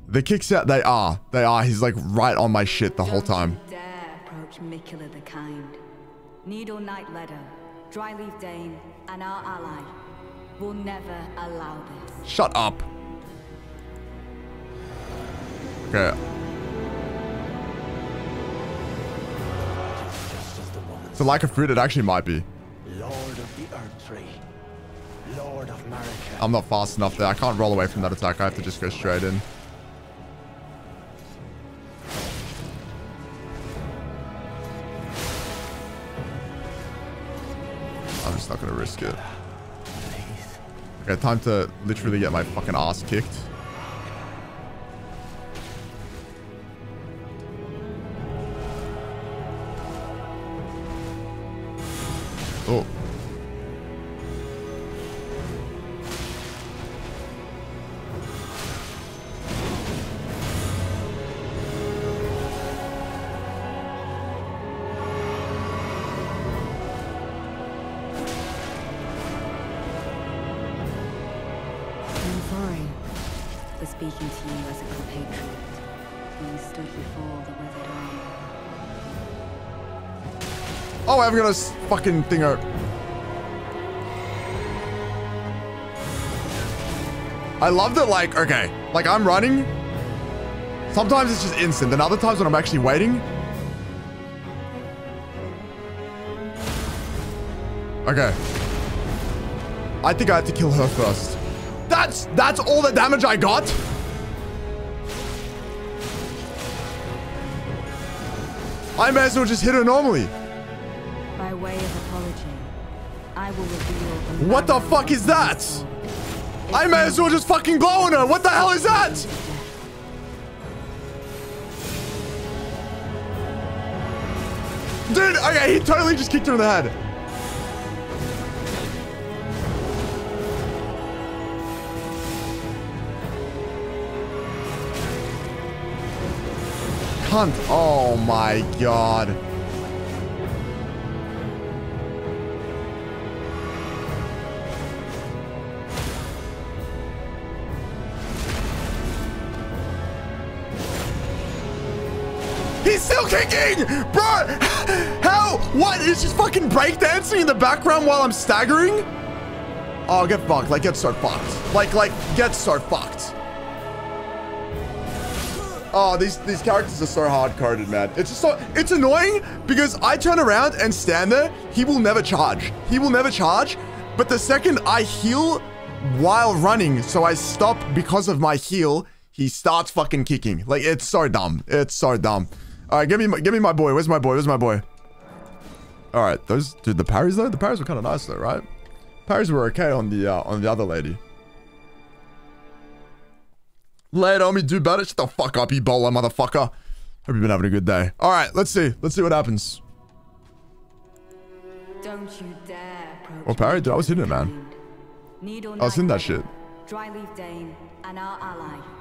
The kicks out, they are. They are. He's like right on my shit the whole Don't time. you dare approach Miquella the Kind. Needle Knight Dryleaf Dane, and our ally will never allow this. Shut up. Okay. Just as the So like a fruit, it actually might be. Lord of the Erdtree. Lord of Marika. I'm not fast enough there. I can't roll away from that attack. I have to just go straight in. I'm just not gonna risk it. Okay, time to literally get my fucking ass kicked. Fucking thing out. I love that, like, okay, like I'm running. Sometimes it's just instant, and other times when I'm actually waiting. Okay. I think I have to kill her first. That's, that's all the damage I got? I may as well just hit her normally. What the fuck is that? I may as well just fucking blow on her. What the hell is that? Dude, okay, he totally just kicked her in the head. Cunt. Oh my god. Kicking! Bro! How? What? Is just fucking breakdancing in the background while I'm staggering? Oh, get fucked. Like, get so fucked. Like, like, get so fucked. Oh, these these characters are so hard-coded, man. It's just so it's annoying because I turn around and stand there, he will never charge. He will never charge. But the second I heal while running, so I stop because of my heal, he starts fucking kicking. Like it's so dumb. It's so dumb. All right, give me my, give me my boy. Where's my boy? Where's my boy? All right, those dude, the parries though, the parries were kind of nice though, right? Parries were okay on the uh, on the other lady. Lay it on me, do better. Shut the fuck up, Ebola motherfucker. Hope you've been having a good day. All right, let's see. Let's see what happens. Don't you dare approach Well, parry, dude, I was hitting it, man. Kind. Need or I was hitting that shit. weather, Dryleaf Dane and our ally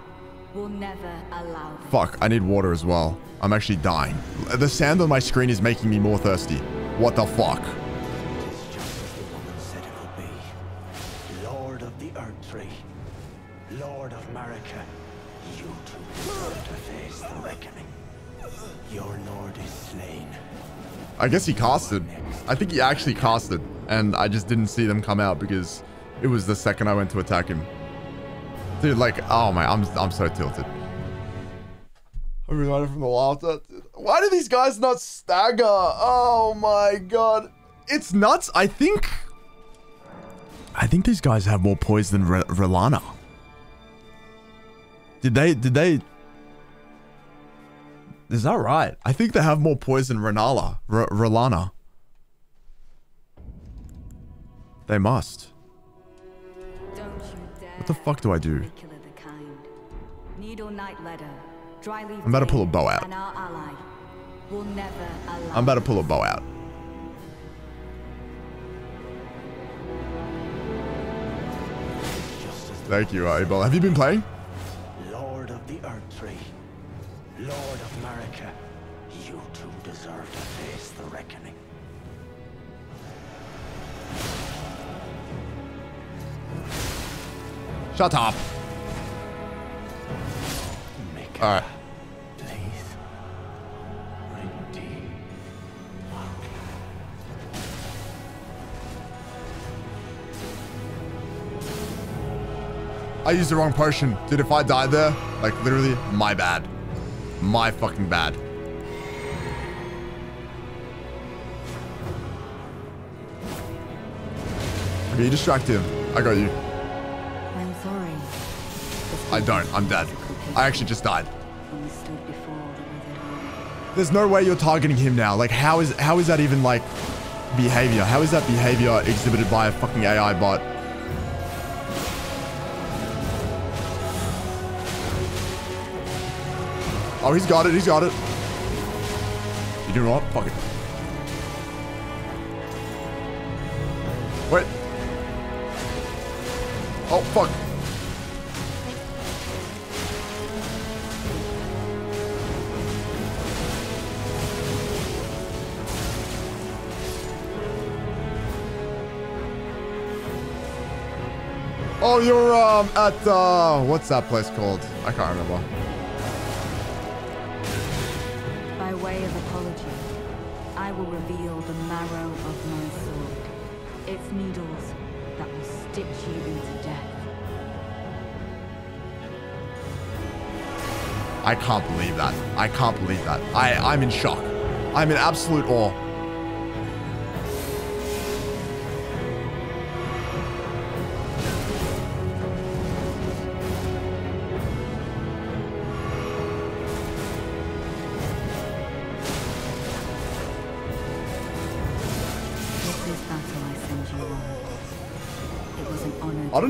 will never allow. Fuck, I need water as well. I'm actually dying. The sand on my screen is making me more thirsty. What the fuck? It's just as the woman said it would be. Lord of the Erdtree. Lord of Marika. You two deserve to face the reckoning. Your lord is slain. I guess he casted. I think he actually casted, and I just didn't see them come out because it was the second I went to attack him. Dude, like, oh my, I'm I'm so tilted. I'm reminded from the laughter. Why do these guys not stagger? Oh my god, it's nuts. I think, I think these guys have more poise than R- Rellana. Did they? Did they? Is that right? I think they have more poise than Renala. R- Rellana. They must. Don't you dare What the fuck do I do? Miquella the Kind. Needle Knight Leda. Dryleaf I'm about to pull a bow out. And our ally will never allow I'm about to pull a bow out. Just as the Thank you, Ebola. Have you been playing? Shut up. All right. Please. I used the wrong potion. Dude, if I died there, like literally, my bad. My fucking bad. Okay, you distract him. I got you. I don't. I'm dead. I actually just died. There's no way you're targeting him now. Like, how is how is that even like behavior? How is that behavior exhibited by a fucking AI bot? Oh, he's got it. He's got it. You know what? Fuck it. Wait. Oh, fuck. Oh, you're um at uh what's that place called? I can't remember. By way of apology, I will reveal the marrow of my sword. Its needles that will stitch you into death. I can't believe that. I can't believe that. I I'm in shock. I'm in absolute awe.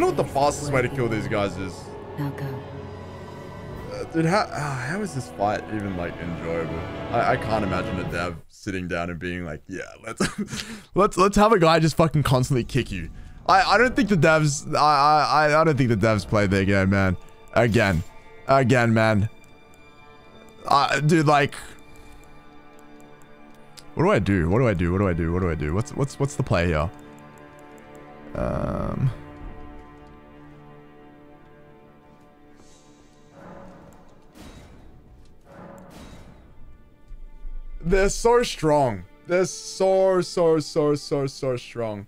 Know what the fastest way to kill these guys is. Now go. Uh, dude, how uh, how is this fight even like enjoyable? I, I can't imagine a dev sitting down and being like, yeah, let's let's let's have a guy just fucking constantly kick you. I, I don't think the devs I, I I don't think the devs played their game, man. Again, again, man. Uh, dude, like, what do I do? What do I do? What do I do? What do I do? What's what's what's the play here? Um. They're so strong. They're so, so, so, so, so strong.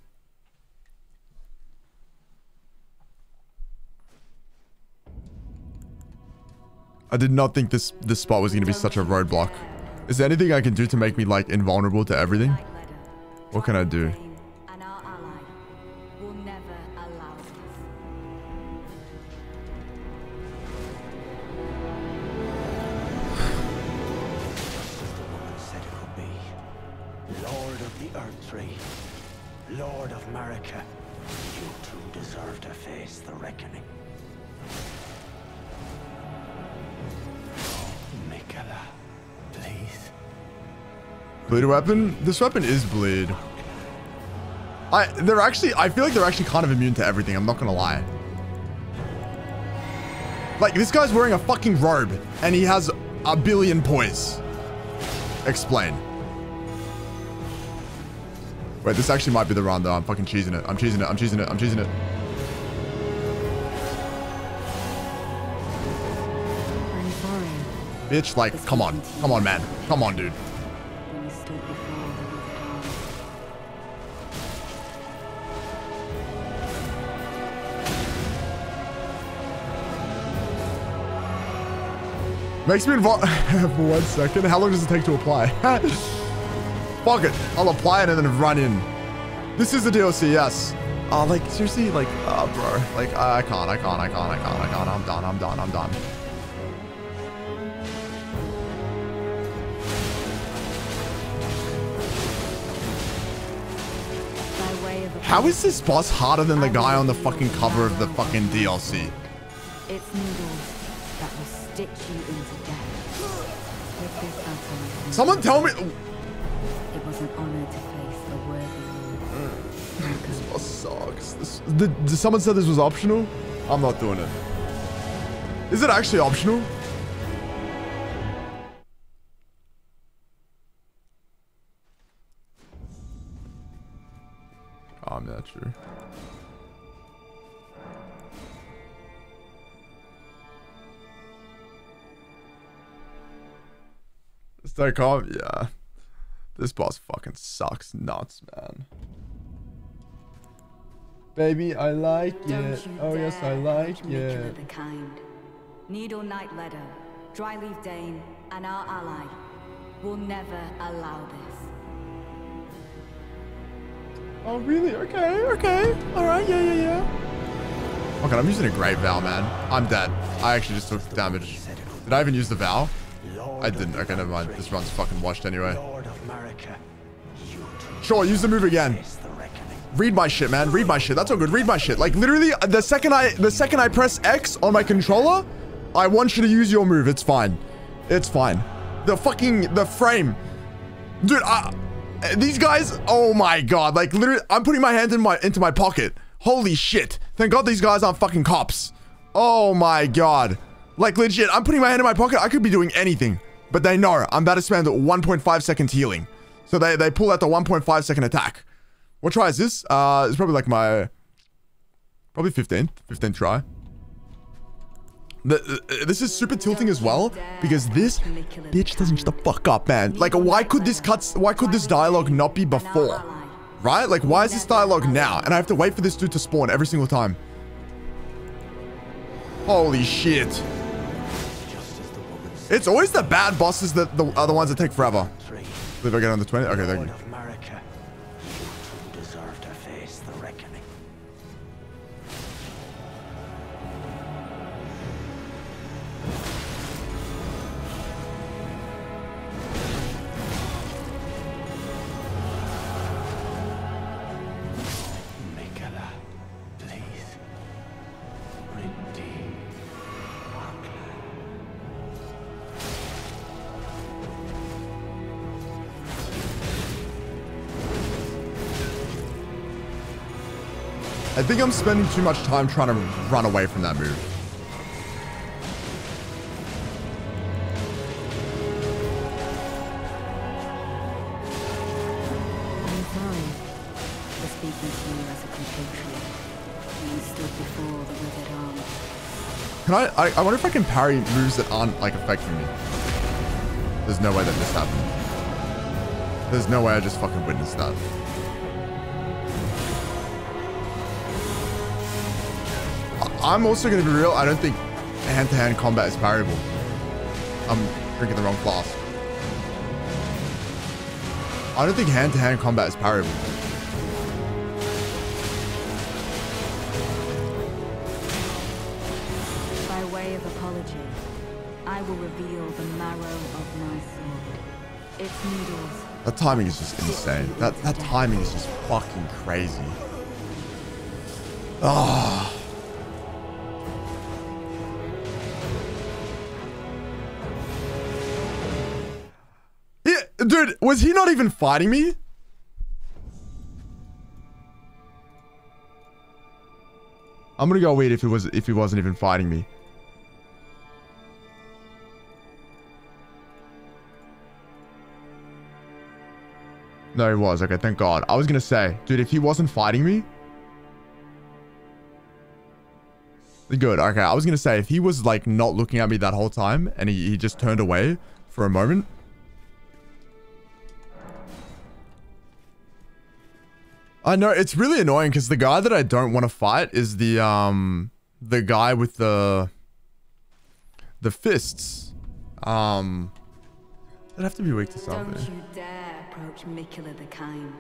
I did not think this this spot was going to be such a roadblock. Is there anything I can do to make me like invulnerable to everything? What can I do? Bleed weapon? This weapon is bleed. I they're actually I feel like they're actually kind of immune to everything, I'm not gonna lie. Like this guy's wearing a fucking robe and he has a billion poise. Explain. Wait, this actually might be the run though. I'm fucking cheesing it. I'm cheesing it. I'm cheesing it. I'm cheesing it. Bitch, like, come on. Come on, man. Come on, dude. Makes me involved for one second. How long does it take to apply? Fuck it. I'll apply it and then run in. This is the DLC, yes. Uh, like, seriously, like, uh, bro. Like, I can't, I can't, I can't, I can't, I can't. I'm done, I'm done, I'm done. How is this boss harder than the guy on the fucking cover of the fucking DLC? It's needles that will you Someone tell me. It was an honor to face the worthy. This boss sucks. This, did, did someone said this was optional? I'm not doing it. Is it actually optional? I'm not sure. Stay calm? Oh, yeah. This boss fucking sucks nuts, man. Baby, I like it. you Oh, yes, I like it. the kind. Needle Knight Leda, Dryleaf Dane, and our ally will never allow this. Oh, really? Okay, okay. All right, yeah, yeah, yeah. Oh, okay, I'm using a great Vow, man. I'm dead. I actually just took damage. Did I even use the Vow? I didn't. Okay, never mind. This run's fucking washed anyway. Lord of Marika, you two Sure, use the move again. face the reckoning. Read my shit, man. Read my shit. That's all good. Read my shit. Like literally, the second I the second I press X on my controller, I want you to use your move. It's fine. It's fine. The fucking the frame, dude. I, these guys. Oh my god. Like literally, I'm putting my hand in my into my pocket. Holy shit. Thank God these guys aren't fucking cops. Oh my god. Like legit, I'm putting my hand in my pocket. I could be doing anything, but they know I'm about to spend 1.5 seconds healing. So they they pull out the 1.5 second attack. What try is this? Uh, it's probably like my, probably 15th, 15th try. The, uh, this is super tilting as well because this bitch doesn't shut the fuck up, man. Like, why could this cuts? Why could this dialogue not be before? Right? Like, why is this dialogue now? And I have to wait for this dude to spawn every single time. Holy shit! It's always the bad bosses that the are the ones that take forever. Believe I get on the 20. Okay, thank Lord you. of Marika, you think I'm spending too much time trying to run away from that move. I'm sorry for speaking to you as a compatriot. You stood before the withered arm. Can I, I? I wonder if I can parry moves that aren't like affecting me. There's no way that this happened. There's no way I just fucking witnessed that. I'm also gonna be real. I don't think hand-to-hand combat is parryable. I'm drinking the wrong class. I don't think hand-to-hand combat is parryable. By way of apology, I will reveal the marrow of my sword. It's needles. That timing is just insane. That that timing is just fucking crazy. Ah. Yeah, dude, was he not even fighting me? I'm gonna go weird if it was if he wasn't even fighting me. No, he was. Okay, thank God. I was gonna say, dude, if he wasn't fighting me. Good. Okay, I was gonna say, if he was like not looking at me that whole time and he, he just turned away for a moment. I know it's really annoying because the guy that I don't want to fight is the um the guy with the the fists. Um, I'd have to be weak to something. Don't you dare approach Miquella the Kind.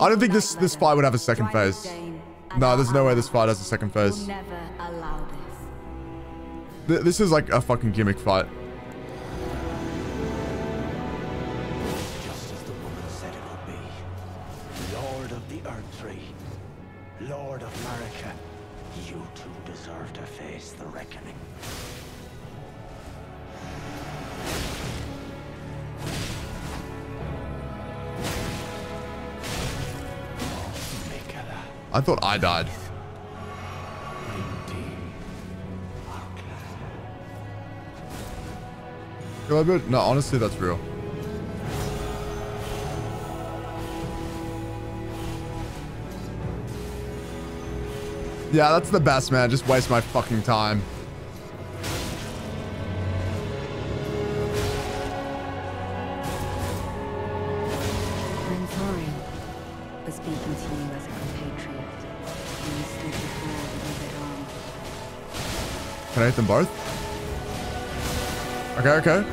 I don't think this this fight would have a second phase. No, there's no way this fight has a second phase. never allow this. Th- This is like a fucking gimmick fight. I thought I died. Feel a bit- No, honestly, that's real. Yeah, that's the best, man. Just waste my fucking time. Can I hit them both? Okay, okay.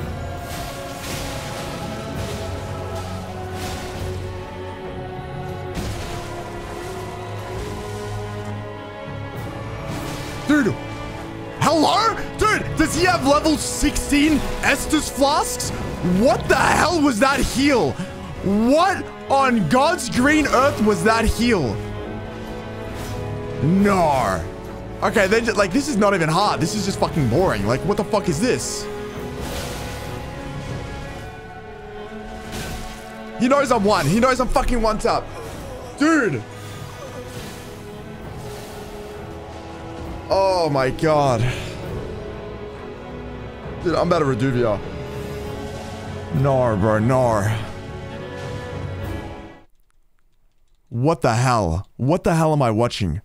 Dude! Hello? Dude, does he have level 16 Estus flasks? What the hell was that heal? What on God's green earth was that heal? No. Okay, then like this is not even hard. This is just fucking boring. Like what the fuck is this? He knows I'm one. He knows I'm fucking one tap. Dude. Oh my god. Dude, I'm about to Reduvia. Nar, bro, nar. What the hell? What the hell am I watching?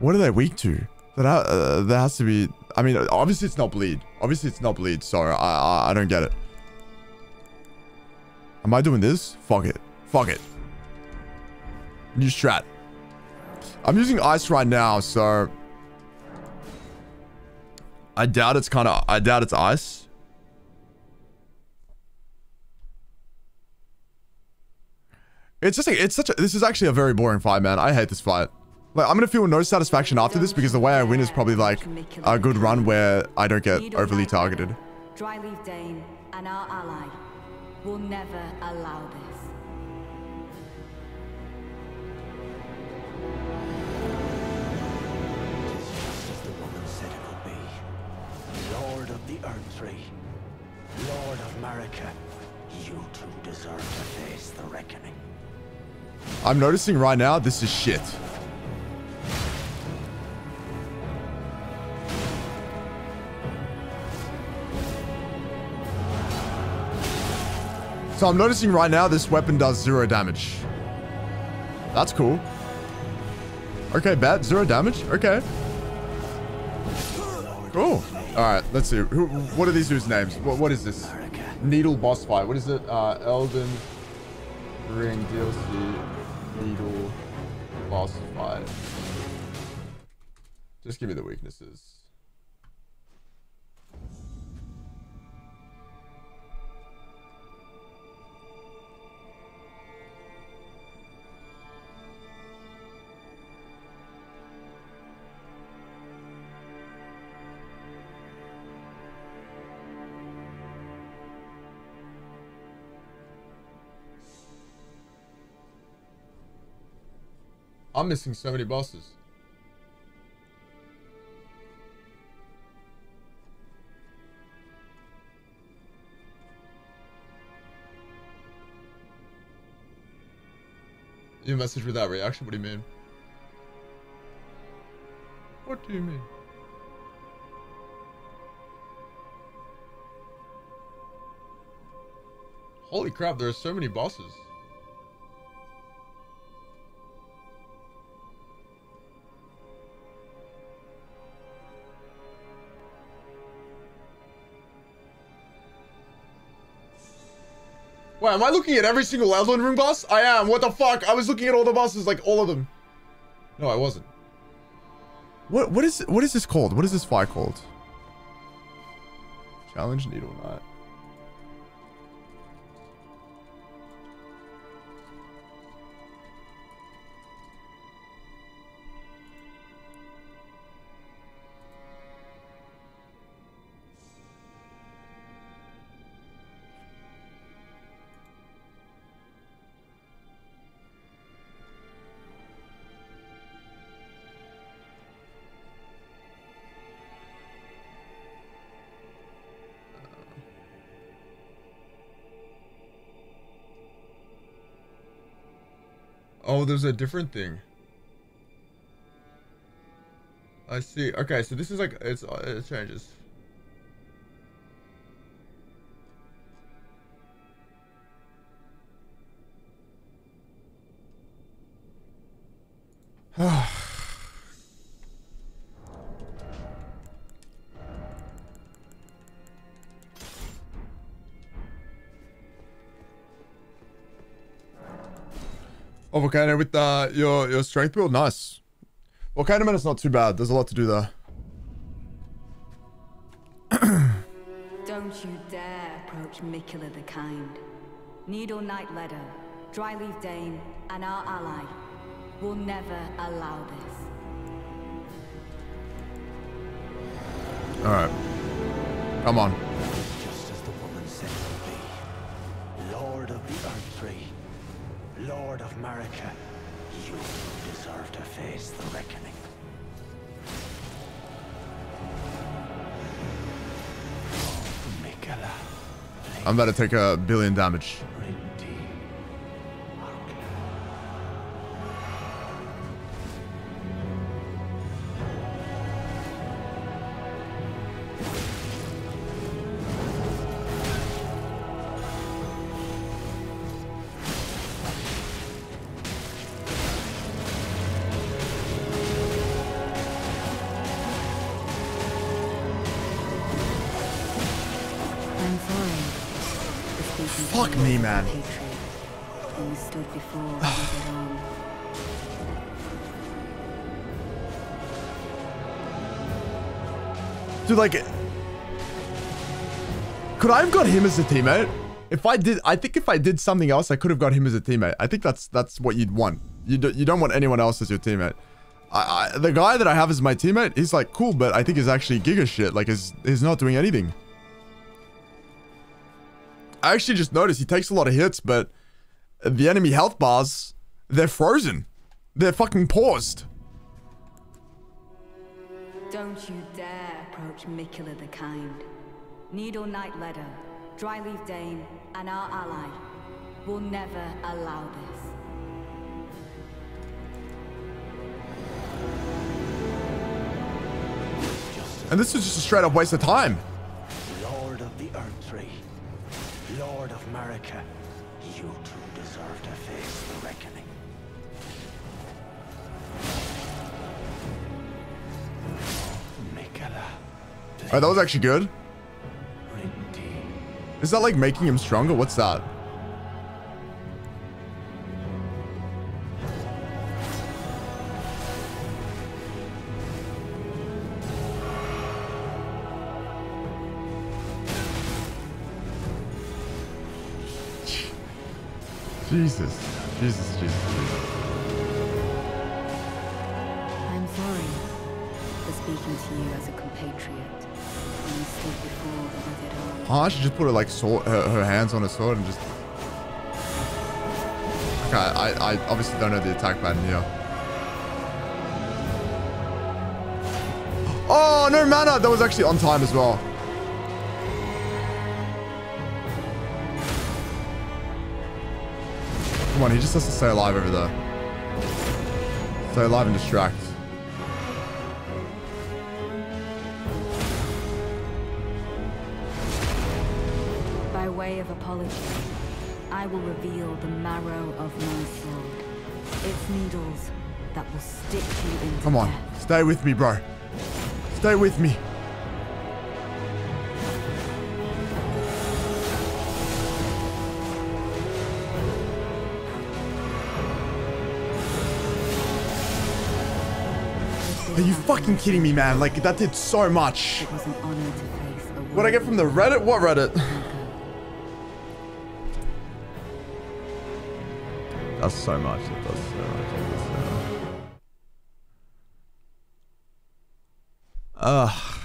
What are they weak to? That uh, that has to be. I mean, obviously it's not bleed. Obviously it's not bleed. Sorry, I, I I don't get it. Am I doing this? Fuck it. Fuck it. New strat. I'm using ice right now, so I doubt it's kind of. I doubt it's ice. It's just. It's such a. This is actually a very boring fight, man. I hate this fight. Like, I'm gonna feel no satisfaction after this because the way I win is probably like a good run where I don't get overly targeted. Dryleaf Dane and our ally will never allow this. Just as the woman said it would be. Lord of the Earth Lord of Marika. You two deserve to face the reckoning. I'm noticing right now this is shit. So I'm noticing right now this weapon does zero damage. That's cool. Okay, bet. Zero damage. Okay. Cool. All right, let's see. Who, what are these dudes' names? What, what is this? Needle boss fight. What is it? Uh, Elden Ring DLC Needle boss fight. Just give me the weaknesses. I'm missing so many bosses. You message without reaction? What do you mean? What do you mean? Holy crap, there are so many bosses. Wait, am I looking at every single Elden Ring boss? I am. What the fuck? I was looking at all the bosses, like all of them. No, I wasn't. What what is what is this called? What is this fight called? Challenge Needle Knight. There's a different thing. I see. Okay, so this is like it's it changes. Volcano with uh, your your strength build, nice. Volcano Man is not too bad. There's a lot to do there. Don't you dare approach Miquella the Kind. Needle Knight Leda, Dryleaf Dane, and our ally will never allow this. All right, come on. Face the reckoning. I'm about to take a billion damage. Have got him as a teammate? If I did, I think if I did something else, I could have got him as a teammate. I think that's that's what you'd want. You do, you don't want anyone else as your teammate. I, I, the guy that I have as my teammate, he's like cool, but I think he's actually giga shit. Like, he's he's not doing anything. I actually just noticed he takes a lot of hits, but the enemy health bars, they're frozen. They're fucking paused. Don't you dare approach Miquella the Kind. Needle Knight Leda, Dryleaf Dane, and our ally will never allow this. And this is just a straight up waste of time. Lord of the Erdtree, Lord of Marika. You two deserve to face the reckoning. Miquella. Oh, that was actually good. Is that like making him stronger? What's that? Jesus. Jesus, Jesus, Jesus. I'm sorry for speaking to you as a compatriot. Huh? She just put her like sword, her, her hands on her sword and just. Okay, I, I obviously don't know the attack pattern here. Oh no mana! That was actually on time as well. Come on, he just has to stay alive over there. Stay alive and distract. Apology, I will reveal the marrow of my sword. Its needles that will stick to you into Come on. death. Stay with me, bro. Stay with me. Are you fucking kidding me, man? Like, that did so much. It was an honor to face a What'd I get from the Reddit? What Reddit? That's so much. It does so much. It does so much. Ugh.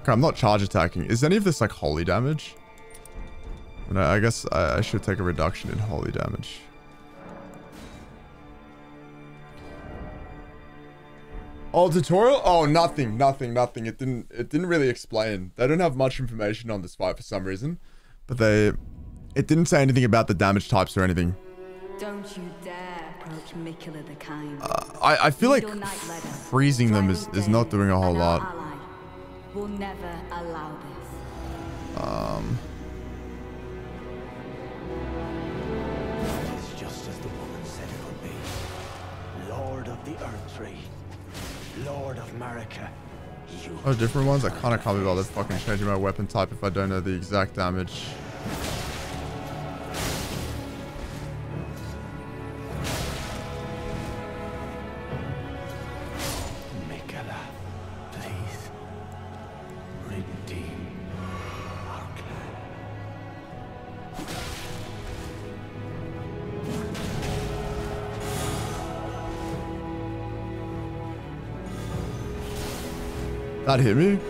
Okay, I'm not charge attacking. Is any of this like holy damage? I, I guess I, I should take a reduction in holy damage. Oh, tutorial? Oh, nothing, nothing, nothing. It didn't. It didn't really explain. They don't have much information on this fight for some reason, but they. It didn't say anything about the damage types or anything. Don't you dare approach Miquella the Kind. I I feel like Needle Knight Leda, freezing them is is not doing a whole lot. ally will never allow this. Um. It's just as the woman said it would be. Lord of the Erdtree. Lord of Marika. Oh, different ones. I kind of can't be bothered fucking changing my weapon type if I don't know the exact damage. That hit eh?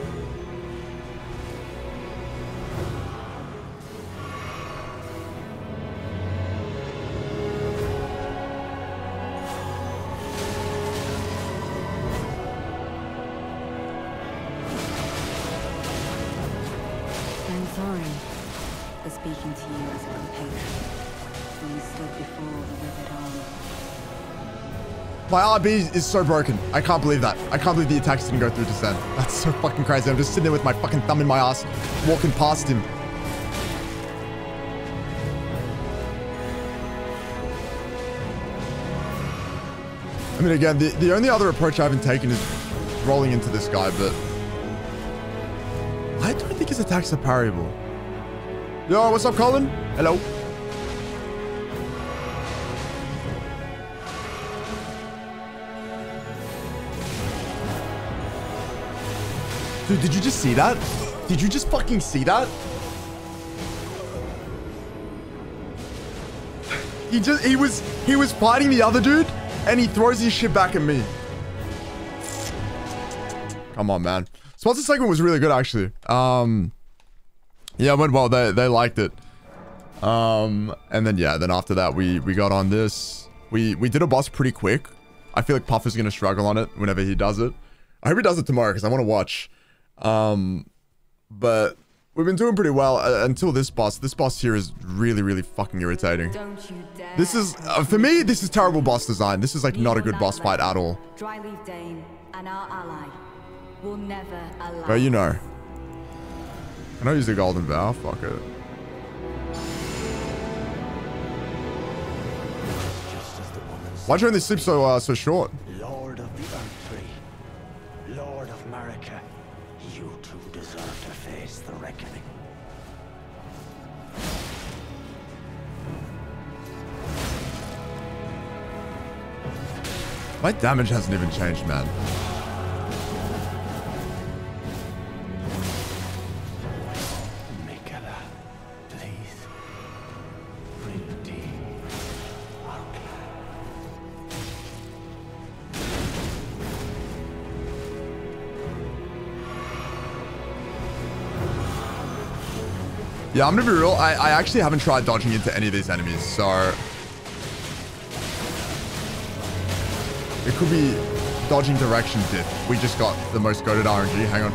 My RB is so broken. I can't believe that. I can't believe the attacks didn't go through to Zen. That's so fucking crazy. I'm just sitting there with my fucking thumb in my ass, walking past him. I mean, again, the, the only other approach I haven't taken is rolling into this guy, but... I don't think his attacks are parryable. Yo, what's up, Colin? Hello. Dude, did you just see that? Did you just fucking see that? He just he was he was fighting the other dude and he throws his shit back at me. Come on, man. Sponsor segment was really good actually. Um Yeah, it went well. They they liked it. Um and then yeah, then after that we we got on this. We we did a boss pretty quick. I feel like Puff is gonna struggle on it whenever he does it. I hope he does it tomorrow because I want to watch. Um, but we've been doing pretty well uh, until this boss. This boss here is really, really fucking irritating. Don't you dare. This is, uh, for me, this is terrible boss design. This is like not a good boss fight at all. Dryleaf Dane and our ally will never allow. But you know. Can I use the golden vow? Fuck it. Just as the. Why'd you only sleep so, uh, so short? My damage hasn't even changed, man. Miquella, please. Redeem our clan. Yeah, I'm gonna be real. I, I actually haven't tried dodging into any of these enemies, so... It could be dodging direction did. We just got the most goaded RNG. Hang on.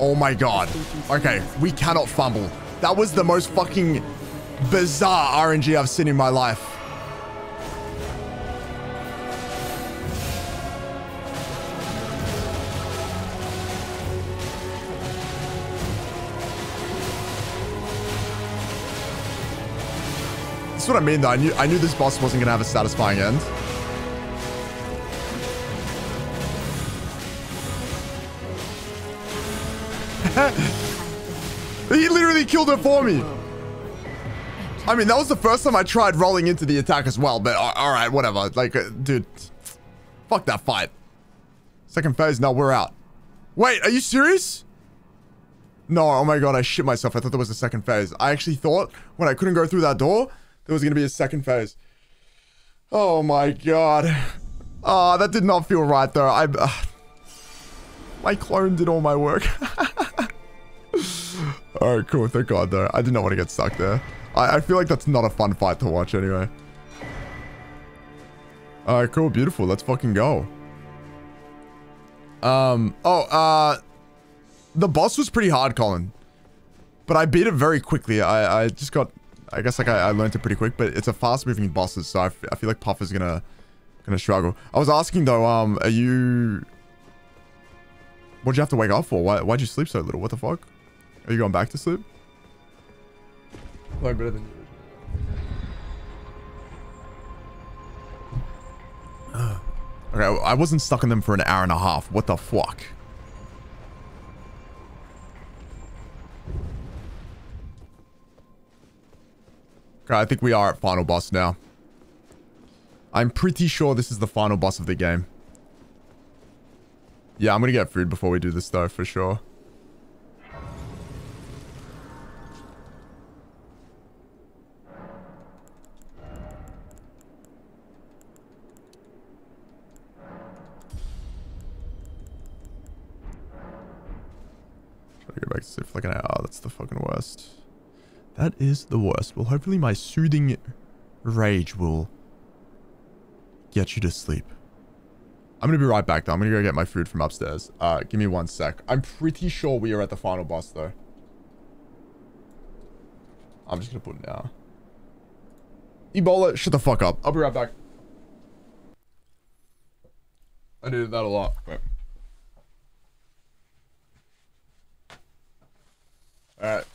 Oh my god. Okay, we cannot fumble. That was the most fucking bizarre RNG I've seen in my life. That's what I mean though. I knew I knew this boss wasn't gonna have a satisfying end. Literally killed it for me. I mean, that was the first time I tried rolling into the attack as well, but all right, whatever. Like, uh, dude, fuck that fight. Second phase, no, we're out. Wait, are you serious? No, oh my god, I shit myself. I thought there was a second phase. I actually thought when I couldn't go through that door, there was going to be a second phase. Oh my god. Oh, that did not feel right though. I, uh, my clone did all my work. all right, cool. Thank god though. I did not want to get stuck there. I, I feel like that's not a fun fight to watch anyway. All right, cool. Beautiful. Let's fucking go. Um, oh, uh, the boss was pretty hard, Colin. But I beat it very quickly. I, I just got, I guess like I, I learned it pretty quick, but it's a fast moving bosses. So I, I feel like Puff is gonna, gonna struggle. I was asking though, um, are you, what'd you have to wake up for? Why, why'd you sleep so little? What the fuck? Are you going back to sleep? Like better than you. Okay, I wasn't stuck in them for an hour and a half. What the fuck? Okay, I think we are at final boss now. I'm pretty sure this is the final boss of the game. Yeah, I'm gonna get food before we do this though, for sure. Go back to sleep for like an hour. That's the fucking worst. That is the worst. Well, hopefully my soothing rage will get you to sleep. I'm going to be right back, though. I'm going to go get my food from upstairs. Uh, give me one sec. I'm pretty sure we are at the final boss, though. I'm just going to put it now. Ebola, shut the fuck up. I'll be right back. I needed that a lot. Wait. Alright.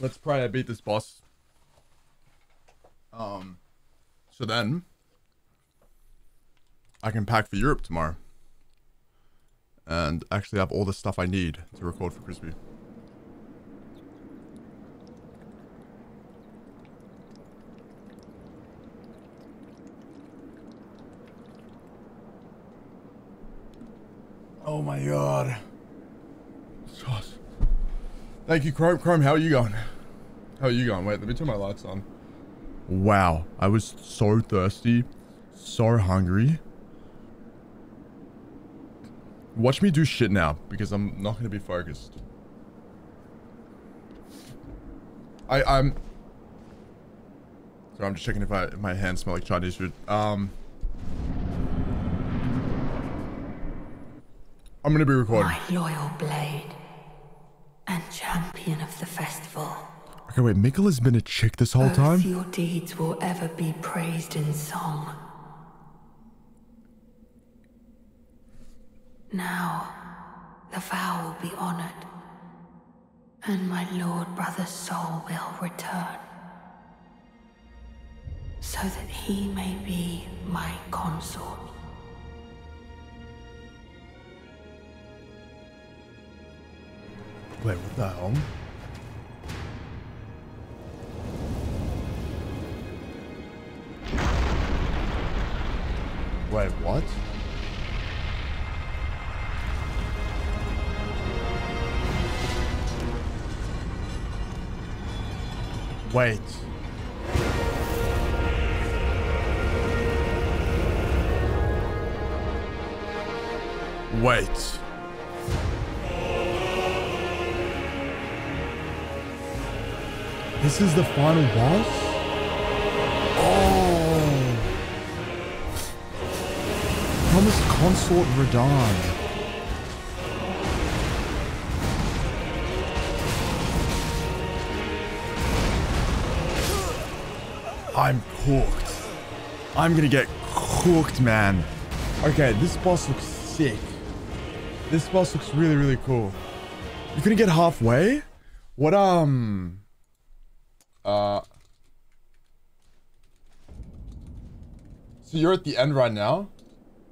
Let's try to beat this boss. Um, so then I can pack for Europe tomorrow. And actually have all the stuff I need to record for Crispy. Oh my god. Thank you, Chrome. Chrome, how are you going? How are you going? Wait, let me turn my lights on. Wow, I was so thirsty, so hungry. Watch me do shit now, because I'm not going to be focused. I, I'm... So I'm just checking if, I, if my hands smell like Chinese food. Um... I'm going to be recording. My loyal blade and champion of the festival. Okay, wait, Mikkel has been a chick this whole Both time? your deeds will ever be praised in song. Now, the vow will be honored, and my lord brother's soul will return, so that he may be my consort. Wait, what the hell? Wait, what? Wait. Wait. This is the final boss? Oh. Promised Consort Radahn. I'm cooked. I'm gonna get cooked, man. Okay, this boss looks sick. This boss looks really, really cool. You couldn't get halfway? What, um... Uh... So you're at the end right now?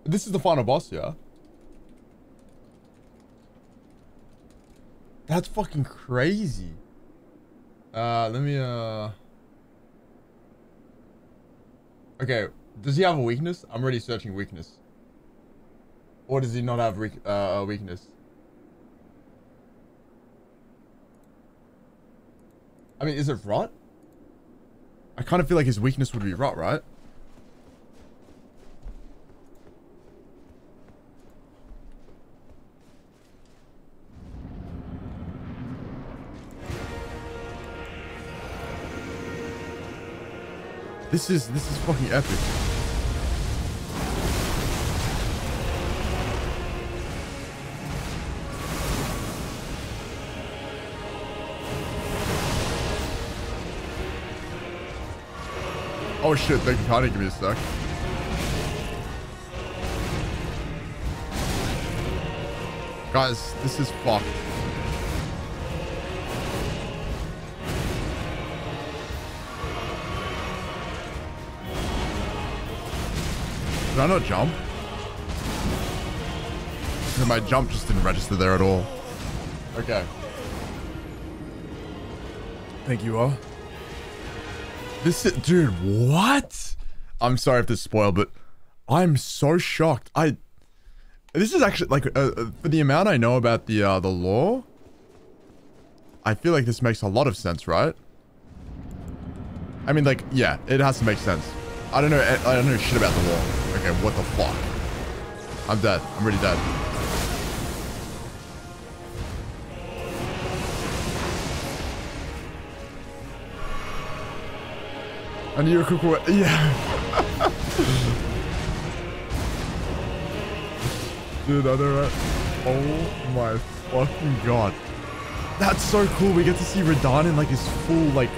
This is the final boss, yeah? That's fucking crazy. Uh, let me, uh... Okay, does he have a weakness? I'm already searching weakness. Or does he not have uh, a weakness? I mean, is it rot? I kind of feel like his weakness would be rot, right? This is this is fucking epic. Oh shit, they can kind of give me a sec. Guys, this is fucked. Did I not jump? my jump just didn't register there at all. Okay. Thank you all. This is, dude, what? I'm sorry if this spoiled, but I'm so shocked. I, this is actually like, uh, uh, for the amount I know about the, uh, the lore, I feel like this makes a lot of sense, right? I mean, like, yeah, it has to make sense. I don't know, I don't know shit about the lore. Okay, what the fuck? I'm dead. I'm really dead. I need a cuckoo. Yeah. Dude, know? Oh my fucking god. That's so cool. We get to see Radahn in like his full, like,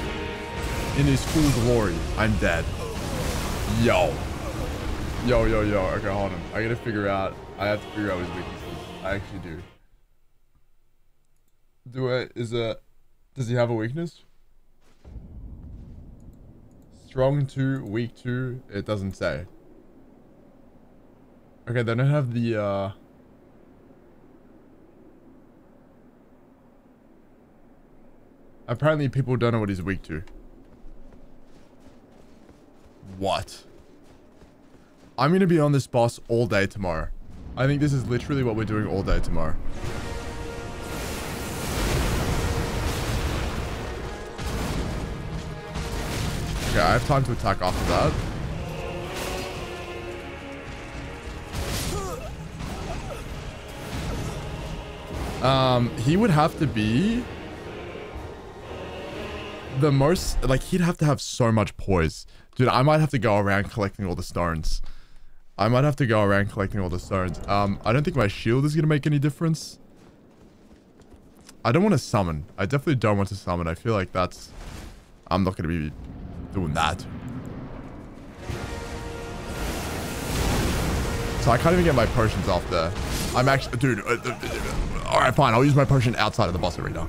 in his full glory. I'm dead. Yo. Yo, yo, yo. Okay, hold on. I gotta figure out. I have to figure out his weaknesses. I actually do. Do I? Is a? Does he have a weakness? Strong two, weak two. It doesn't say. Okay, then I have the. uh... Apparently, people don't know what he's weak to. What? I'm to be on this boss all day tomorrow. I think this is literally what we're doing all day tomorrow. Okay, I have time to attack after that. Um, he would have to be the most, like, he'd have to have so much poise. Dude, I might have to go around collecting all the stones. I might have to go around collecting all the stones. Um, I don't think my shield is going to make any difference. I don't want to summon. I definitely don't want to summon. I feel like that's... I'm not going to be doing that. So I can't even get my potions off there. I'm actually... Dude. Uh, uh, uh, Alright, fine. I'll use my potion outside of the boss arena.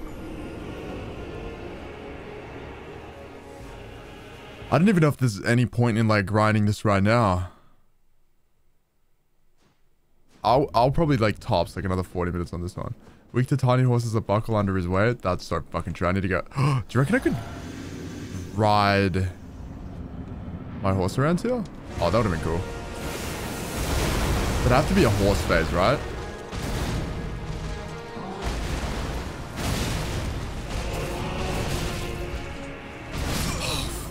I don't even know if there's any point in, like, grinding this right now. I'll, I'll probably like tops like another 40 minutes on this one. Weak to tiny horses that buckle under his weight. That's so fucking true. I need to go. Do you reckon I could ride my horse around here? Oh, that would have been cool. It'd have to be a horse phase, right?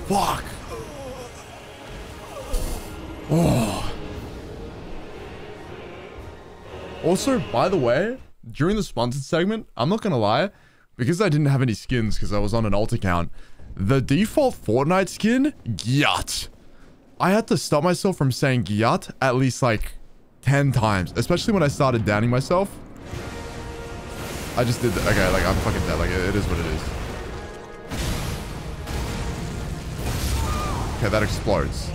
Fuck. Oh. Also, by the way, during the sponsored segment, I'm not gonna lie, because I didn't have any skins because I was on an alt account, the default Fortnite skin, Gyat. I had to stop myself from saying Gyat at least like 10 times. Especially when I started downing myself. I just did... that. Okay, like, I'm fucking dead. Like, it, is what it is. Okay, that explodes.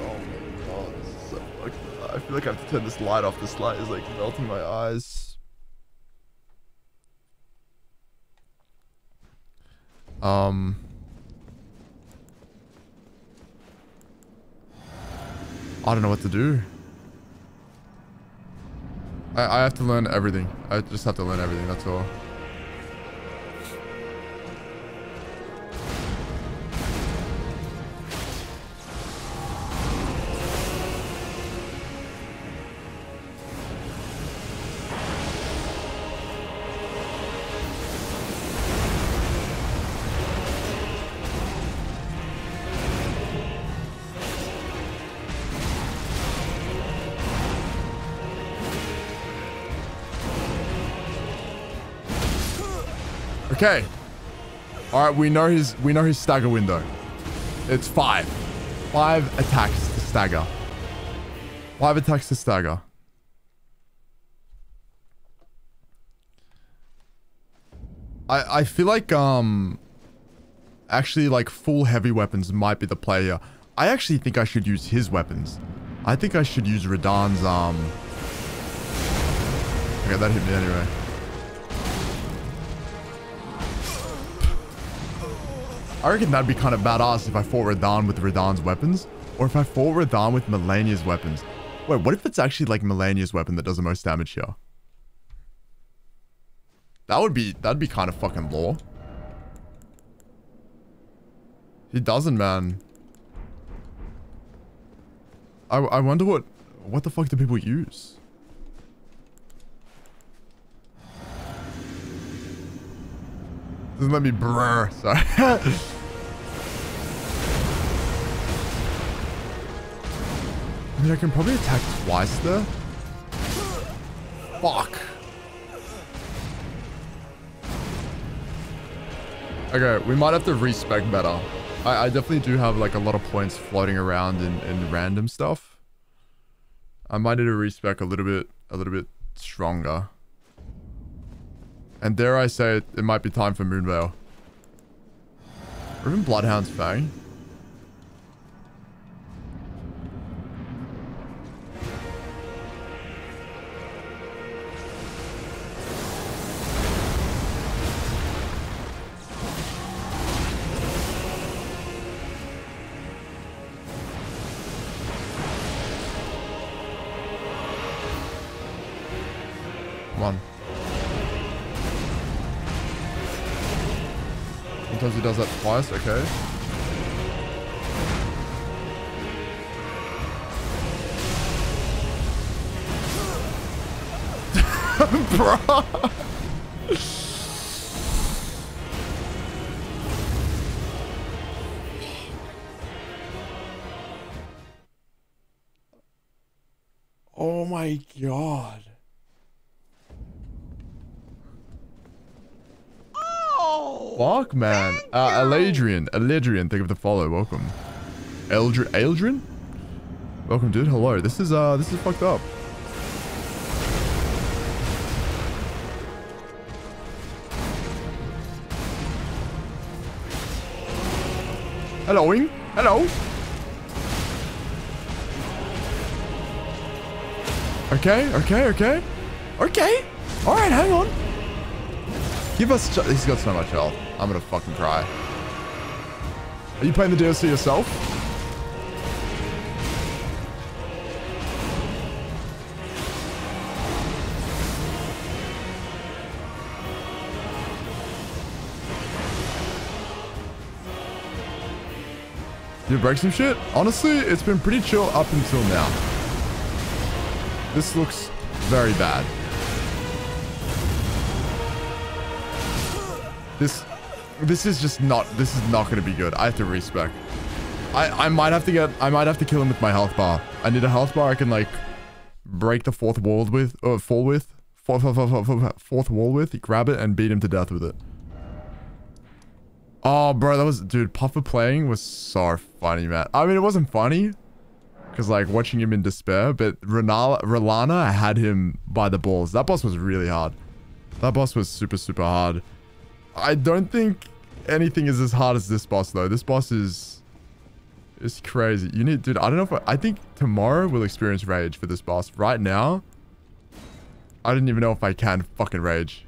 Oh my god, so. I feel like I have to turn this light off. This light is, like, melting my eyes. Um... I don't know what to do. I, I have to learn everything. I just have to learn everything, that's all. Okay. All right, we know his we know his stagger window. It's five. Five attacks to stagger. Five attacks to stagger. I I feel like um actually like full heavy weapons might be the play. I actually think I should use his weapons. I think I should use Radahn's um Okay, that hit me anyway. I reckon that'd be kind of badass if I fought Radahn with Radahn's weapons. Or if I fought Radahn with Malenia's weapons. Wait, what if it's actually like Malenia's weapon that does the most damage here? That would be, that'd be kind of fucking lore. He doesn't, man. I, I wonder what, what the fuck do people use? Doesn't let me brr, sorry. I mean, I can probably attack twice there. Fuck. Okay, we might have to respec better. I, I definitely do have like a lot of points floating around in, in random stuff. I might need to respec a little bit, a little bit stronger. And dare I say it, it might be time for Moonveil. Or even Bloodhound's Fang. On. Sometimes he does that twice, okay. Bro. Oh my god. Fuck, man. Uh, Eladrian. Eladrian, think of the follow. Welcome. Eldr Eldrin? Welcome, dude. Hello. This is, uh, this is fucked up. Helloing. Hello. Okay, okay, okay. Okay. Alright, hang on. Give us... He's got so much health. I'm gonna fucking cry. Are you playing the DLC yourself? You break some shit? Honestly, it's been pretty chill up until now. This looks very bad. This, this is just not, this is not going to be good. I have to respec. I, I might have to get, I might have to kill him with my health bar. I need a health bar I can like break the fourth wall with, or fall with, fourth, fourth, fourth, fourth wall with, grab it and beat him to death with it. Oh, bro, that was, dude, Puffer playing was so funny, man. I mean, it wasn't funny Because like watching him in despair, but Renala, Rellana had him by the balls. That boss was really hard. That boss was super, super hard. I don't think anything is as hard as this boss though. This boss is... It's crazy. You need, dude. I don't know if I, I think tomorrow we'll experience rage for this boss. Right now, I didn't even know if I can fucking rage.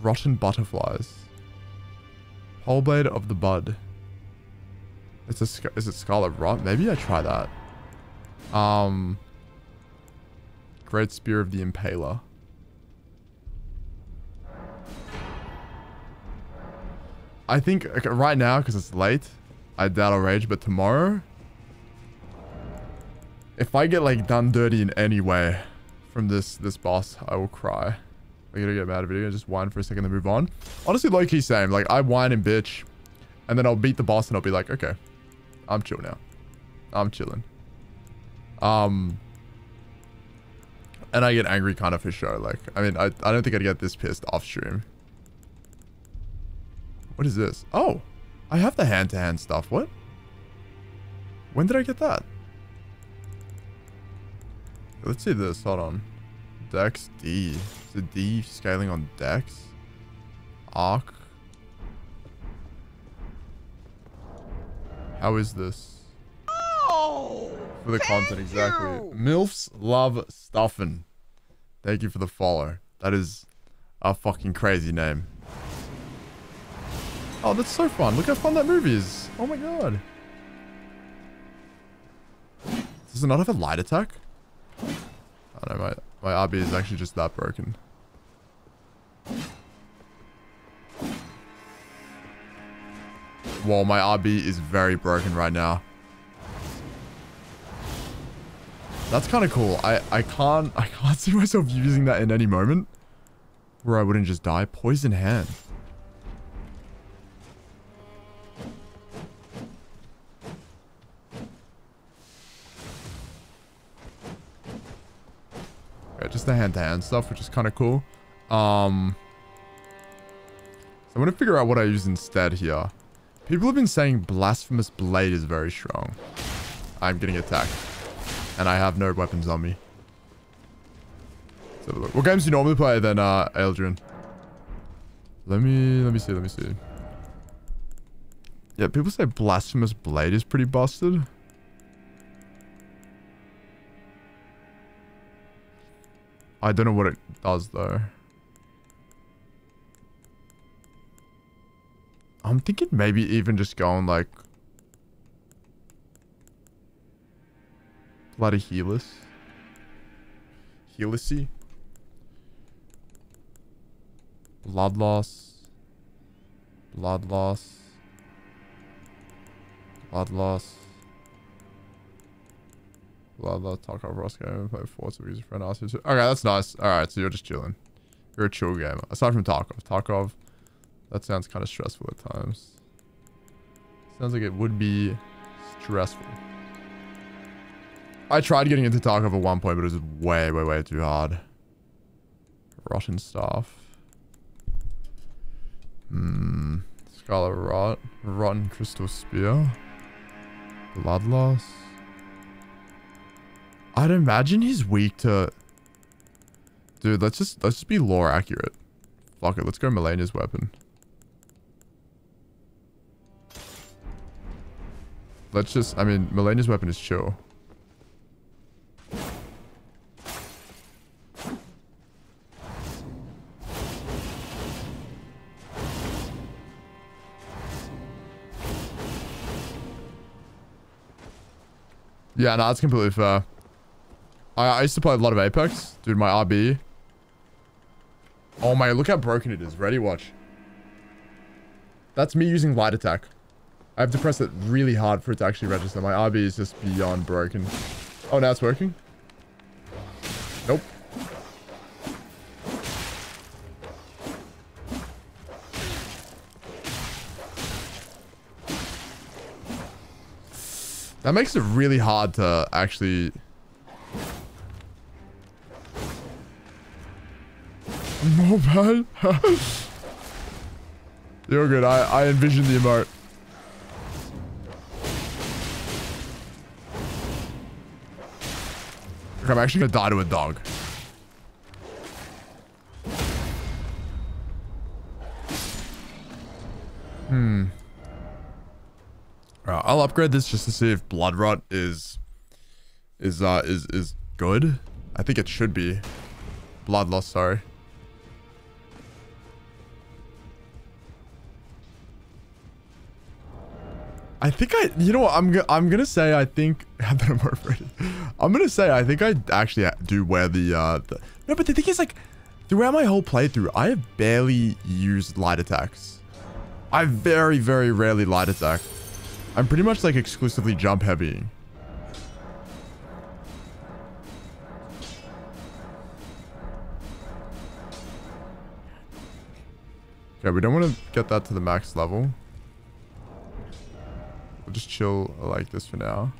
Rotten butterflies. Whole blade of the bud. It's a is it scarlet rot? Maybe I try that. Um. Great spear of the impaler. I think okay, right now, because it's late, I doubt I'll rage, but tomorrow, if I get like done dirty in any way from this this boss, I will cry. I'm gonna get mad at video, and just whine for a second and move on. Honestly, low key same. Like I whine and bitch, and then I'll beat the boss and I'll be like, okay, I'm chill now. I'm chilling. Um, and I get angry kind of for sure. Like, I mean, I, I don't think I'd get this pissed off stream. What is this? Oh, I have the hand-to-hand -hand stuff. What? When did I get that? Let's see this. Hold on. Dex D. Is it D scaling on Dex? Arc. How is this? Oh, for the content, exactly. You. MILFs love stuffing. Thank you for the follow. That is a fucking crazy name. Oh, that's so fun. Look how fun that movie is. Oh my god. Does it not have a light attack? I don't know, my, my RB is actually just that broken. Whoa, my RB is very broken right now. That's kind of cool. I, I can't I can't see myself using that in any moment where I wouldn't just die. Poison hand. Just the hand-to-hand -hand stuff, which is kind of cool. Um, so I'm going to figure out what I use instead here. People have been saying Blasphemous Blade is very strong. I'm getting attacked. And I have no weapons on me. What games do you normally play then, uh, Eldrin? Let me, let me see, let me see. Yeah, people say Blasphemous Blade is pretty busted. I don't know what it does though. I'm thinking maybe even just going like bloody healers. Healisy. Blood loss. Blood loss. Blood loss. Blah blah talk us game play Forza with your friend asked Okay, that's nice. Alright, so you're just chilling. You're a chill gamer. Aside from Tarkov. Tarkov, that sounds kind of stressful at times. Sounds like it would be stressful. I tried getting into Tarkov at one point, but it was way, way, way too hard. Rotten stuff. Hmm. Scarlet Rot. Rotten Crystal Spear. Blood Loss. I'd imagine he's weak to... Dude, let's just let's just be lore accurate. Fuck it, let's go Malenia's weapon. Let's just, I mean, Malenia's weapon is chill. Yeah, no, that's completely fair. I, I used to play a lot of Apex. Dude, my RB. Oh my, look how broken it is. Ready? Watch. That's me using light attack. I have to press it really hard for it to actually register. My RB is just beyond broken. Oh, now it's working? Nope. That makes it really hard to actually Mobile? You're good. I, I envision the emote. Okay, I'm actually gonna die to a dog. Hmm. Alright, I'll upgrade this just to see if blood rot is is uh is is good. I think it should be. Blood loss, sorry. I think I, you know what, I'm, I'm gonna say I think, I'm gonna say I think I actually do wear the, uh, the, no, but the thing is like, throughout my whole playthrough, I have barely used light attacks. I very, very rarely light attack. I'm pretty much like exclusively jump heavy. Okay, we don't want to get that to the max level. We'll just chill like this for now.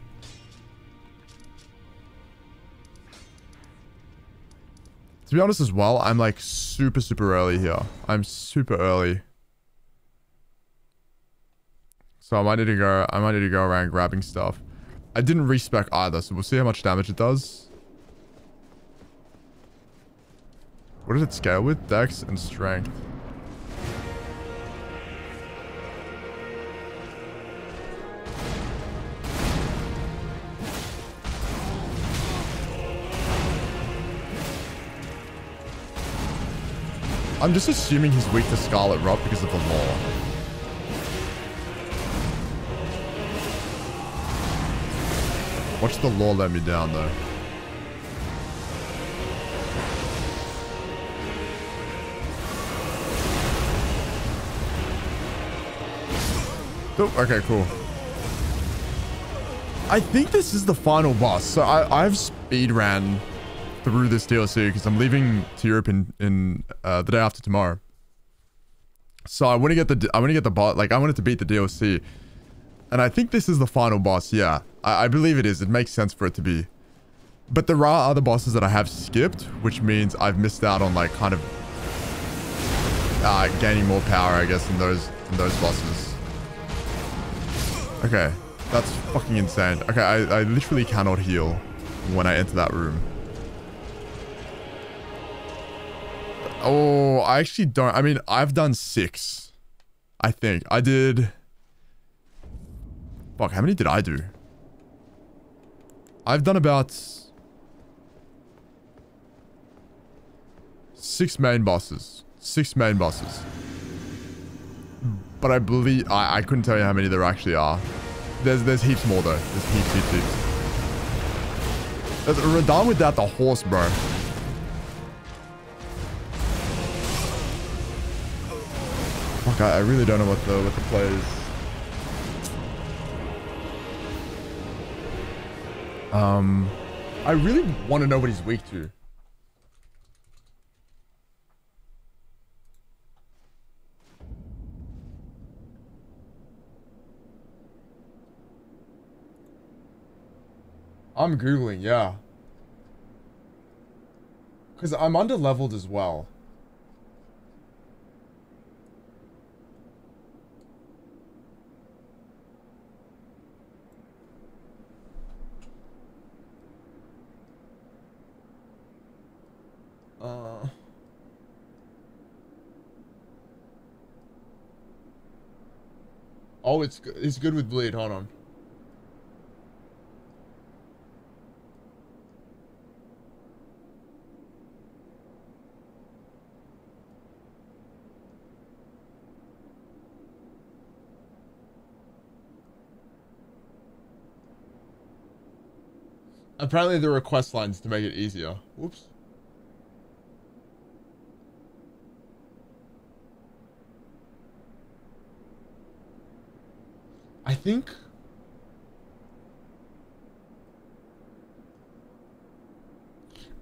To be honest as well, I'm like super, super early here. I'm super early. So I might need to go, I might need to go around grabbing stuff. I didn't respec either, so we'll see how much damage it does. What did it scale with? Dex and strength. I'm just assuming he's weak to Scarlet Rot because of the lore. Watch the lore let me down though. Oh, okay, cool. I think this is the final boss. So I, I've speed ran through this DLC because I'm leaving to Europe in, in uh, the day after tomorrow. So I want to get the I want to get the boss like I wanted to beat the DLC, and I think this is the final boss. Yeah, I, I believe it is. It makes sense for it to be. But there are other bosses that I have skipped, which means I've missed out on like kind of uh, gaining more power, I guess, in those in those bosses. Okay, that's fucking insane. Okay, I, I literally cannot heal when I enter that room. Oh, I actually don't. I mean, I've done six. I think. I did... Fuck, how many did I do? I've done about... Six main bosses. Six main bosses. But I believe... I, I couldn't tell you how many there actually are. There's there's heaps more though. There's heaps, heaps, heaps. Without the horse, bro. I, I really don't know what the what the play is. Um, I really want to know what he's weak to. I'm Googling, yeah. Because I'm under leveled as well. Uh... Oh, it's it's good with bleed. Hold on. Apparently there are quest lines to make it easier. Whoops. I think...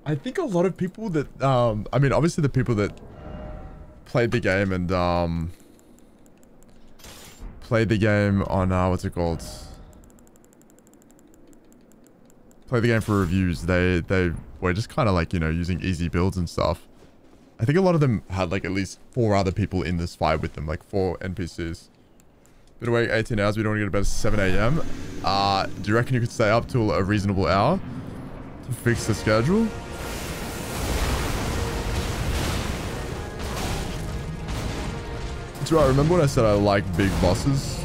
I think a lot of people that, um, I mean, obviously the people that played the game and, um, played the game on, uh, what's it called? Played the game for reviews. They, they were just kind of like, you know, using easy builds and stuff. I think a lot of them had like at least four other people in this fight with them, like four NPCs. Been awake 18 hours. We don't want to get to at 7 a.m. Uh, do you reckon you could stay up till a reasonable hour? to fix the schedule. That's right. Remember when I said I like big bosses?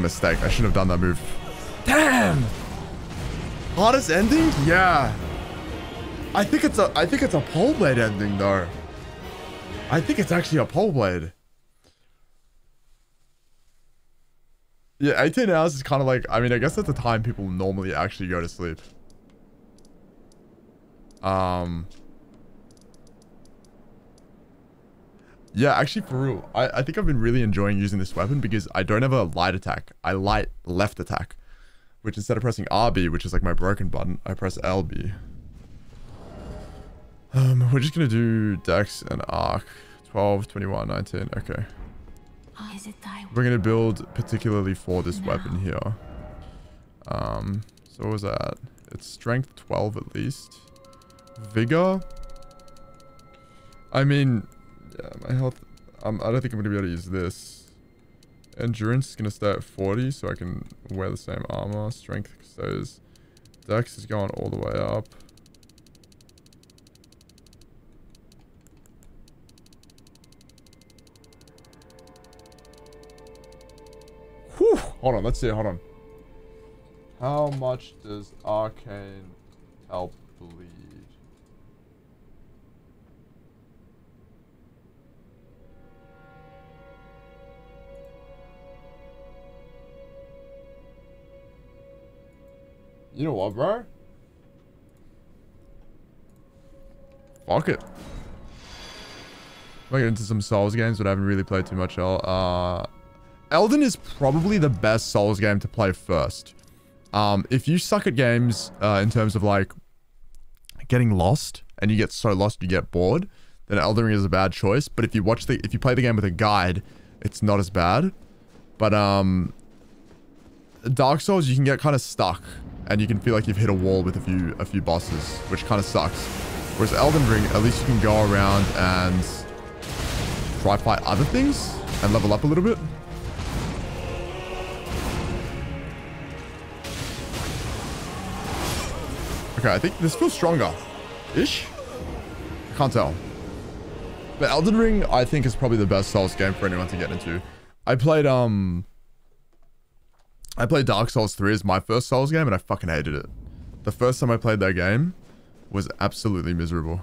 A mistake. I shouldn't have done that move. Damn! Hardest ending? Yeah. I think it's a I think it's a pole blade ending though. I think it's actually a pole blade. Yeah, 18 hours is kind of like, I mean, I guess that's the time people normally actually go to sleep. Um, yeah, actually, for real, I, I think I've been really enjoying using this weapon because I don't have a light attack. I light left attack, which instead of pressing RB, which is like my broken button, I press LB. Um, we're just going to do Dex and Arc. 12, 21, 19. Okay. Is it thy We're going to build particularly for this weapon here. Um, so what was that? It's strength 12 at least. Vigor? I mean, yeah, my health... Um, I don't think I'm going to be able to use this. Endurance is going to stay at 40, so I can wear the same armor. Strength stays... Dex is going all the way up. Whew. Hold on, let's see. Hold on. How much does arcane help bleed? You know what, bro? Fuck it. I'm gonna get into some Souls games, but I haven't really played too much. Uh, Elden is probably the best Souls game to play first. Um, if you suck at games uh, in terms of like getting lost and you get so lost you get bored, then Elden Ring is a bad choice. But if you watch the if you play the game with a guide, it's not as bad. But um, Dark Souls you can get kind of stuck and you can feel like you've hit a wall with a few a few bosses, which kind of sucks. Whereas Elden Ring, at least you can go around and try fight other things and level up a little bit. Okay, I think this feels stronger. Ish? I can't tell. But Elden Ring, I think, is probably the best Souls game for anyone to get into. I played, um... I played Dark Souls 3 as my first Souls game, and I fucking hated it. The first time I played that game was absolutely miserable.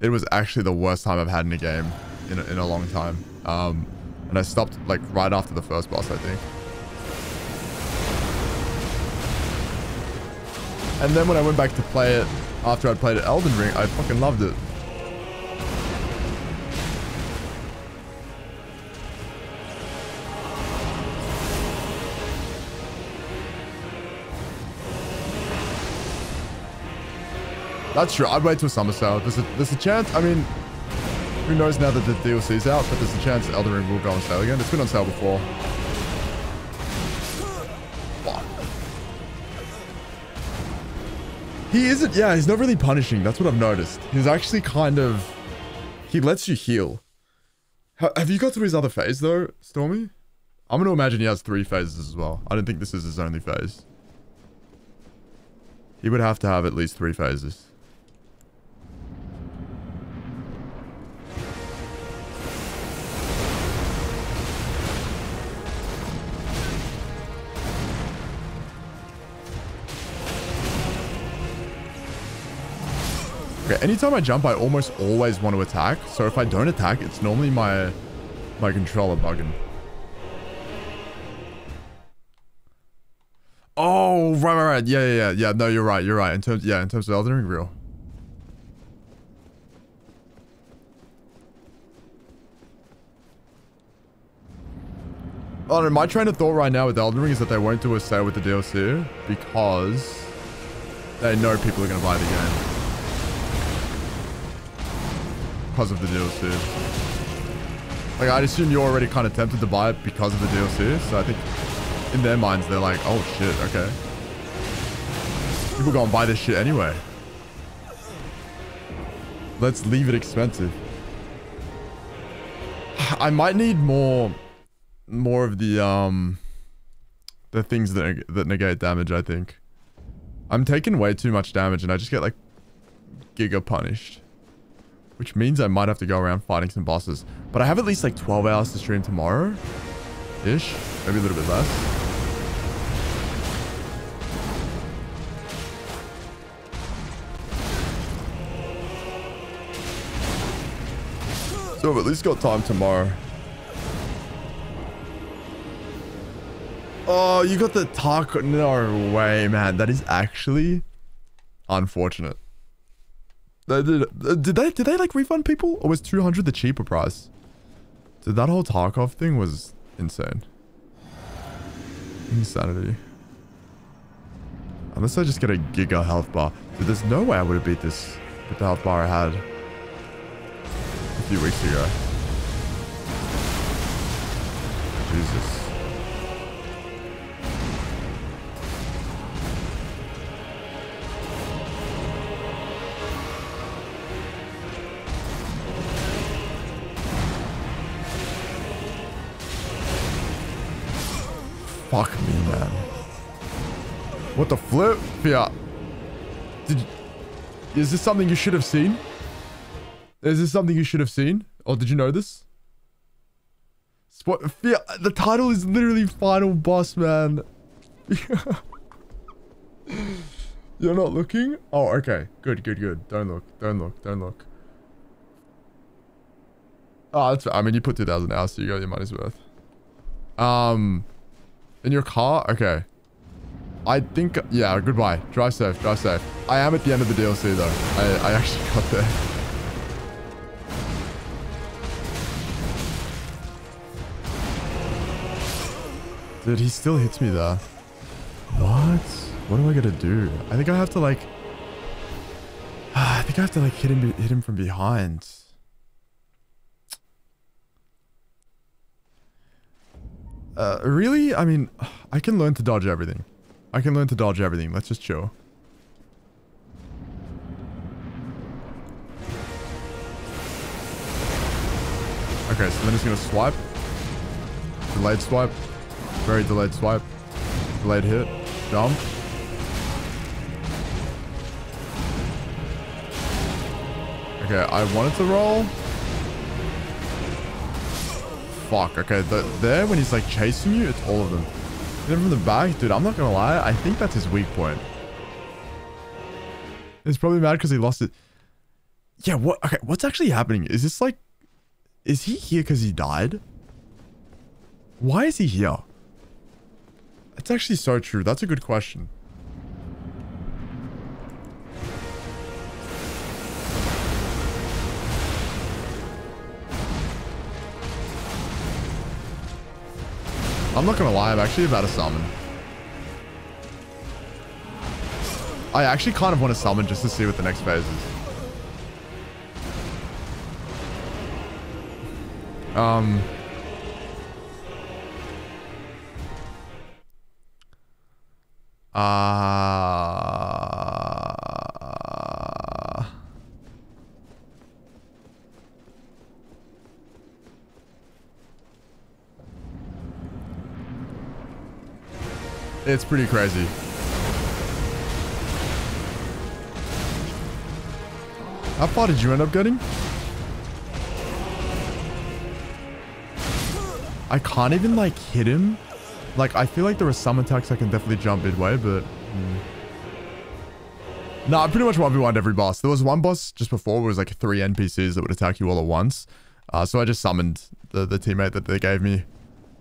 It was actually the worst time I've had in a game in a, in a long time. Um, and I stopped, like, right after the first boss, I think. And then when I went back to play it after I'd played Elden Ring, I fucking loved it. That's true. I'd wait till summer sale. There's a, there's a chance. I mean, who knows now that the DLC's out, but there's a chance Elden Ring will go on sale again. It's been on sale before. He isn't, yeah, he's not really punishing. That's what I've noticed. He's actually kind of, he lets you heal. Ha have you got through his other phase though, Stormy? I'm going to imagine he has three phases as well. I don't think this is his only phase. He would have to have at least three phases. Okay, anytime I jump, I almost always want to attack. So if I don't attack, it's normally my my controller bugging. Oh, right, right, right. Yeah, yeah, yeah. Yeah, no, you're right. You're right. In terms, yeah, in terms of Elden Ring, real. Oh no, my train of thought right now with Elden Ring is that they won't do a sale with the DLC because they know people are going to buy the game. Because of the DLC. Like, I'd assume you're already kind of tempted to buy it because of the DLC. So I think in their minds, they're like, oh shit, okay. People gonna buy this shit anyway. Let's leave it expensive. I might need more, more of the, um, the things that, that negate damage, I think. I'm taking way too much damage and I just get like giga punished. Which means I might have to go around fighting some bosses. But I have at least like 12 hours to stream tomorrow. Ish. Maybe a little bit less. So I've at least got time tomorrow. Oh, you got the taco. No way, man. That is actually unfortunate. They did, uh, did they did they like refund people or was 200 the cheaper price? Dude, that whole Tarkov thing was insane. Insanity. Unless I just get a giga health bar. Dude, there's no way I would have beat this with the health bar I had a few weeks ago. Jesus. Fuck me, man. What the flip? Yeah. Did is this something you should have seen? Is this something you should have seen? Or did you know this? Spot the title is literally final boss, man. You're not looking? Oh, okay. Good, good, good. Don't look. Don't look. Don't look. Oh, that's I mean, you put 2,000 hours, so you got your money's worth. Um, in your car? Okay. I think, yeah, goodbye. Drive safe, drive safe. I am at the end of the DLC, though. I, I actually got there. Dude, he still hits me there. What? What am I gonna do? I think I have to, like... I think I have to, like, hit him, hit him from behind. Uh, really? I mean, I can learn to dodge everything. I can learn to dodge everything. Let's just chill. Okay, so then he's gonna swipe. Delayed swipe. Very delayed swipe. Delayed hit. Jump. Okay, I wanted to roll. Fuck. Okay, the, there when he's like chasing you, it's all of them. Then from the back, dude, I'm not gonna lie. I think that's his weak point. It's probably mad because he lost it. Yeah, what? Okay, what's actually happening? Is this like... Is he here because he died? Why is he here? It's actually so true. That's a good question. I'm not gonna lie, I'm actually about to summon. I actually kind of want to summon just to see what the next phase is. Um... Uh... It's pretty crazy. How far did you end up getting? I can't even like hit him. Like I feel like there are some attacks I can definitely jump midway, but hmm. No, I pretty much 1v1 every boss. There was one boss just before where it was like three NPCs that would attack you all at once. Uh, so I just summoned the, the teammate that they gave me.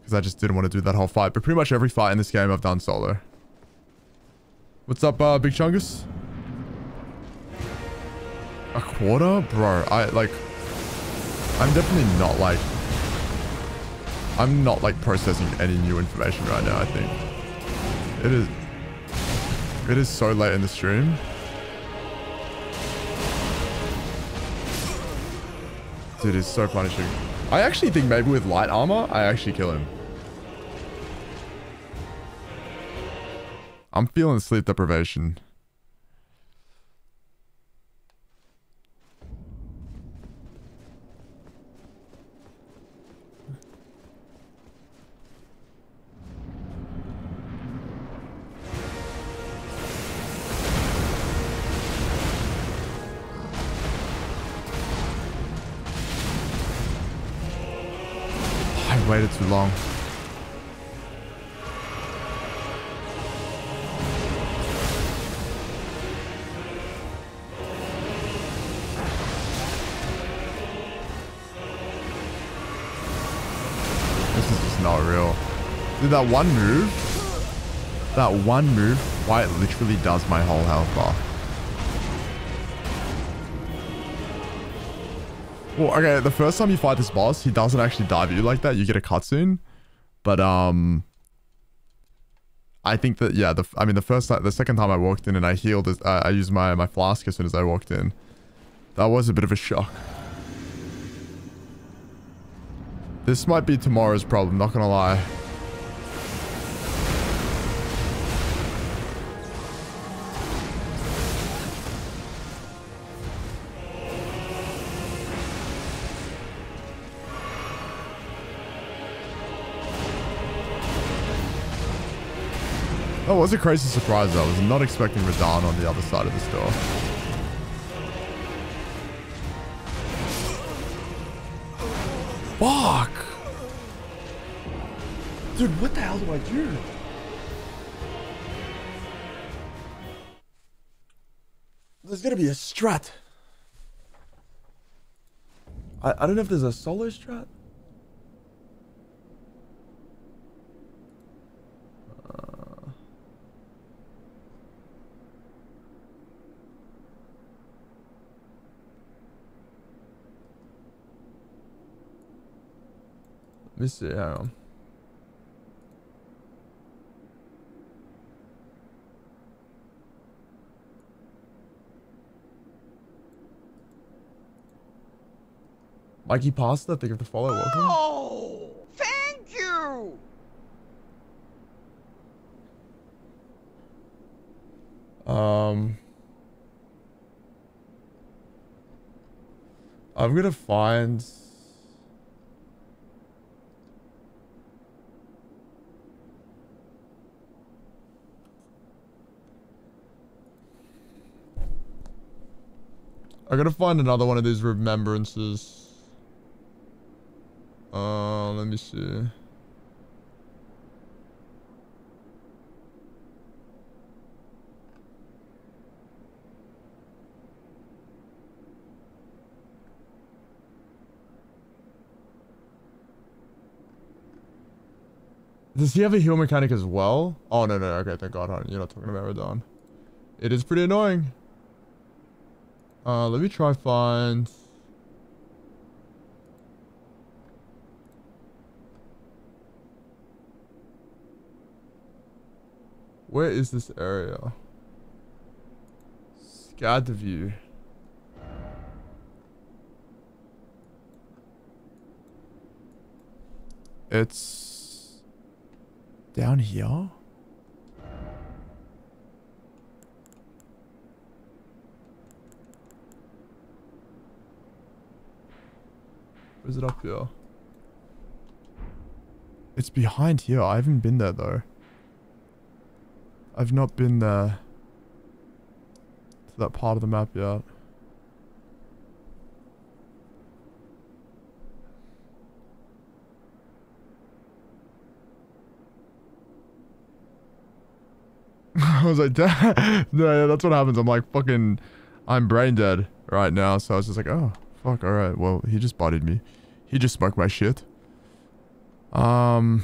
Because I just didn't want to do that whole fight. But pretty much every fight in this game I've done solo. What's up, uh, Big Chungus? A quarter? Bro, I, like... I'm definitely not, like... I'm not, like, processing any new information right now, I think. It is... It is so late in the stream. Dude, it's so punishing. I actually think maybe with light armor, I actually kill him. I'm feeling sleep deprivation. I waited too long. Dude, that one move, that one move, why it literally does my whole health bar. Well, okay, the first time you fight this boss, he doesn't actually dive you like that. You get a cutscene. But, um... I think that, yeah, the, I mean, the first time, the second time I walked in and I healed, uh, I used my, my flask as soon as I walked in. That was a bit of a shock. This might be tomorrow's problem, not gonna lie. Was a crazy surprise though. I was not expecting Radahn on the other side of this door. Fuck! Dude, what the hell do I do? There's gonna be a strat. I, I don't know if there's a solo strat. Let me see. Hang on. Mikey Pasta, thank you for the follow. Welcome. Oh, thank you. Um, I'm gonna find. I gotta find another one of these remembrances. Uh, let me see. Does he have a heal mechanic as well? Oh, no, no, okay, thank God, honey. You're not talking about Radahn. It is pretty annoying. Uh, let me try find... Where is this area? Scaduview. It's down here. Is it up here? It's behind here. I haven't been there though. I've not been there to that part of the map yet. I was like, no, yeah, that's what happens. I'm like, fucking, I'm brain dead right now. So I was just like, oh, fuck, all right. Well, he just bodied me. He just smoked my shit. Um,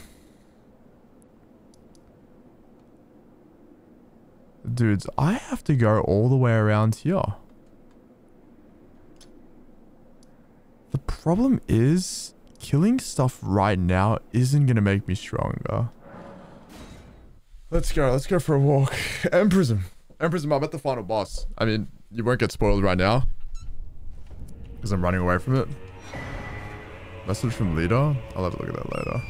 dudes, I have to go all the way around here. The problem is, killing stuff right now isn't gonna make me stronger. Let's go. Let's go for a walk. Emprison. Emprison, I'm at the final boss. I mean, you won't get spoiled right now. Because I'm running away from it. Message from leader? I'll have a look at that later.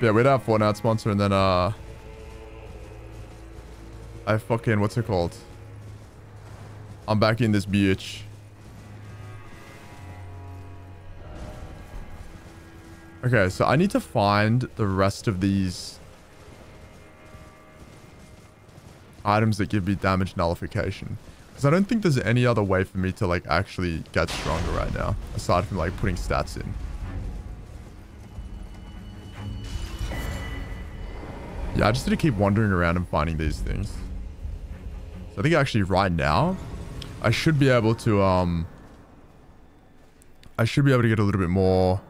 Yeah, we'd have Fortnite sponsor and then, uh... I fucking, what's it called? I'm back in this bitch. Okay, so I need to find the rest of these items that give me damage nullification. Because I don't think there's any other way for me to like actually get stronger right now. Aside from like putting stats in. Yeah, I just need to keep wandering around and finding these things. So I think actually right now, I should be able to, um... I should be able to get a little bit more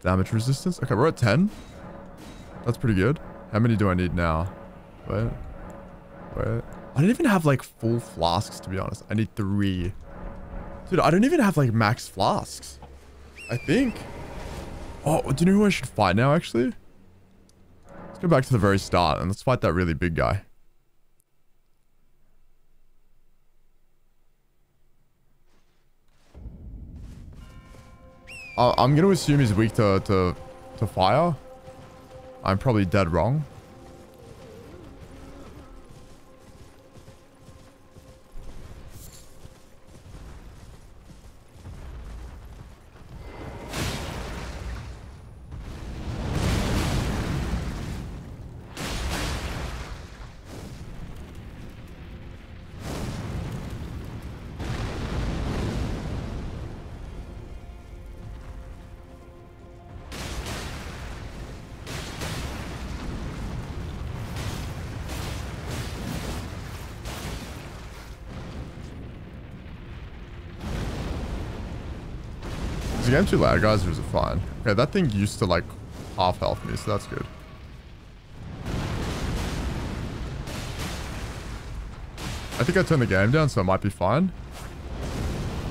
damage resistance. Okay, we're at 10. That's pretty good. How many do I need now? Wait. Wait. I don't even have like full flasks, to be honest. I need three. Dude, I don't even have like max flasks. I think. Oh, do you know who I should fight now, actually? Let's go back to the very start and let's fight that really big guy. I'm going to assume he's weak to, to, to fire. I'm probably dead wrong. The game too loud, guys, or fine? Okay, that thing used to, like, half health me, so that's good. I think I turned the game down, so it might be fine.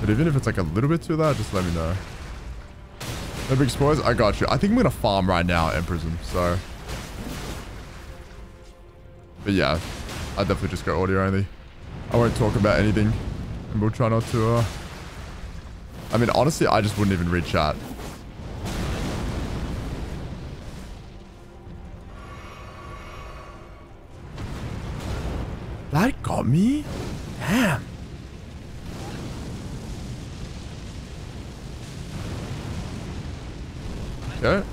But even if it's, like, a little bit too loud, just let me know. No big spoilers? I got you. I think I'm going to farm right now at Emprison, so... But yeah, i definitely just go audio only. I won't talk about anything. And we'll try not to, uh... I mean, honestly, I just wouldn't even read chat. That got me? Damn. Okay.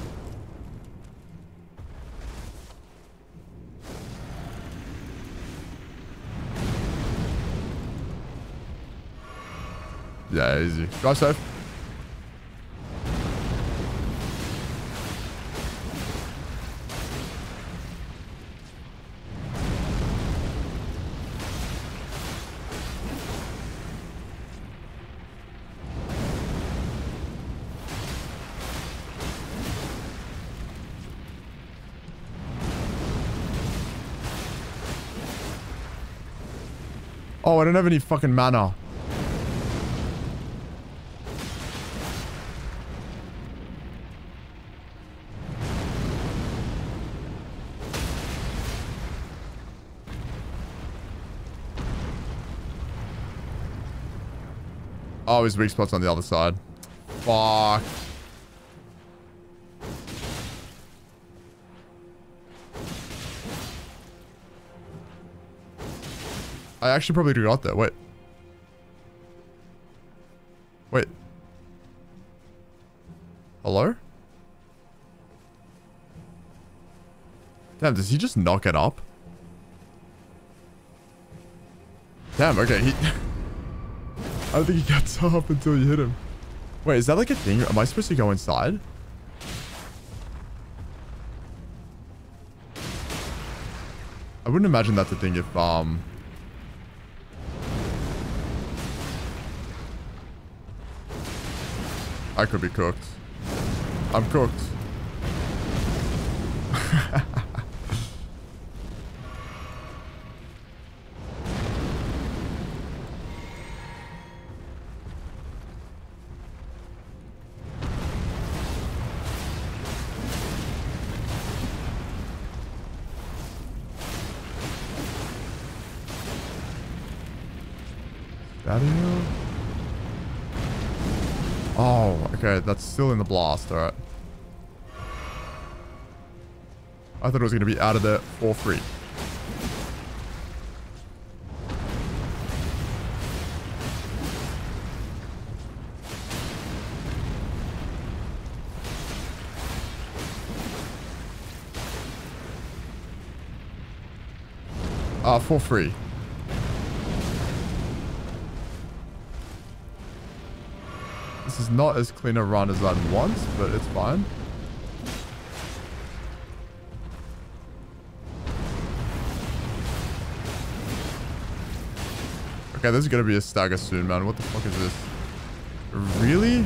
Yeah, easy. Drive safe. Oh, I don't have any fucking mana. Oh, his weak spot's on the other side. Fuck. I actually probably do got that. Wait. Wait. Hello? Damn, does he just knock it up? Damn, okay, he... I don't think he gets up until you hit him. Wait, is that like a thing? Am I supposed to go inside? I wouldn't imagine that's a thing if, um... I could be cooked. I'm cooked. That's still in the blast. All right. I thought it was going to be out of there for free. Uh, for free. This is not as clean a run as I'd want, but it's fine. Okay, there's gonna be a stagger soon, man. What the fuck is this? Really?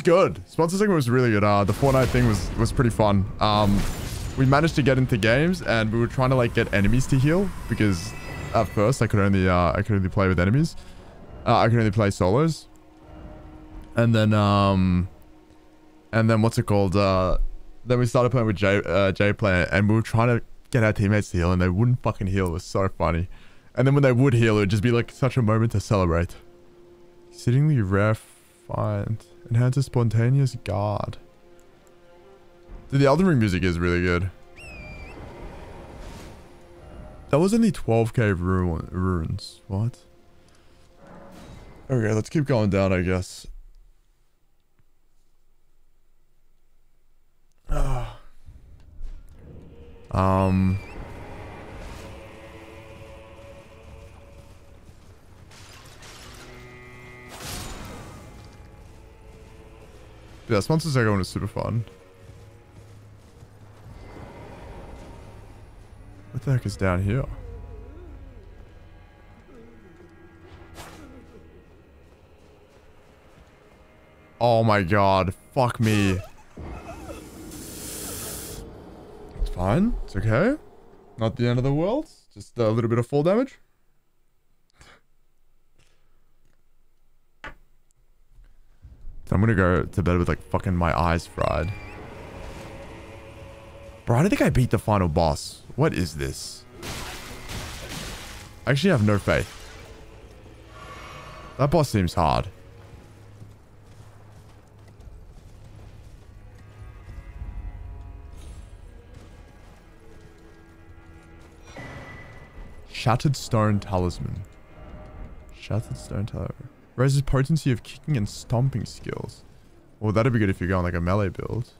Was good. Sponsor segment was really good. Uh, the Fortnite thing was was pretty fun. Um, we managed to get into games and we were trying to like get enemies to heal because at first I could only uh, I could only play with enemies. Uh, I could only play solos. And then um, and then what's it called? Uh, then we started playing with J uh, J player and we were trying to get our teammates to heal and they wouldn't fucking heal. It was so funny. And then when they would heal, it would just be like such a moment to celebrate. Exceedingly rare find. Enhances spontaneous guard. Dude, the Elden Ring music is really good. That was only 12k ruin runes. What? Okay, let's keep going down, I guess. um... Yeah, Sponsor Second one is super fun. What the heck is down here? Oh my god. Fuck me. It's fine. It's okay. Not the end of the world. Just a little bit of fall damage. I'm gonna go to bed with like fucking my eyes fried. Bro, I don't think I beat the final boss. What is this? I actually have no faith. That boss seems hard. Shattered Stone Talisman. Shattered Stone Talisman. Raises potency of kicking and stomping skills. Well, that'd be good if you're going like a melee build.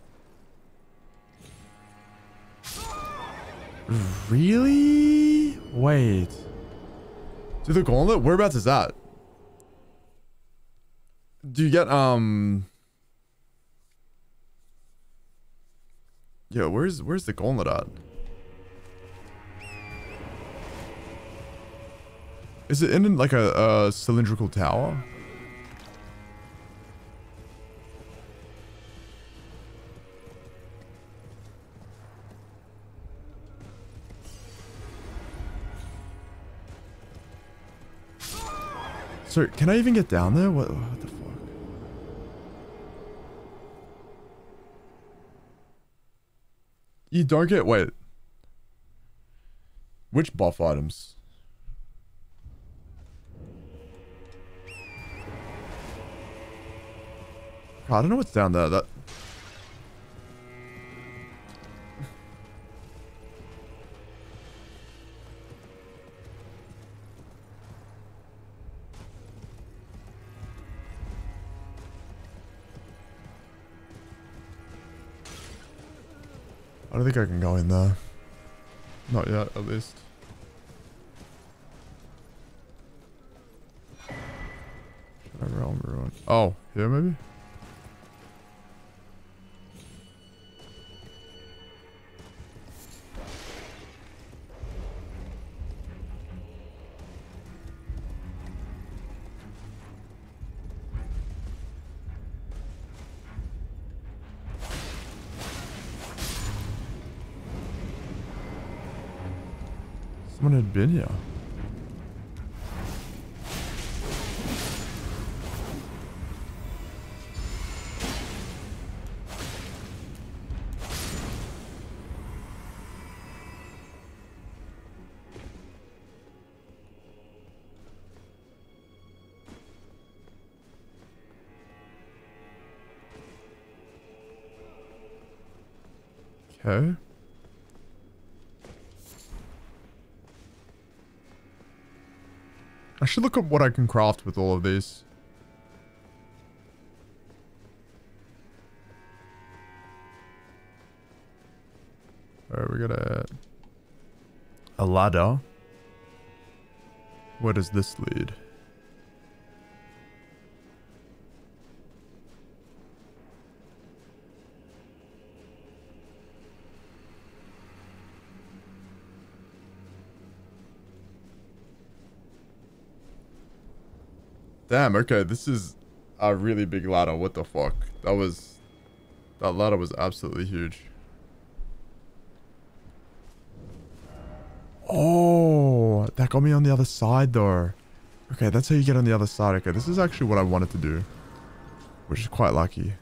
Really? Wait. Do the gauntlet? Whereabouts is that? Do you get, um... Yo, where's, where's the gauntlet at? Is it in like a, a cylindrical tower? Can I even get down there? What, what the fuck? You don't get... Wait. Which buff items? I don't know what's down there. That... don't think I can go in there. Not yet, at least. Oh, here maybe? Been here. Look up what I can craft with all of these. Alright, we got a, a ladder. Where does this lead? Damn, okay, this is a really big ladder. What the fuck? That was... That ladder was absolutely huge. Oh, that got me on the other side though. Okay, that's how you get on the other side. Okay, this is actually what I wanted to do. Which is quite lucky.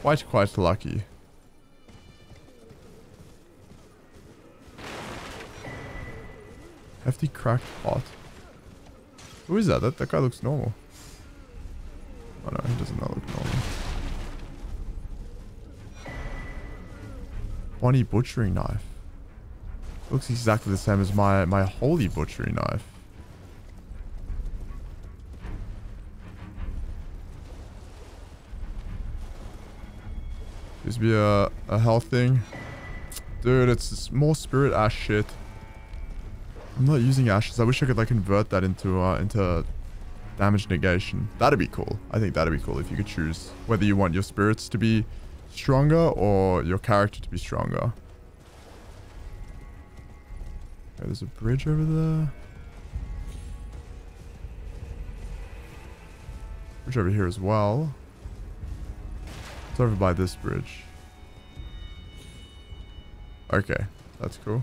Quite, quite lucky. Hefty cracked pot. Who is that? That, that guy looks normal. Oh no, he does not look normal. Bonny butchering knife. Looks exactly the same as my, my holy butchering knife. This be a, a health thing. Dude, it's more spirit ash shit. I'm not using ashes. I wish I could like convert that into uh, into damage negation. That'd be cool. I think that'd be cool if you could choose whether you want your spirits to be stronger or your character to be stronger. Okay, there's a bridge over there. Bridge over here as well. It's over by this bridge. Okay, that's cool.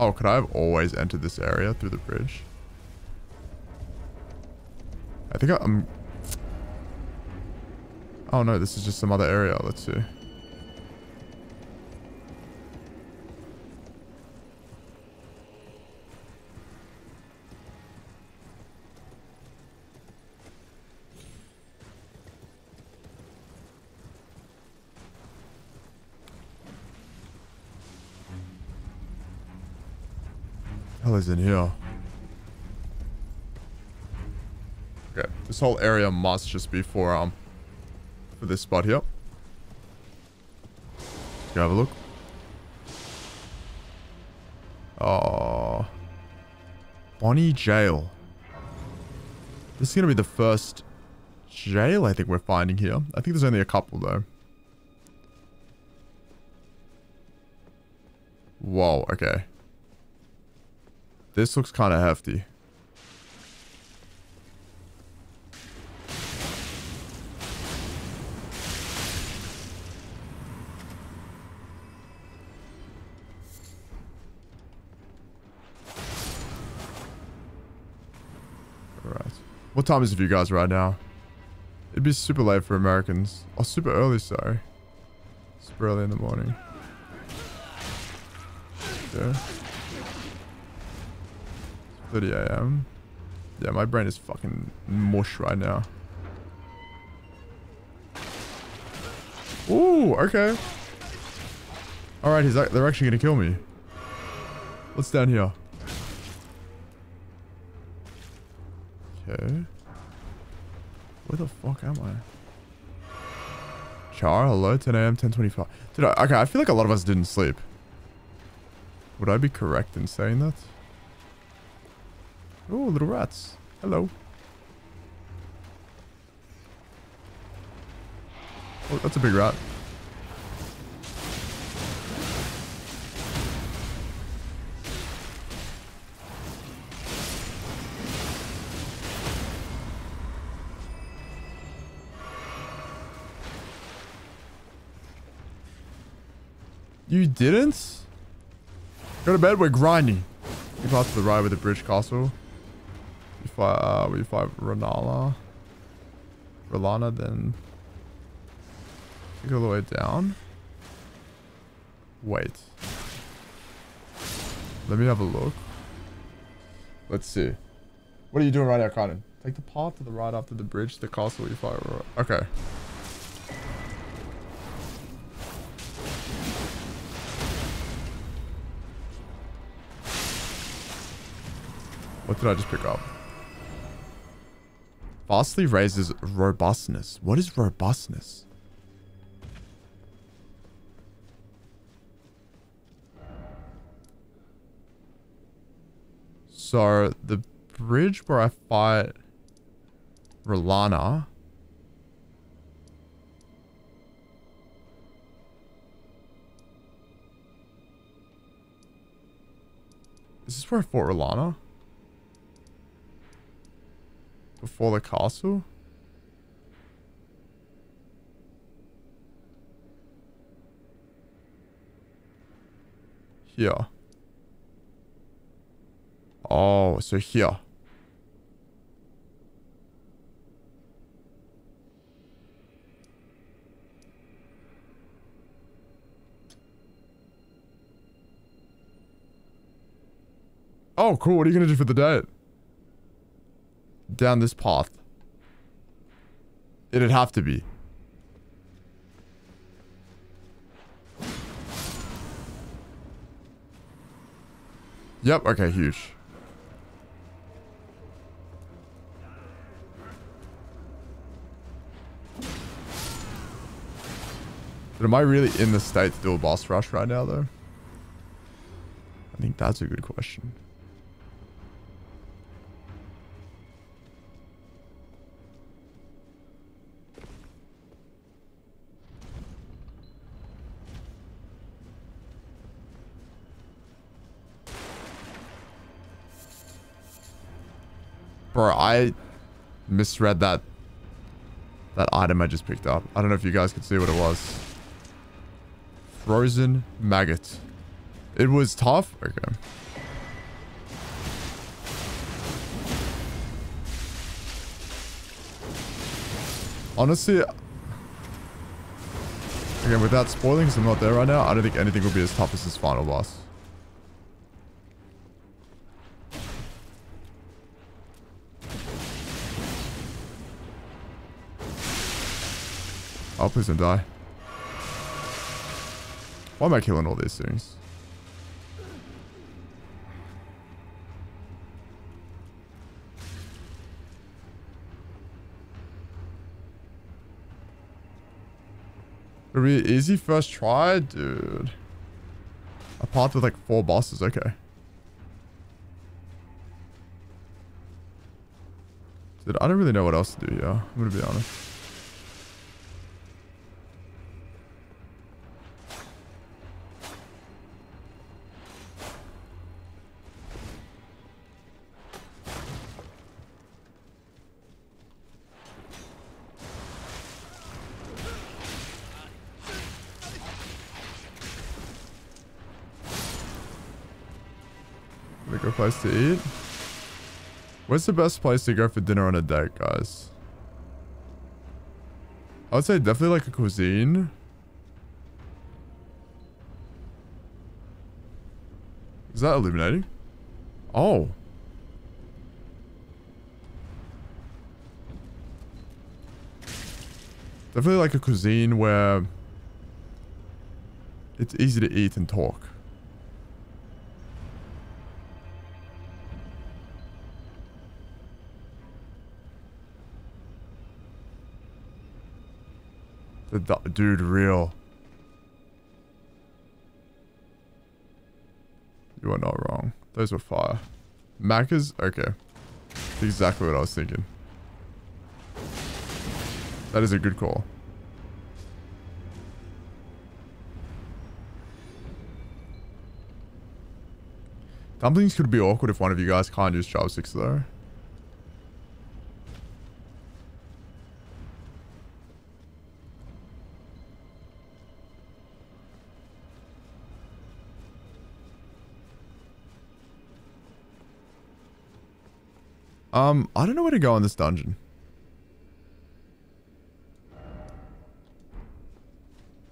Oh, could I have always entered this area through the bridge? I think I'm... Oh no, this is just some other area. Let's see. Is in here? Okay, this whole area must just be for um for this spot here. Go have a look. Oh, Bonny Gaol. This is gonna be the first jail I think we're finding here. I think there's only a couple though. Whoa, okay. This looks kind of hefty. What time is it for you guys right now? It'd be super late for Americans. Oh, super early, sorry. Super early in the morning. Okay. 30 a.m. Yeah, my brain is fucking mush right now. Ooh, okay. Alright, he's they're actually gonna kill me. What's down here? Okay. Where the fuck am I? Char, hello, 10 a.m., 10.25. Dude, okay, I feel like a lot of us didn't sleep. Would I be correct in saying that? Oh, little rats. Hello. Oh, that's a big rat. You didn't? Go to bed, we're grinding. You pass to the right with the bridge castle. We fight, uh, we fight Renala. Rellana, then go all the way down. Wait. Let me have a look. Let's see. What are you doing right now, Conan? Take the path to the right after the bridge, the castle you fight. Okay. What did I just pick up? Vastly raises robustness. What is robustness? So, the bridge where I fight Rellana... Is this where I fought Rellana? Before the castle? Here. Oh, so here. Oh, cool. What are you going to do for the date? Down this path. It'd have to be. Yep, okay, huge. But am I really in the state to do a boss rush right now, though? I think that's a good question. Bro, I misread that that item I just picked up. I don't know if you guys could see what it was. Frozen maggot. It was tough? Okay. Honestly, again, without spoiling, because I'm not there right now, I don't think anything will be as tough as this final boss. Oh, please don't die. Why am I killing all these things? It'll be easy first try, dude. A path with like four bosses, okay. Dude, I don't really know what else to do here. I'm gonna be honest. Place to eat. Where's the best place to go for dinner on a date, guys? I would say definitely like a cuisine. Is that illuminating? Oh. Definitely like a cuisine where it's easy to eat and talk. The dude, real. You are not wrong. Those were fire. Macca's? Okay. Exactly what I was thinking. That is a good call. Dumplings could be awkward if one of you guys can't use chopsticks though. Um, I don't know where to go in this dungeon.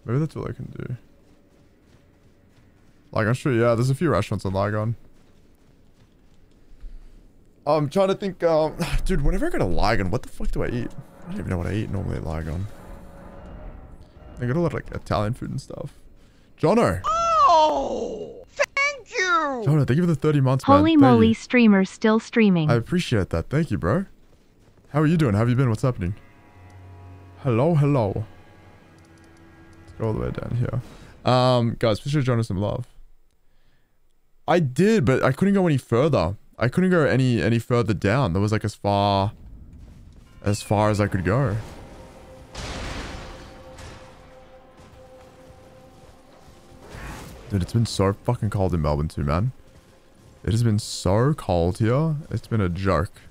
Maybe that's what I can do. Like, I'm sure, yeah, there's a few restaurants on Lygon. I'm trying to think, um, dude, whenever I go to Lygon, what the fuck do I eat? I don't even know what I eat normally at Lygon. I got a lot of, like, Italian food and stuff. Jono! Oh! You! Thank you for the 30 months. Holy Thank moly, you. streamer still streaming. I appreciate that. Thank you, bro. How are you doing? How have you been? What's happening? Hello, hello. Let's go all the way down here. Um, guys, please show Jonas some love. I did, but I couldn't go any further. I couldn't go any any further down. That was like as far as far as I could go. Dude, it's been so fucking cold in Melbourne too, man. It has been so cold here. It's been a joke.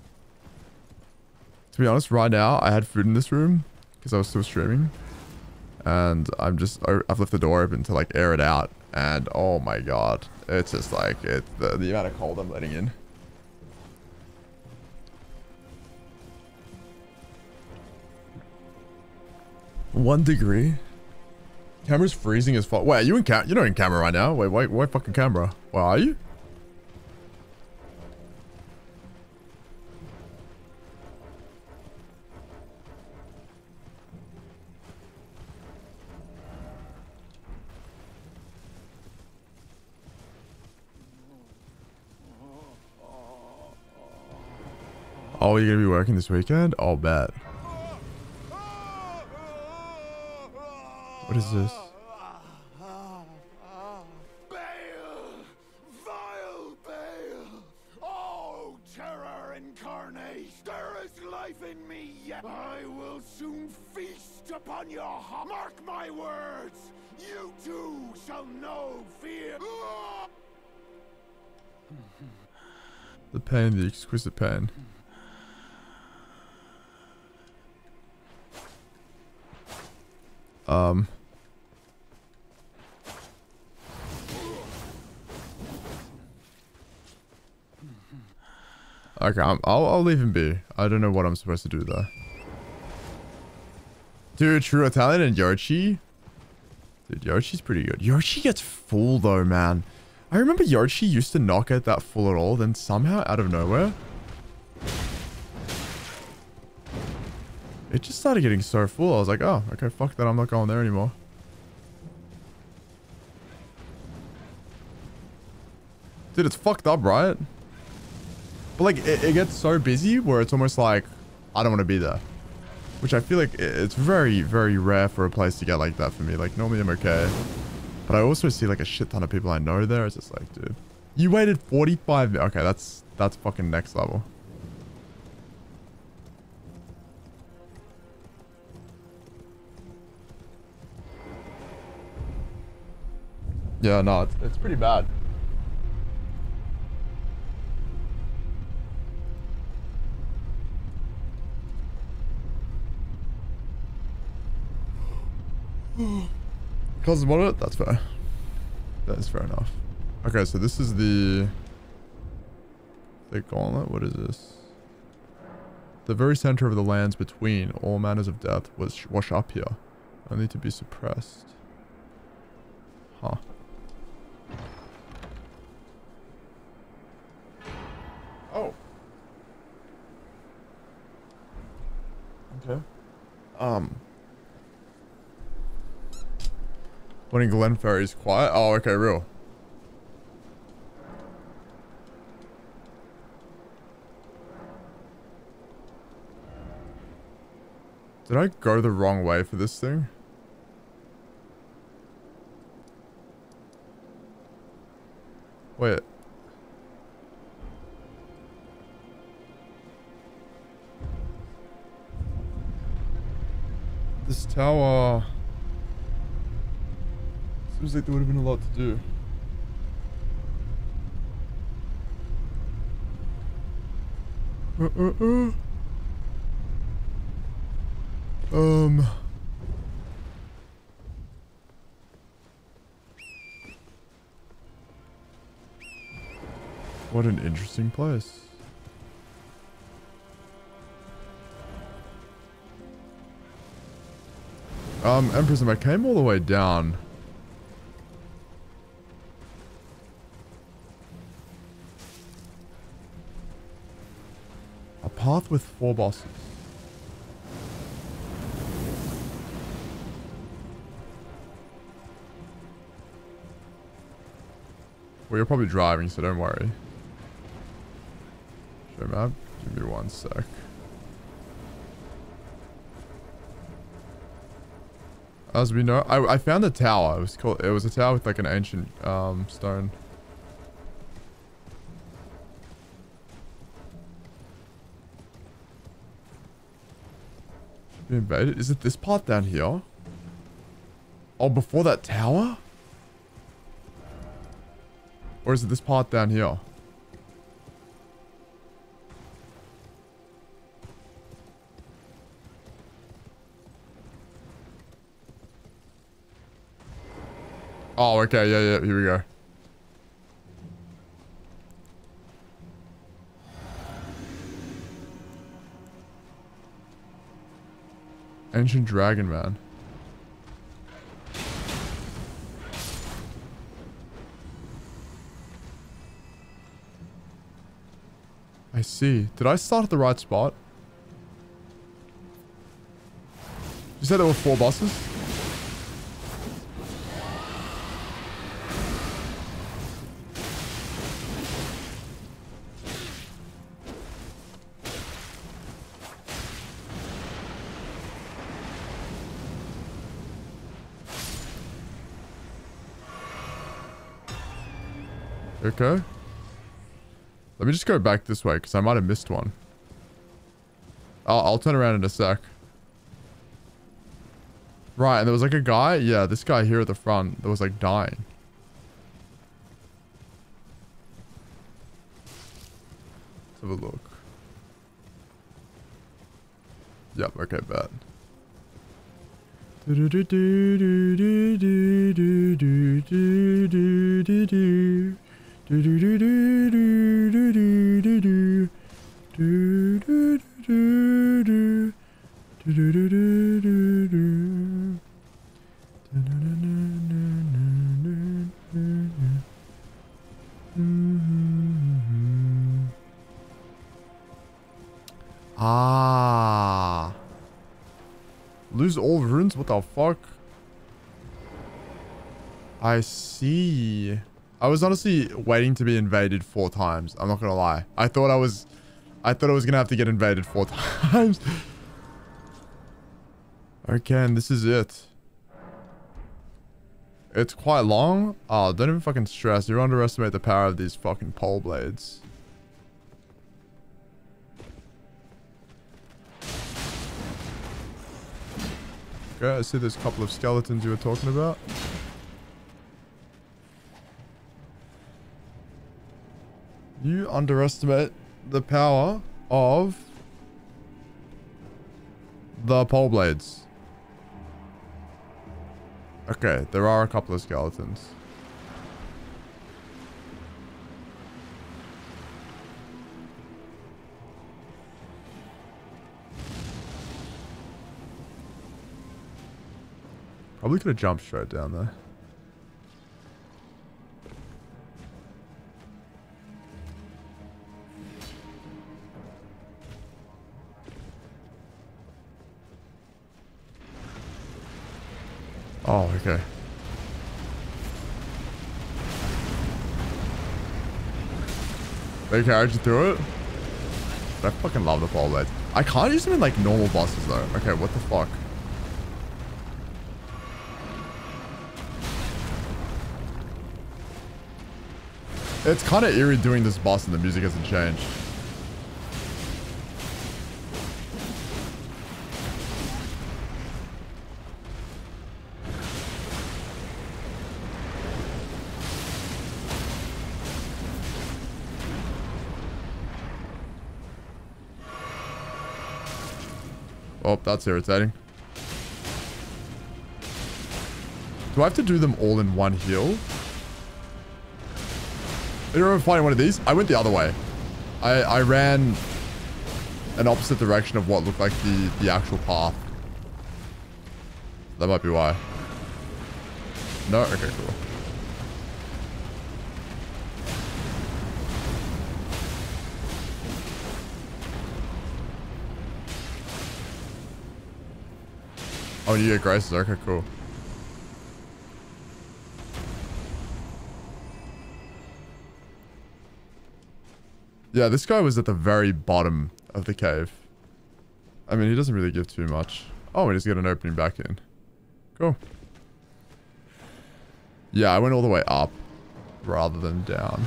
To be honest, right now, I had food in this room because I was still streaming. And I'm just, I've left the door open to like air it out. And oh my god, it's just like, it, the, the amount of cold I'm letting in. One degree. Camera's freezing as fuck. Wait, are you in cam? You're not in camera right now. Wait, wait, why fucking camera? Where are you? Oh, you're gonna be working this weekend? I'll bet. What is this? Upon your heart! Mark my words! You too shall know fear! The pain, the exquisite pain. Um. Okay, I'm, I'll, I'll leave him be. I don't know what I'm supposed to do there. Dude, True Italian and Yoshi? Dude, Yoshi's pretty good. Yoshi gets full though, man. I remember Yoshi used to not get that full at all, then somehow out of nowhere, it just started getting so full. I was like, oh, okay, fuck that. I'm not going there anymore. Dude, it's fucked up, right? But like, it, it gets so busy where it's almost like, I don't want to be there. Which I feel like it's very, very rare for a place to get like that for me. Like, normally I'm okay. But I also see like a shit ton of people I know there. It's just like, dude. You waited 45 mi- Okay, that's, that's fucking next level. Yeah, no, it's, it's pretty bad. Cosmonaut? That's fair. That is fair enough. Okay, so this is the... The gauntlet? What is this? The very center of the lands between all manners of death was wash up here, only to be suppressed. Huh. Oh. Okay. Um. When in Glenferrie's quiet? Oh, okay, real. Did I go the wrong way for this thing? Wait. This tower... Seems like there would have been a lot to do. Uh, uh, uh. Um... What an interesting place. Um, Empress, I came all the way down. Path with four bosses. Well, you're probably driving, so don't worry. Show map. Give me one sec. As we know, I, I found a tower. It was called. It was a tower with like an ancient um, stone. Should be invaded. Is it this part down here? Oh, before that tower? Or is it this part down here? Oh, okay. Yeah, yeah. Here we go. Ancient Dragon Man. I see. Did I start at the right spot? You said there were four bosses? Okay. Let me just go back this way because I might have missed one. I'll, I'll turn around in a sec. Right, and there was like a guy. Yeah, this guy here at the front that was like dying. Let's have a look. Yep, okay, do do do do do do do do do do. Do do do do was honestly waiting to be invaded four times. I'm not gonna lie. I thought I was... I thought I was gonna have to get invaded four times. okay, and this is it. It's quite long. Oh, don't even fucking stress. You underestimate the power of these fucking pole blades. Okay, I see there's a couple of skeletons you were talking about. You underestimate the power of the pole blades. Okay, there are a couple of skeletons. Probably could have jumped straight down there. Oh, okay. They carried you through it? I fucking love the pole blades. I can't use them in like normal bosses though. Okay, what the fuck? It's kind of eerie doing this boss and the music hasn't changed. Oh, that's irritating. Do I have to do them all in one heal? You remember fighting one of these? I went the other way. I, I ran an opposite direction of what looked like the, the actual path. That might be why. No? Okay, cool. Oh, you get graces. Okay, cool. Yeah, this guy was at the very bottom of the cave. I mean, he doesn't really give too much. Oh, we just get an opening back in. Cool. Yeah, I went all the way up rather than down.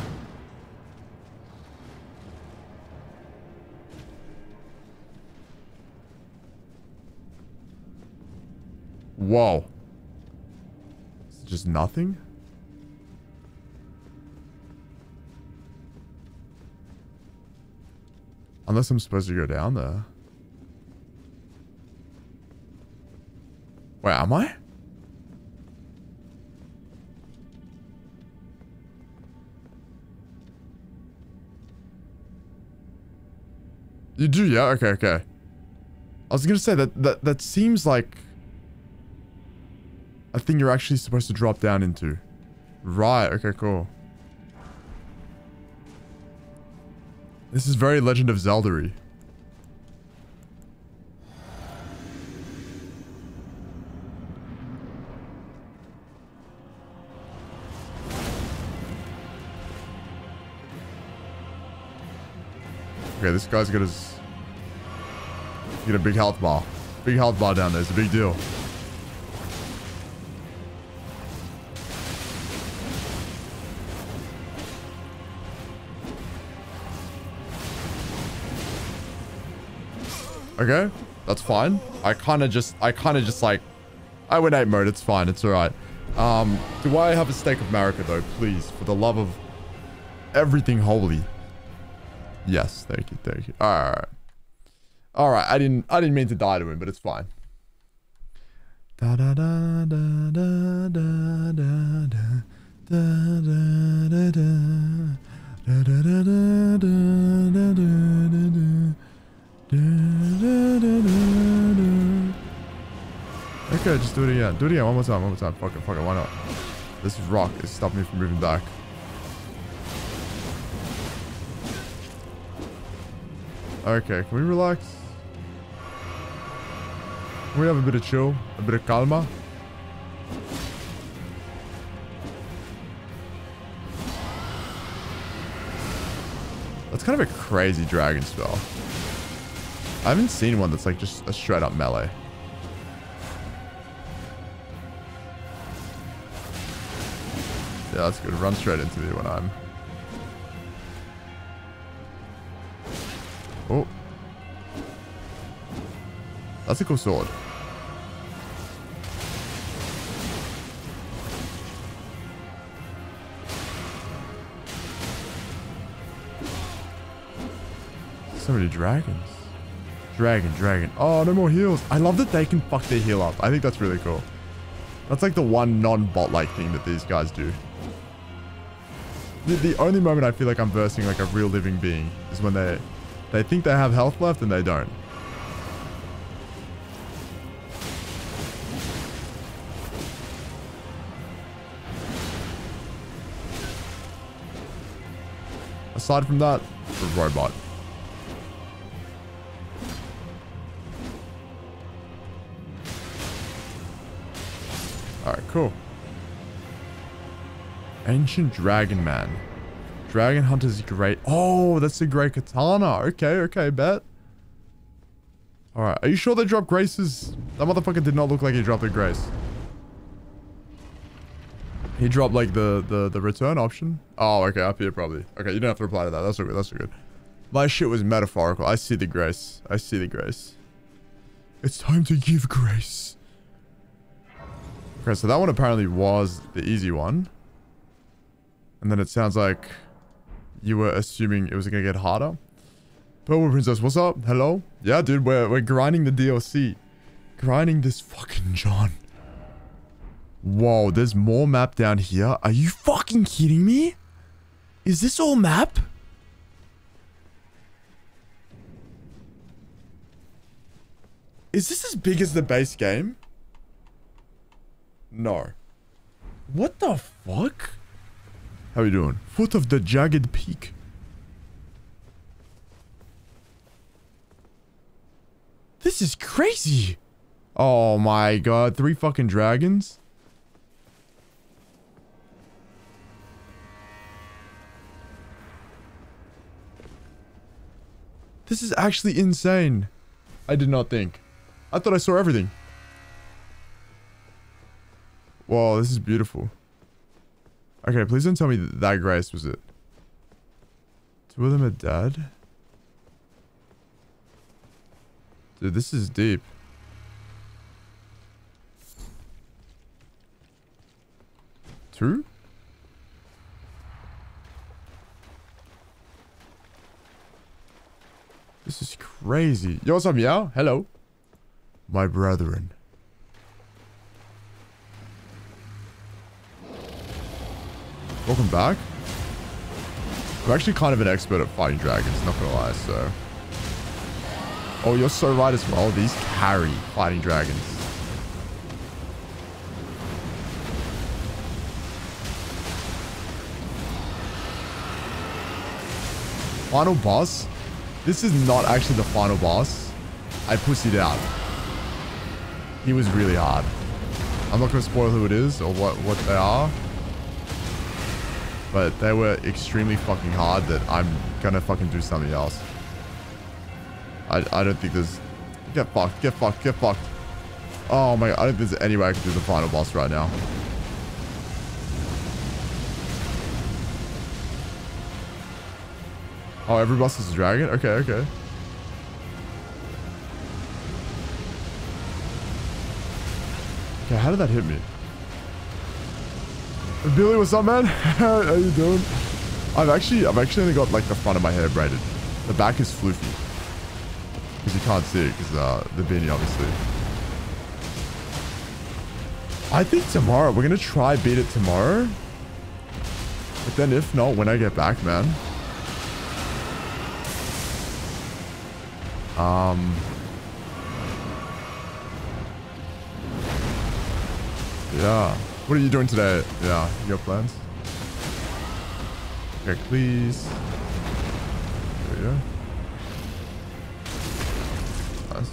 Whoa. It's Just nothing? Unless I'm supposed to go down there. Wait, am I? You do, yeah? Okay, okay. I was gonna say that that that seems like a thing you're actually supposed to drop down into. Right, okay, cool. This is very Legend of Zelda-y. Okay, this guy's got his... Got a big health bar. Big health bar down there. It's a big deal. Okay, that's fine. I kind of just, I kind of just like, I went eight mode. It's fine. It's all right. Um, do I have a Stake of Marika, though? Please, for the love of everything holy. Yes, thank you, thank you. All right, all right. I didn't, I didn't mean to die to him, but it's fine. Da da da da da da da da. Da, da, da, Da, da, da, okay, just do it again. Do it again one more time, one more time. Fuck it, fuck it, why not? This rock is stopping me from moving back. Okay, can we relax? Can we have a bit of chill? A bit of calma? That's kind of a crazy dragon spell. I haven't seen one that's like just a straight up melee. Yeah, that's good. Run straight into me when I'm... Oh. That's a cool sword. So many dragons. Dragon, dragon. Oh, no more heals. I love that they can fuck their heal up. I think that's really cool. That's like the one non-bot-like thing that these guys do. The, the only moment I feel like I'm versing like a real living being is when they they think they have health left and they don't. Aside from that, robot. Alright, cool. Ancient Dragon Man. Dragon Hunter's great. Oh, that's a great katana. Okay, okay, bet. Alright, are you sure they dropped graces? That motherfucker did not look like he dropped a grace. He dropped like the, the, the return option. Oh, okay, up here probably. Okay, you don't have to reply to that. That's so good. That's so good. My shit was metaphorical. I see the grace. I see the grace. It's time to give grace. Okay, so that one apparently was the easy one. And then it sounds like you were assuming it was going to get harder. Purple Princess, what's up? Hello? Yeah, dude, we're, we're grinding the DLC. Grinding this fucking John. Whoa, there's more map down here. Are you fucking kidding me? Is this all map? Is this as big as the base game? No. What the fuck? How you doing? Foot of the jagged peak. This is crazy. Oh my god, three fucking dragons? This is actually insane. I did not think. I thought I saw everything. Whoa, this is beautiful. Okay, please don't tell me that, that Grace was it. Two of them are dead? Dude, this is deep. Two? This is crazy. Yo, what's up? Hello. My brethren. Welcome back. I'm actually kind of an expert at fighting dragons, not gonna lie, so... Oh, you're so right as well. These carry fighting dragons. Final boss? This is not actually the final boss. I pussied out. He was really hard. I'm not to spoil who it is or what, what they are. But they were extremely fucking hard that I'm to fucking do something else. I, I don't think there's... Get fucked, get fucked, get fucked. Oh my... I don't think there's any way I can do the final boss right now. Oh, every boss is a dragon? Okay, okay. Okay, how did that hit me? Billy, what's up, man? how are you doing? I've actually, I've actually only got like the front of my hair braided. The back is floofy. Because you can't see it because uh, the beanie, obviously. I think tomorrow, we're going to try beat it tomorrow. But then if not, when I get back, man. Um... Yeah. What are you doing today? Yeah, your plans? Okay, please. There go. Nice.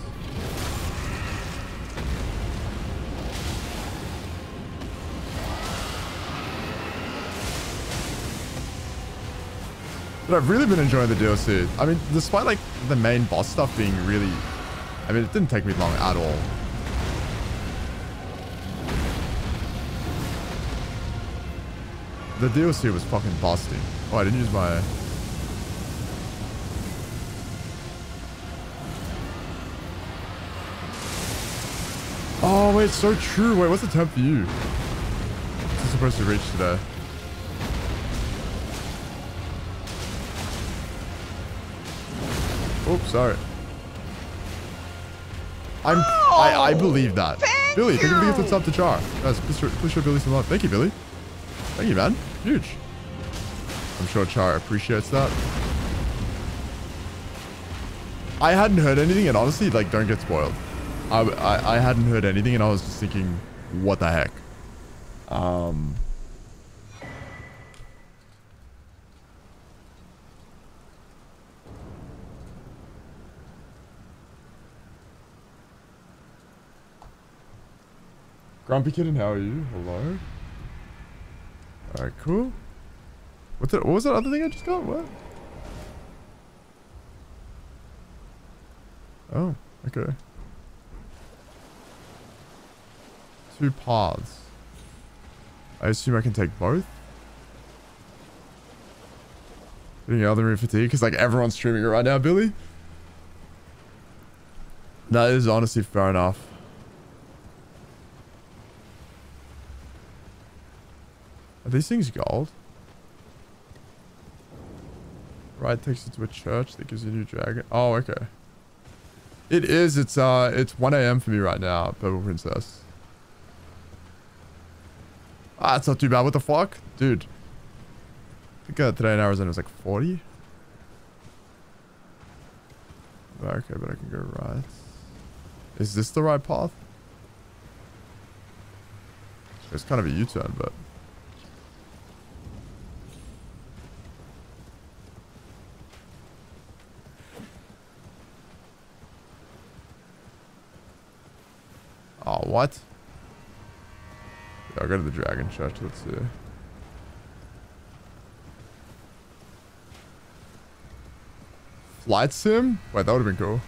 But I've really been enjoying the DLC. I mean, despite like the main boss stuff being really... I mean, it didn't take me long at all. The DLC was fucking busting. Oh, I didn't use my... Oh, wait, so true. Wait, what's the temp for you? What's it supposed to reach today? Oops, sorry. I'm, I, I believe that. Billy, you for the gift of to char. Guys, please, please show Billy some love. Thank you, Billy. Thank you, man. Huge. I'm sure Char appreciates that. I hadn't heard anything, and honestly, like, don't get spoiled. I, I, I hadn't heard anything, and I was just thinking, what the heck? Um... Grumpy Kitten, how are you? Hello? Alright, cool. What's it? What was that other thing I just got? What? Oh, okay. Two paths. I assume I can take both. Getting Elden Ring fatigue because like everyone's streaming it right now, Billy. That is honestly fair enough. Are these things gold? Right takes you to a church that gives you a new dragon. Oh, okay. It is. It's uh, it's 1 a.m. for me right now, Purple Princess. Ah, it's not too bad. What the fuck? Dude. I think uh, today in Arizona was like 40. Okay, but I can go right. Is this the right path? It's kind of a U-turn, but... Oh, what? I'll go to the Dragon Church. Let's see. Flight sim? Wait, that would have been cool.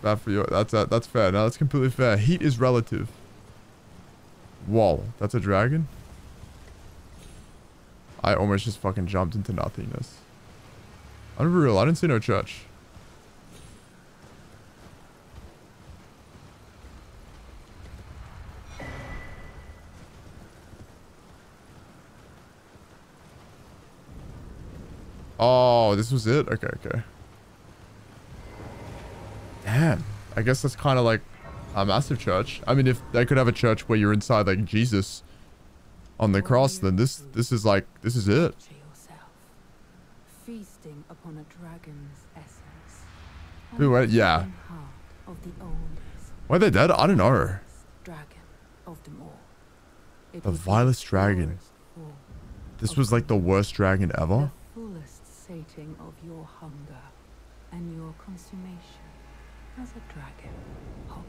Bad for you. That's uh, that's fair. No, that's completely fair. Heat is relative. Whoa, that's a dragon? I almost just fucking jumped into nothingness. Unreal. I didn't see no church. Oh, this was it? Okay, okay. Damn. I guess that's kind of like a massive church. I mean, if they could have a church where you're inside like Jesus on the cross, then this this is like this is it. Feasting upon a dragon's essence. Wait? Yeah. Why are they dead? I don't know. dragon of them all. The vilest dragon. This was like the worst dragon ever. Sating of your hunger and your consummation as a dragon. Hop.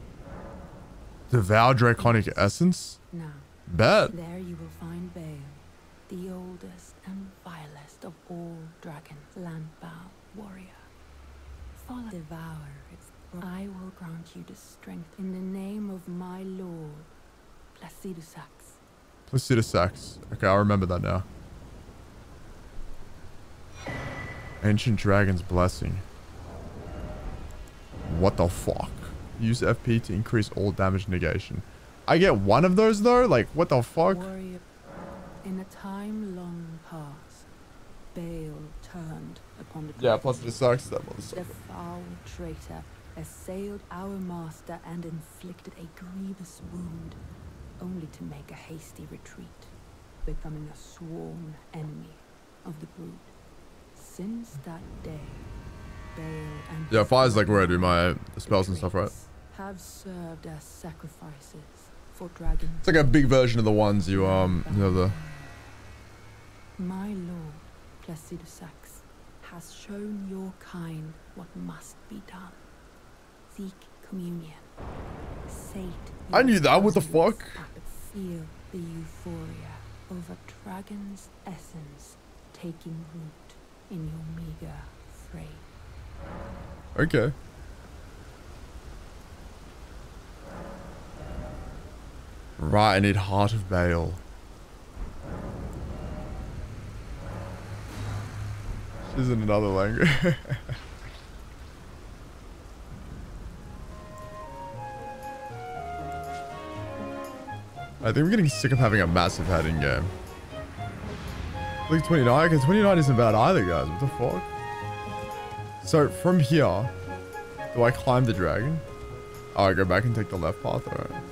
Devour draconic essence? Now, Bet. there you will find Bayle, the oldest and vilest of all dragons, landbound warrior. Follow, devour its. I will grant you the strength in the name of my lord, Placidusax. Placidusax. Sax. Okay, I'll remember that now. Ancient Dragon's Blessing. What the fuck? Use FP to increase all damage negation. I get one of those though? Like, what the fuck? Warrior, in a time long past, Bayle turned upon the Yeah, dragons. Placidusax, that The motherfucker. foul traitor assailed our master and inflicted a grievous wound, only to make a hasty retreat, becoming a sworn enemy of the brood. Since that day, Bayle and Yeah, fire's like where I do my spells and stuff, right? have served as sacrifices for dragons. It's like a big version of the ones you, um, you know, the... My lord, Placidusax, has shown your kind what must be done. Seek communion. Sate I knew that, what the fuck? Feel the euphoria of a dragon's essence taking root in your meager frame. Okay. Right, I need Heart of Bayle. She's in another language. I think we're getting sick of having a massive head in game. Like 29? Okay, 29 isn't bad either, guys. What the fuck? So, from here, do I climb the dragon? Oh, I go back and take the left path? Alright.